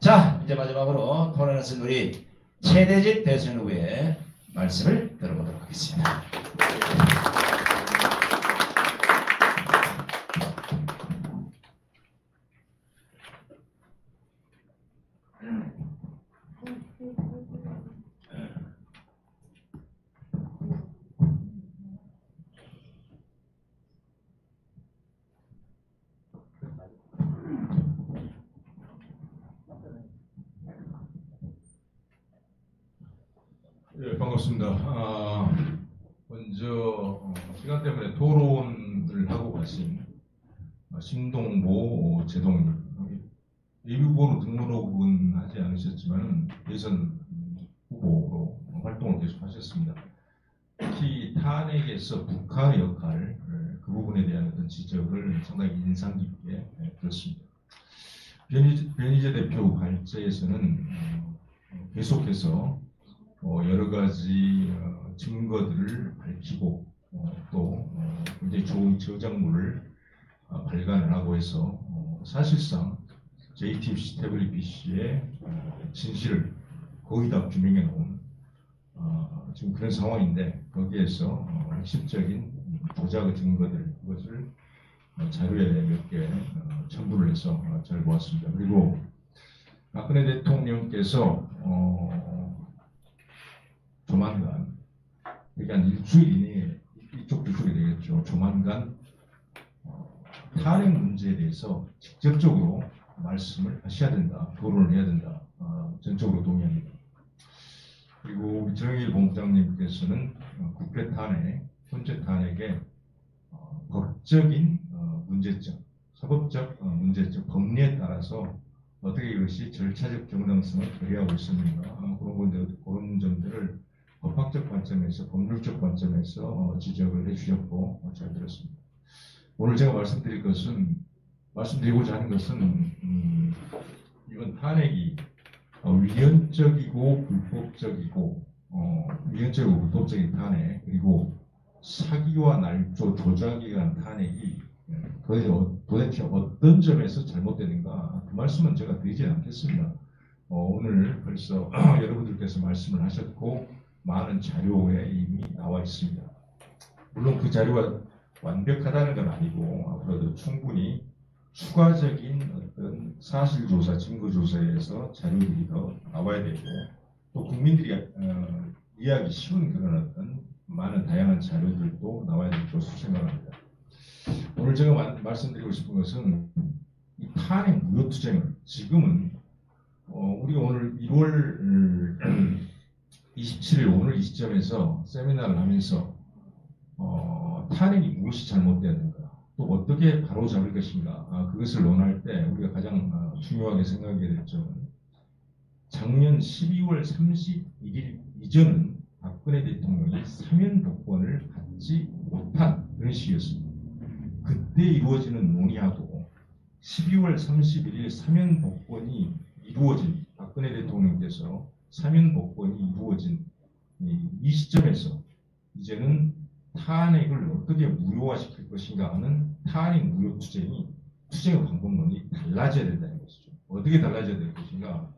자, 이제 마지막으로 토론에서 우리 최대집 대선 후보의 말씀을 들어보도록 하겠습니다. 예, 반갑습니다. 아, 먼저 어, 시간 때문에 토론을 하고 가신 어, 신동보 제동님 예비후보로 하지 않으셨지만 대선 후보로 활동을 계속 하셨습니다. 특히 탄핵에서 북한의 역할 어, 그 부분에 대한 어떤 지적을 상당히 인상 깊게 예, 들었습니다. 변희재, 대표 발제에서는 어, 계속해서 어, 여러 가지 어, 증거들을 밝히고 어, 또 어, 굉장히 좋은 저작물을 어, 발간을 하고 해서 어, 사실상 JTBC 태블릿 PC의 어, 진실을 거의 다 규명해 놓은 어, 지금 그런 상황인데 거기에서 어, 핵심적인 조작의 증거들 그것을 어, 자료에 몇개 어, 첨부를 해서 어, 잘 보았습니다. 그리고 박근혜 대통령께서 어, 조만간 한 일주일 이내에 이쪽 기술이 되겠죠. 조만간 어, 탄핵 문제에 대해서 직접적으로 말씀을 하셔야 된다. 토론을 해야 된다. 어, 전적으로 동의합니다. 그리고 정일 본부장님께서는 어, 국회 탄핵, 현재 탄핵의 어, 법적인 어, 문제점, 사법적 어, 문제점, 법리에 따라서 어떻게 이것이 절차적 정당성을 발휘하고 있습니까? 어, 그런 분들, 그런 점들을 법학적 관점에서 법률적 관점에서 어, 지적을 해주셨고 어, 잘 들었습니다. 오늘 제가 말씀드릴 것은 말씀드리고자 하는 것은 음, 이건 탄핵이 어, 위헌적이고 불법적이고 어, 위헌적이고 불법적인 탄핵 그리고 사기와 날조 의한 탄핵이 예, 도대체, 어, 도대체 어떤 점에서 잘못되는가 그 말씀은 제가 드리지 않겠습니다. 어, 오늘 벌써 여러분들께서 말씀을 하셨고 많은 자료에 이미 나와 있습니다. 물론 그 자료가 완벽하다는 건 아니고 앞으로도 충분히 추가적인 어떤 사실조사, 증거조사에서 자료들이 더 나와야 되고 또 국민들이 어, 이해하기 쉬운 그런 어떤 많은 다양한 자료들도 나와야 될 것으로 생각합니다. 오늘 제가 마- 말씀드리고 싶은 것은 이 탄핵 무효투쟁을 지금은 어, 우리가 오늘 1월 27일 오늘 이 시점에서 세미나를 하면서 어, 탄핵이 무엇이 잘못되었는가 또 어떻게 바로잡을 것인가 아, 그것을 논할 때 우리가 가장 아, 중요하게 생각해야 될 점은 작년 12월 31일 이전은 박근혜 대통령이 사면 복권을 받지 못한 그런 시기였습니다. 그때 이루어지는 논의하고 12월 31일 사면 복권이 이루어진 박근혜 대통령께서 사면 복권이 이루어진 이, 이 시점에서 이제는 탄핵을 어떻게 무효화시킬 것인가 하는 탄핵 무효 투쟁이 투쟁의 방법론이 달라져야 된다는 것이죠. 어떻게 달라져야 될 것인가?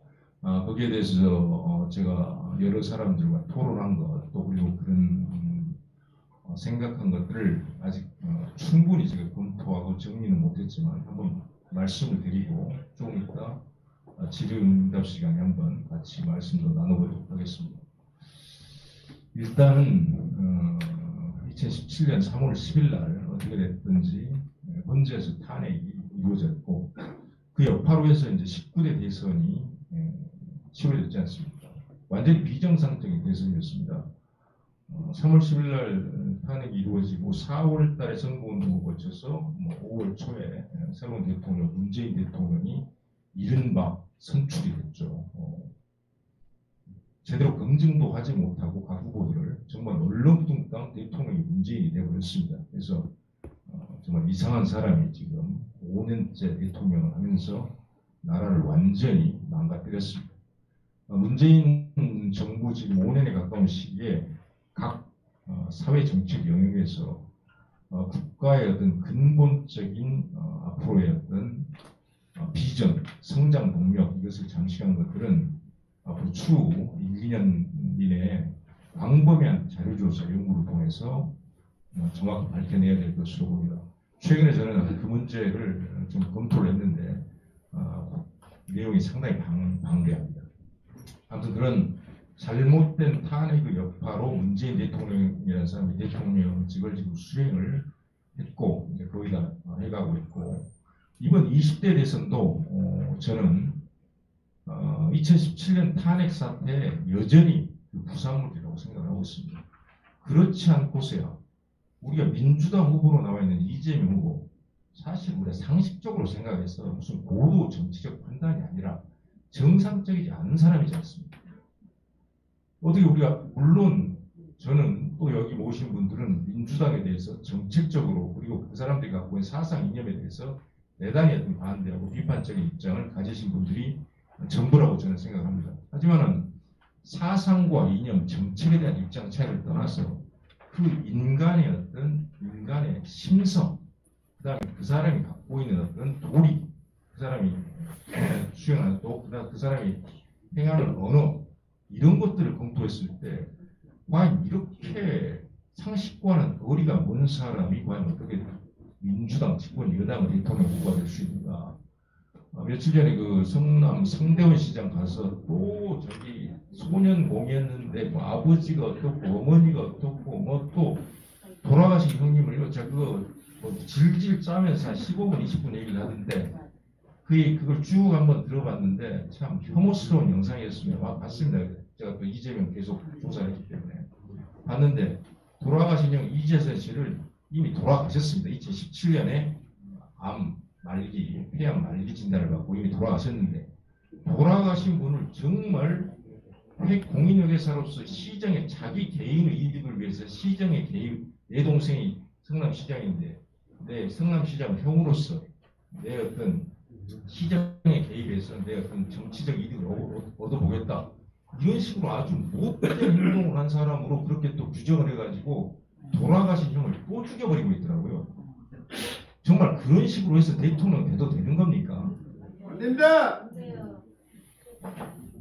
아, 거기에 대해서 어, 제가 여러 사람들과 토론한 것, 또 그리고 그런 음, 어, 생각한 것들을 아직 어, 충분히 제가 검토하고 정리는 못했지만 한번 말씀을 드리고 조금 이따 어, 질의응답 시간에 한번 같이 말씀도 나눠보도록 하겠습니다. 일단은 어, 2017년 3월 10일 날 어떻게 됐든지 예, 헌재에서 탄핵이 이루어졌고 그 여파로 해서 이제 19대 대선이 예, 치러졌지 않습니까? 완전히 비정상적인 대선이었습니다. 어, 3월 10일 날 탄핵이 이루어지고 4월 달에 선거운동을 거쳐서 뭐 5월 초에 예, 새로운 대통령 문재인 대통령이 이른바 선출이 됐죠. 어, 제대로 검증도 하지 못하고 각 후보들을 정말 얼렁뚱땅 대통령이 문재인이 되어버렸습니다. 그래서 어, 정말 이상한 사람이 지금 5년째 대통령을 하면서 나라를 완전히 망가뜨렸습니다. 어, 문재인 정부 지금 5년에 가까운 시기에 각 어, 사회 정책 영역에서 어, 국가의 어떤 근본적인 어, 앞으로의 어떤 어, 비전, 성장 동력 이것을 장식한 것들은 앞으로 추후 1, 2년 이내에 광범위한 자료조사 연구를 통해서 어, 정확히 밝혀내야 될 것으로 봅니다. 최근에 저는 그 문제를 좀 검토를 했는데 어, 내용이 상당히 방, 방대합니다. 아무튼 그런 잘못된 탄핵의 여파로 문재인 대통령이라는 사람이 대통령직을 지금 수행을 했고 이제 거의 다 해가고 있고 이번 20대 대선도 어, 저는 어, 2017년 탄핵 사태 여전히 그 부산물이라고 생각하고 있습니다. 그렇지 않고서야 우리가 민주당 후보로 나와 있는 이재명 후보 사실 우리가 상식적으로 생각해서 무슨 고도 정치적 판단이 아니라 정상적이지 않은 사람이지 않습니까? 어떻게 우리가 물론 저는 또 여기 모신 분들은 민주당에 대해서 정책적으로 그리고 그 사람들이 갖고 있는 사상 이념에 대해서 어떤 반대하고 비판적인 입장을 가지신 분들이 전부라고 저는 생각합니다. 하지만은 사상과 이념, 정책에 대한 입장 차이를 떠나서 그 인간의 어떤 인간의 심성, 그다음에 그 사람이 갖고 있는 어떤 도리, 그 사람이 수행하는 또 그다음 그 사람이 행하는 언어 이런 것들을 검토했을 때 과연 이렇게 상식과는 거리가 먼 사람이 과연 어떻게 민주당 집권 여당의 대통령 후보가 될 수 있는가? 어, 며칠 전에 그 성남 성대원 시장 가서 또 저기 소년 공이었는데 뭐 아버지가 어떻고 어머니가 어떻고 뭐 또 돌아가신 형님을 이거 제가 그거 뭐 질질 짜면서 한 15분 20분 얘기를 하던데 그 그걸 쭉 한번 들어봤는데 참 혐오스러운 영상이었습니다. 와, 봤습니다. 제가 또 이재명 계속 조사했기 때문에 봤는데 돌아가신 형 이재선 씨를 이미 돌아가셨습니다. 2017년에 암 말기, 폐암 말기 진단을 받고 이미 돌아가셨는데 돌아가신 분을 정말 회- 공인회계사로서 시정의 자기 개인의 이득을 위해서 시정의 개입 내 동생이 성남시장인데 내 성남시장 형으로서 내 어떤 시정에 개입해서 내 어떤 정치적 이득을 얻- 얻어보겠다 이런 식으로 아주 못된 행동을 한 사람으로 그렇게 또 규정을 해가지고 돌아가신 형을 또 죽여버리고 있더라고요. 정말 그런 식으로 해서 대통령 돼도 되는 겁니까? 안 됩니다.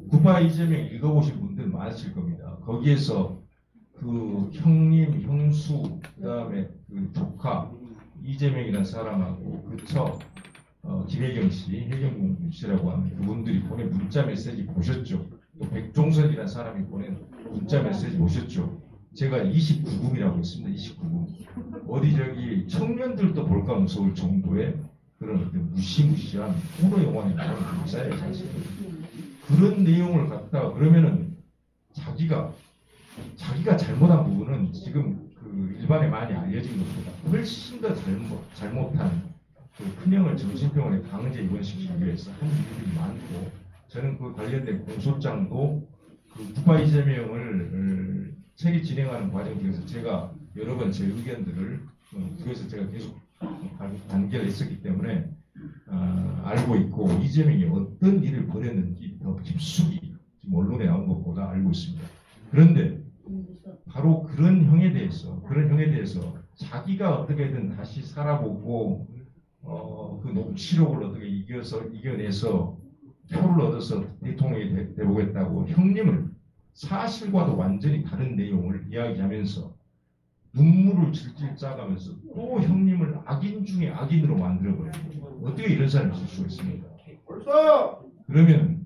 구파 이재명 읽어보신 분들 많으실 겁니다. 거기에서 그 형님, 형수, 그다음에 그 조카 이재명이라는 사람하고 그처 어, 김혜경 씨, 혜경 씨라고 하는 그분들이 보낸 문자 메시지 보셨죠? 또 백종선이라는 사람이 보낸 문자 메시지 보셨죠? 제가 29금이라고 했습니다. 29금. 어디 저기 청년들도 볼까 무서울 정도의 그런 무시무시한 호러 영화에 나오는 문자예요, 사실. 그런 내용을 갖다가 그러면은 자기가 자기가 잘못한 부분은 지금 그 일반에 많이 알려진 것보다 훨씬 더 잘못 잘못한 그 큰형을 정신병원에 강제 입원시키기 위해서 한 일들이 많고 저는 그 관련된 공소장도 그 이재명을 어, 책이 진행하는 과정 중에서 제가 여러 번 제 의견들을 어, 그래서 제가 계속 관- 관계를 했었기 때문에 아, 알고 있고 이재명이 어떤 일을 벌였는지 더 깊숙이 지금 언론에 나온 것보다 알고 있습니다. 그런데 바로 그런 형에 대해서 그런 형에 대해서 자기가 어떻게든 다시 살아보고 어, 그 녹취록을 어떻게 이겨서 이겨내서 표를 얻어서 대통령이 돼, 돼보겠다고 형님을 사실과도 완전히 다른 내용을 이야기하면서 눈물을 질질 짜가면서 또 형님을 악인 중에 악인으로 만들어버려요. 어떻게 이런 사람이 있을 수가 있습니까? 벌써 그러면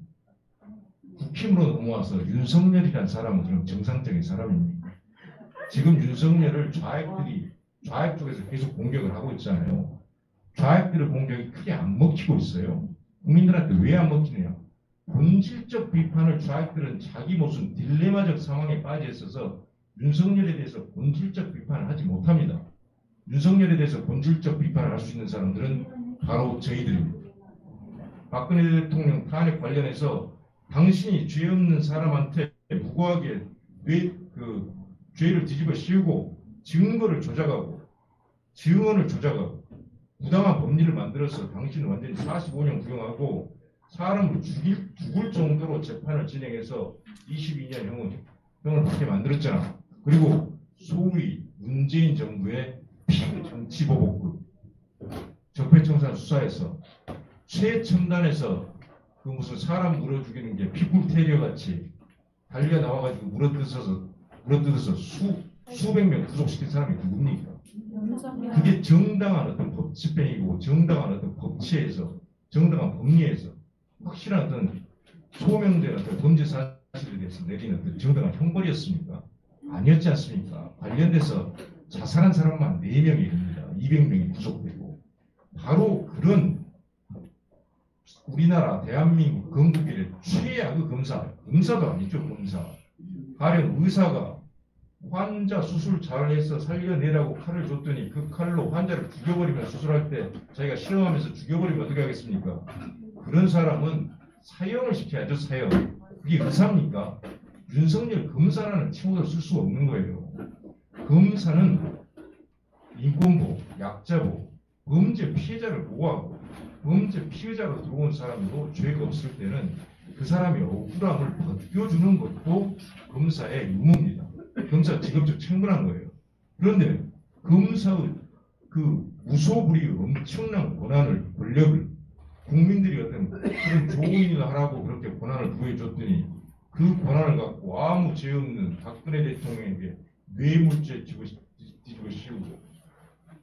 국힘으로 넘어와서 윤석열이라는 사람은 그럼 정상적인 사람입니까? 지금 윤석열을 좌익들이 좌익 쪽에서 계속 공격을 하고 있잖아요. 좌익들의 공격이 크게 안 먹히고 있어요. 국민들한테 왜 안 먹히느냐? 본질적 비판을 좌익들은 자기 무슨 딜레마적 상황에 빠져 있어서 윤석열에 대해서 본질적 비판을 하지 못합니다. 윤석열에 대해서 본질적 비판을 할 수 있는 사람들은 바로 저희들입니다. 박근혜 대통령 탄핵 관련해서 당신이 죄 없는 사람한테 무고하게 뇌, 그 죄를 뒤집어 씌우고 증거를 조작하고 증언을 조작하고 부당한 법리를 만들어서 당신은 완전히 45년 구형하고 사람을 죽일, 죽을 정도로 재판을 진행해서 22년 형을 형을 받게 만들었잖아. 그리고 소위 문재인 정부의 피정치보복급 적폐청산 수사에서 최첨단에서 그 무슨 사람 물어 죽이는 게 피플 테리어 같이 달려 나와가지고 물어뜯어서 물어뜯어서 수 수백 명 구속시킨 사람이 누굽니까? 그게 정당한 어떤 법 집행이고 정당한 어떤 법치에서 정당한 법리에서 확실한 어떤 소명된 어떤 범죄 사실에 대해서 내리는 어떤 정당한 형벌이었습니까? 아니었지 않습니까? 관련돼서 자살한 사람만 4명이 됩니다. 200명이 구속되고 바로 그런 우리나라 대한민국 건국의 최악의 검사, 검사도 아니죠 검사. 가령 의사가 환자 수술 잘해서 살려내라고 칼을 줬더니 그 칼로 환자를 죽여버리면 수술할 때 자기가 실험하면서 죽여버리면 어떻게 하겠습니까? 그런 사람은 사형을 시켜야죠 사형. 그게 의사입니까? 윤석열 검사라는 칭호를 쓸 수 없는 거예요. 검사는 인권보, 약자보, 범죄 피해자를 보호하고 범죄 피해자로 들어온 사람도 죄가 없을 때는 그 사람이 억울함을 벗겨주는 것도 검사의 의무입니다. 검사 직업적 책무란 거예요. 그런데 검사의 그 무소불위 엄청난 권한을 권력을 국민들이 어떤 그런 좋은 하라고 그렇게 권한을 부여줬더니 그 권한을 갖고 아무 죄 없는 박근혜 대통령에게 뇌물죄 뒤집어 뒤집어 씌우고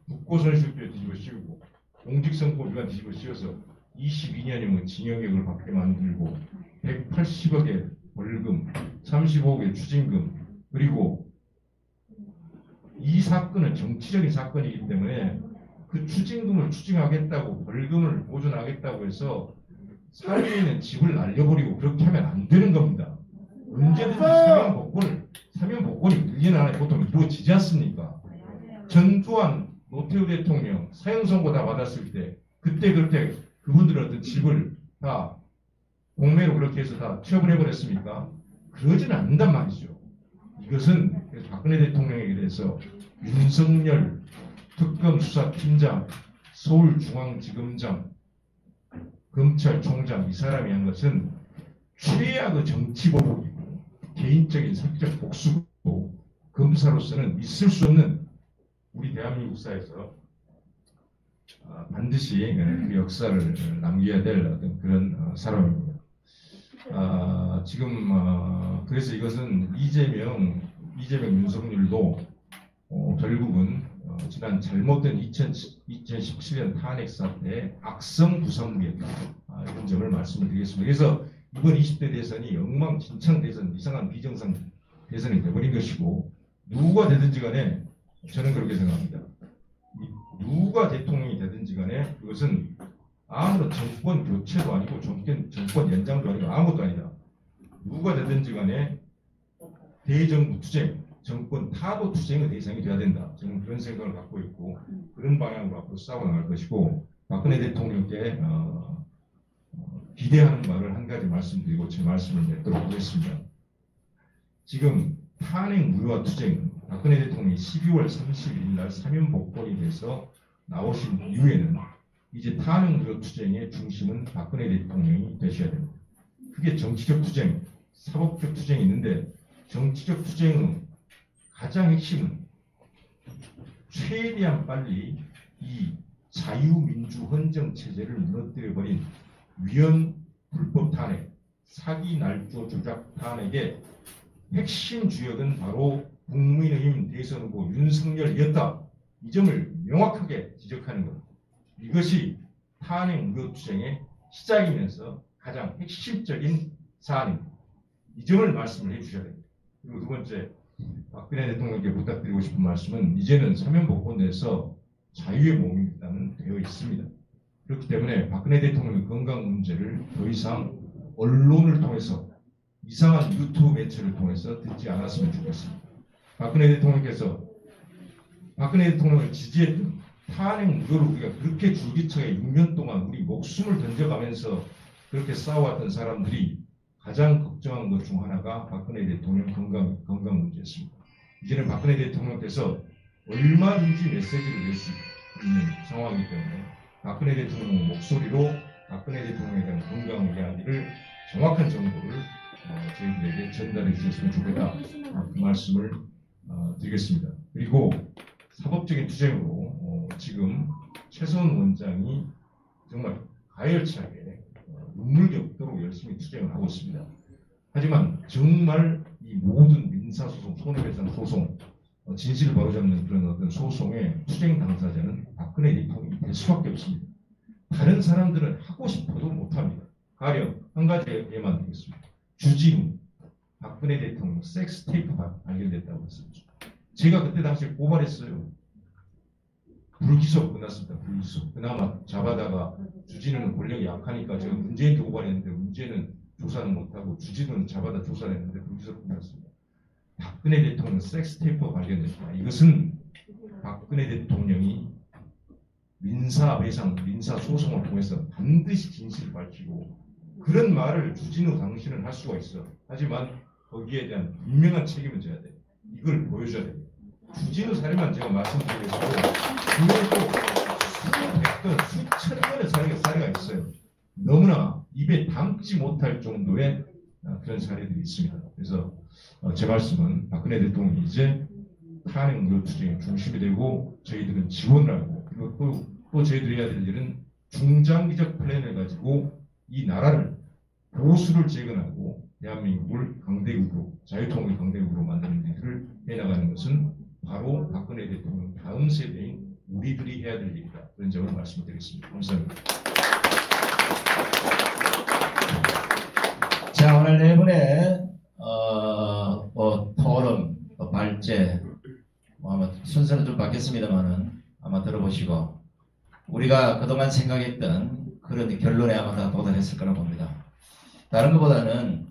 국고선실죄 뒤집어 씌우고 공직선거 위반 뒤집어 씌워서 22년이면 징역액을 받게 만들고 180억의 벌금, 35억의 추징금 그리고 이 사건은 정치적인 사건이기 때문에 그 추징금을 추징하겠다고 벌금을 보존하겠다고 해서 있는 집을 날려버리고 그렇게 하면 안 되는 겁니다. 언제든지 사면 복권을 사면 복권이 1년 안에 보통 이루어지지 않습니까? 전두환 노태우 대통령 사형 선고 다 받았을 때 그때 그렇게 그분들은 어떤 집을 다 공매로 그렇게 해서 다 취업을 해버렸습니까? 그러지는 않는단 말이죠. 이것은 박근혜 대통령에게 대해서 윤석열 특검수사팀장, 서울중앙지검장, 검찰총장 이 사람이 한 것은 최악의 정치보복이고 개인적인 사적 복수고 검사로서는 있을 수 없는 우리 대한민국 사회에서 아, 반드시 그 역사를 남겨야 될 어떤 그런 어, 사람입니다. 아, 지금 어, 그래서 이것은 이재명, 이재명 윤석열도 어, 결국은 어, 지난 잘못된 2000, 2017년 탄핵 사태의 악성 부산물이었다. 아, 이런 점을 말씀을 드리겠습니다. 그래서 이번 20대 대선이 엉망진창 대선, 이상한 비정상 대선이 되버린 것이고 누가 되든지 간에 저는 그렇게 생각합니다. 이 누가 대통령이 되든지 간에 그것은 아무런 정권 교체도 아니고 정권, 정권 연장도 아니고 아무것도 아니다. 누가 되든지 간에 대정부 투쟁, 정권 타도 투쟁의 대상이 돼야 된다. 저는 그런 생각을 갖고 있고 그런 방향으로 앞으로 싸워 나갈 것이고 박근혜 대통령께 어, 어, 기대하는 말을 한 가지 말씀드리고 제 말씀을 맺도록 하겠습니다. 지금 탄핵 무효화 투쟁 박근혜 대통령이 12월 31일 날 사면 복권이 돼서 나오신 이후에는 이제 탄핵 무효 투쟁의 중심은 박근혜 대통령이 되셔야 됩니다. 그게 정치적 투쟁, 사법적 투쟁이 있는데 정치적 투쟁은 가장 핵심은 최대한 빨리 이 자유민주 헌정 체제를 무너뜨려버린 위헌 불법 탄핵, 사기 날조 조작 탄핵의 핵심 주역은 바로 국민의힘 대선 후보 윤석열이었다. 이 점을 명확하게 지적하는 것. 이것이 탄핵 무효 투쟁의 시작이면서 가장 핵심적인 사안입니다. 이 점을 말씀을 해주셔야 됩니다. 그리고 두 번째, 박근혜 대통령께 부탁드리고 싶은 말씀은 이제는 사면복권에서 자유의 몸이 일단은 되어 있습니다. 그렇기 때문에 박근혜 대통령의 건강 문제를 더 이상 언론을 통해서 이상한 유튜브 매체를 통해서 듣지 않았으면 좋겠습니다. 박근혜 대통령께서 박근혜 대통령을 지지했던 탄핵 무효를 우리가 그렇게 줄기차게 6년 동안 우리 목숨을 던져가면서 그렇게 싸워왔던 사람들이 가장 걱정한 것 중 하나가 박근혜 대통령 건강, 건강 문제였습니다. 이제는 박근혜 대통령께서 얼마든지 메시지를 낼 수 있는 상황이기 때문에 박근혜 대통령 목소리로 박근혜 대통령에 대한 건강 이야기를 정확한 정보를 어, 저희들에게 전달해 주셨으면 좋겠다. 어, 그 말씀을 어, 드리겠습니다. 그리고 사법적인 투쟁으로 어, 지금 최소원 원장이 정말 가열차게 어, 눈물겹도록 열심히 투쟁을 하고 있습니다. 하지만 정말 이 모든 민사소송, 손해배상 소송, 어, 진실을 바로잡는 그런 어떤 소송의 투쟁 당사자는 박근혜 대통령이 될 수밖에 없습니다. 다른 사람들은 하고 싶어도 못합니다. 가령 한 가지에만 되겠습니다. 주진우, 박근혜 대통령 섹스 테이프 가 발견됐다고 했었죠. 제가 그때 당시에 고발했어요. 불기소 끝났습니다. 불기소. 그나마 잡아다가 주진우는 권력이 약하니까 제가 문재인도 고발했는데 문재인은 조사는 못하고 주진우는 잡아다 조사를 했는데 불기소 끝났습니다. 박근혜 대통령 섹스 테이프가 발견됐다. 이것은 박근혜 대통령이 민사 배상, 민사 소송을 통해서 반드시 진실을 밝히고 그런 말을 주진우 당신은 할 수가 있어. 하지만 거기에 대한 분명한 책임을 져야 돼. 이걸 보여줘야 돼. 주진우 사례만 제가 말씀드리겠고 그것도 수백 건, 수천 건의 사례가, 사례가 있어요. 너무나 입에 담지 못할 정도의 아, 그런 사례들이 있습니다. 그래서 어, 제 말씀은 박근혜 대통령이 이제 탄핵 노투쟁의 중심이 되고 저희들은 지원을 하고 그리고 또, 또 저희들이 해야 될 일은 중장기적 플랜을 가지고 이 나라를 보수를 재건하고 대한민국을 강대국으로 자유통일 강대국으로 만드는 일을 해나가는 것은 바로 박근혜 대통령 다음 세대인 우리들이 해야 될 일이다. 그런 점을 말씀드리겠습니다. 감사합니다. 자 오늘 네 분의 어, 뭐 토론, 또 발제 뭐 아마 순서는 좀 바뀌었습니다만은 아마 들어보시고 우리가 그동안 생각했던 그런 결론에 아마 다 도달했을 거라고 봅니다. 다른 것보다는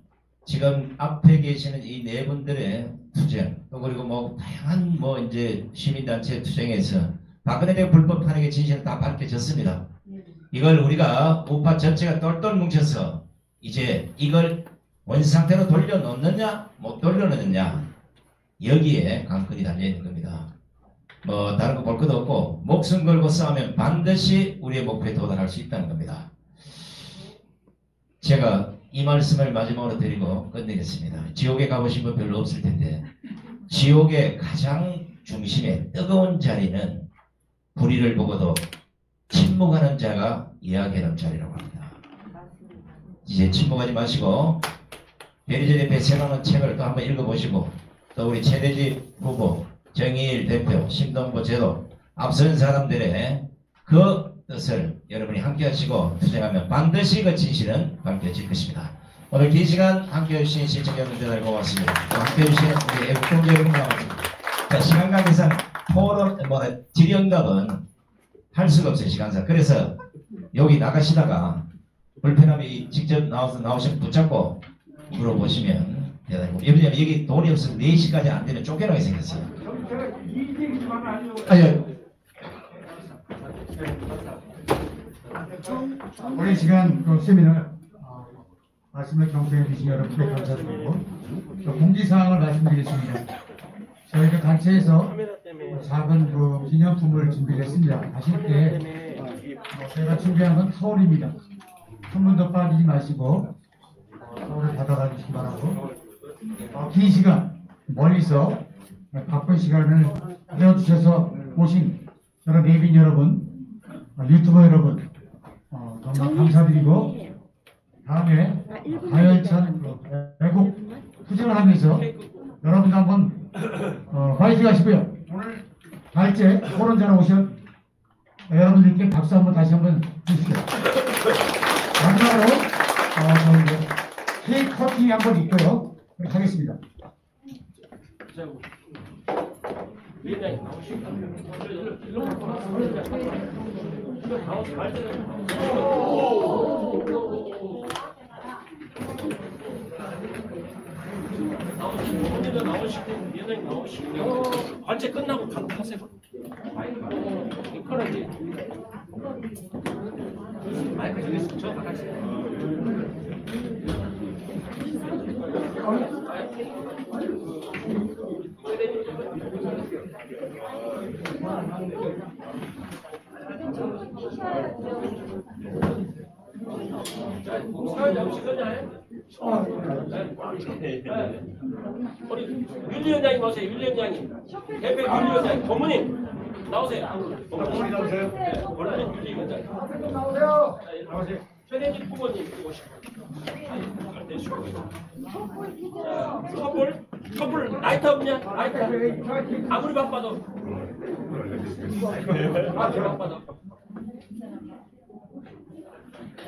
지금 앞에 계시는 이 네 분들의 투쟁 또 그리고 뭐 다양한 뭐 이제 시민단체 투쟁에서 박근혜 대통령 불법 탄핵의 진실은 다 밝혀졌습니다. 이걸 우리가 우파 전체가 똘똘 뭉쳐서 이제 이걸 원상태로 돌려놓느냐 못 돌려놓느냐 여기에 관건이 달려있는 겁니다. 뭐 다른 거 볼 것도 없고 목숨 걸고 싸우면 반드시 우리의 목표에 도달할 수 있다는 겁니다. 제가 이 말씀을 마지막으로 드리고 끝내겠습니다. 지옥에 가보신 분 별로 없을 텐데 지옥의 가장 중심에 뜨거운 자리는 불의를 보고도 침묵하는 자가 이야기하는 자리라고 합니다. 이제 침묵하지 마시고 베리젤의 배세라는 책을 또 한번 읽어보시고 또 우리 최대집 후보 정의일 대표 심동보 제도 앞선 사람들의 그 뜻을 여러분이 함께 하시고 투쟁하면 반드시 그 진실은 밝혀질 것입니다. 오늘 긴 시간 함께 해주신 시청자 여러분들 고맙습니다. 또 함께 해주신 우리 애국동지 여러분 고맙습니다. 자, 시간 관계상 토론, 뭐, 질의응답은 할 수가 없어요, 시간상. 그래서 여기 나가시다가 불편함이 직접 나와서 나오시면 붙잡고 물어보시면 대단히 왜냐면 여기 돈이 없어서 4시까지 안 되면 쫓겨나게 생겼어요. 아니, 오랜 시간 그 세미나 어, 말씀을 경청해 주신 여러분께 감사드리고 또 공지사항을 말씀드리겠습니다. 저희 그 단체에서 작은 그 기념품을 준비를 했습니다. 가실 때 어, 저희가 준비한 건 타올입니다. 한 번도 빠지지 마시고 어, 타올을 받아가 주시기 바라고 어, 긴 시간 멀리서 바쁜 시간을 내어주셔서 오신 여러 내빈 여러분 어, 유튜버 여러분 어, 정말 감사드리고 다음에 가열찬 그 외국 투쟁을 하면서 여러분도 한번 어, 화이팅 하시고요. 오늘 발제 토론자로 오신 여러분들께 박수 한번 다시 한번 주시죠. 마지막으로 어, 저희 이제 케이크 커팅 한번 있고요. 하겠습니다. 언니도 나오시고 위원장님 나오시고 관제 끝나고 가, 가세요. 이거라지. 마이크 저기 있어. 저 혹시 그냥 해? 우리 윤 위원장님 오세요. 윤 위원장님. 대표 윤 위원장님. 고모님 나오세요. 고모님 나오세요. 원래 윤 위원장님. 나오세요. 최대진 후보님 오시고. 자, 커플 커플 라이터 없냐? 라이터 아무리 바빠도 아무리 바빠도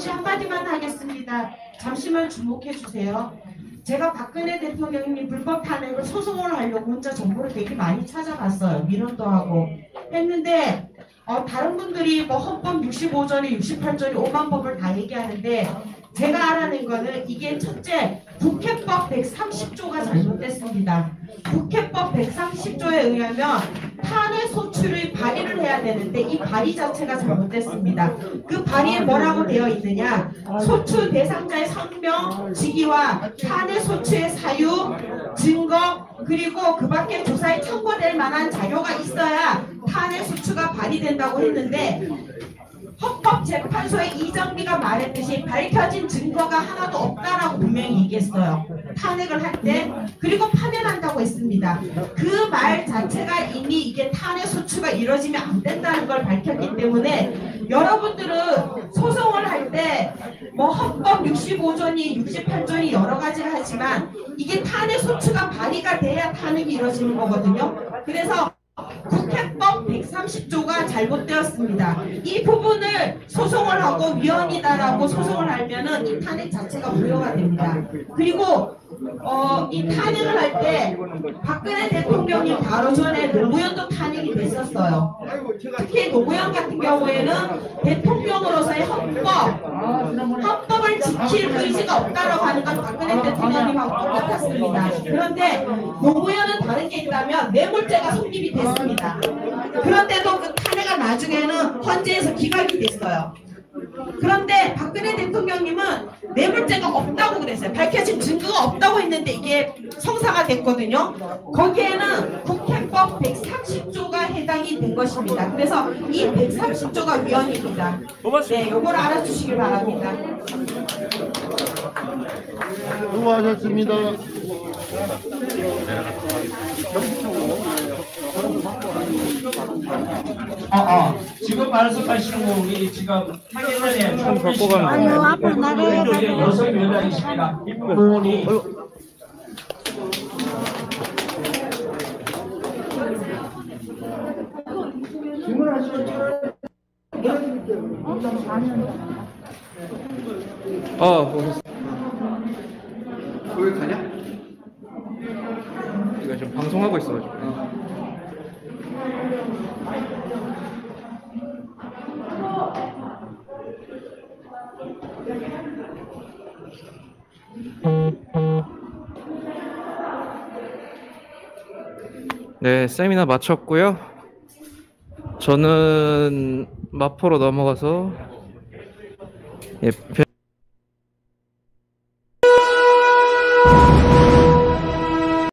잠시 한마디만 하겠습니다. 잠시만 주목해 주세요. 제가 박근혜 대통령님 불법 탄핵을 소송을 하려고 혼자 정보를 되게 많이 찾아봤어요. 민원도 하고 했는데 어, 다른 분들이 뭐 헌법 65조니 68조니 5만 법을 다 얘기하는데 제가 알아낸 거는 이게 첫째 국회법 130조가 잘못됐습니다. 국회법 130조에 의하면 탄핵 소추를 발의를 해야 되는데 이 발의 자체가 잘못됐습니다. 그 발의에 뭐라고 되어 있느냐? 소추 대상자의 성명, 직위와 탄핵 소추의 사유, 증거 그리고 그 밖에 조사에 청구될 만한 자료가 있어야 탄핵 소추가 발의된다고 했는데 헌법재판소의 이정미가 말했듯이 밝혀진 증거가 하나도 없다라고 분명히 얘기했어요. 탄핵을 할 때 그리고 파면한다고 했습니다. 그 말 자체가 이미 이게 탄핵 소추가 이루어지면 안 된다는 걸 밝혔기 때문에 여러분들은 소송을 할 때 뭐 헌법 65조니 68조니 여러 가지를 하지만 이게 탄핵 소추가 발의가 돼야 탄핵이 이루어지는 거거든요. 그래서 국회법 130조가 잘못되었습니다. 이 부분을 소송을 하고 위헌이다라고 소송을 하면은 이 탄핵 자체가 무효가 됩니다. 그리고 어, 이 탄핵을 할 때 박근혜 대통령이 바로 전에 노무현도 탄핵이 됐었어요. 특히 노무현 같은 경우에는 대통령으로서의 헌법, 헌법을 지킬 의지가 없다라고 하는 건 박근혜 대통령님하고 똑같았습니다. 그런데 노무현은 다른 게 있다면 뇌물죄가 성립이 됐습니다. 그런데도 그 탄핵가 나중에는 헌재에서 기각이 됐어요. 그런데 박근혜 대통령님은 뇌물죄가 없다고 그랬어요. 밝혀진 증거가 없다고 했는데 이게 성사가 됐거든요. 거기에는 국회법 130조가 해당이 된 것입니다. 그래서 이 130조가 위헌입니다. 네, 요걸 알아주시길 바랍니다. 수고하셨습니다. 아, 아, 지금 말씀하시는 분이 지금 하계선에 총무시간 아유, 앞으로 나가요. 여성 위원장이십니다. 이분이 거기 가냐? 이거 지금 방송하고 있어가지고. 네, 세미나 마쳤고요. 저는 마포로 넘어가서 예,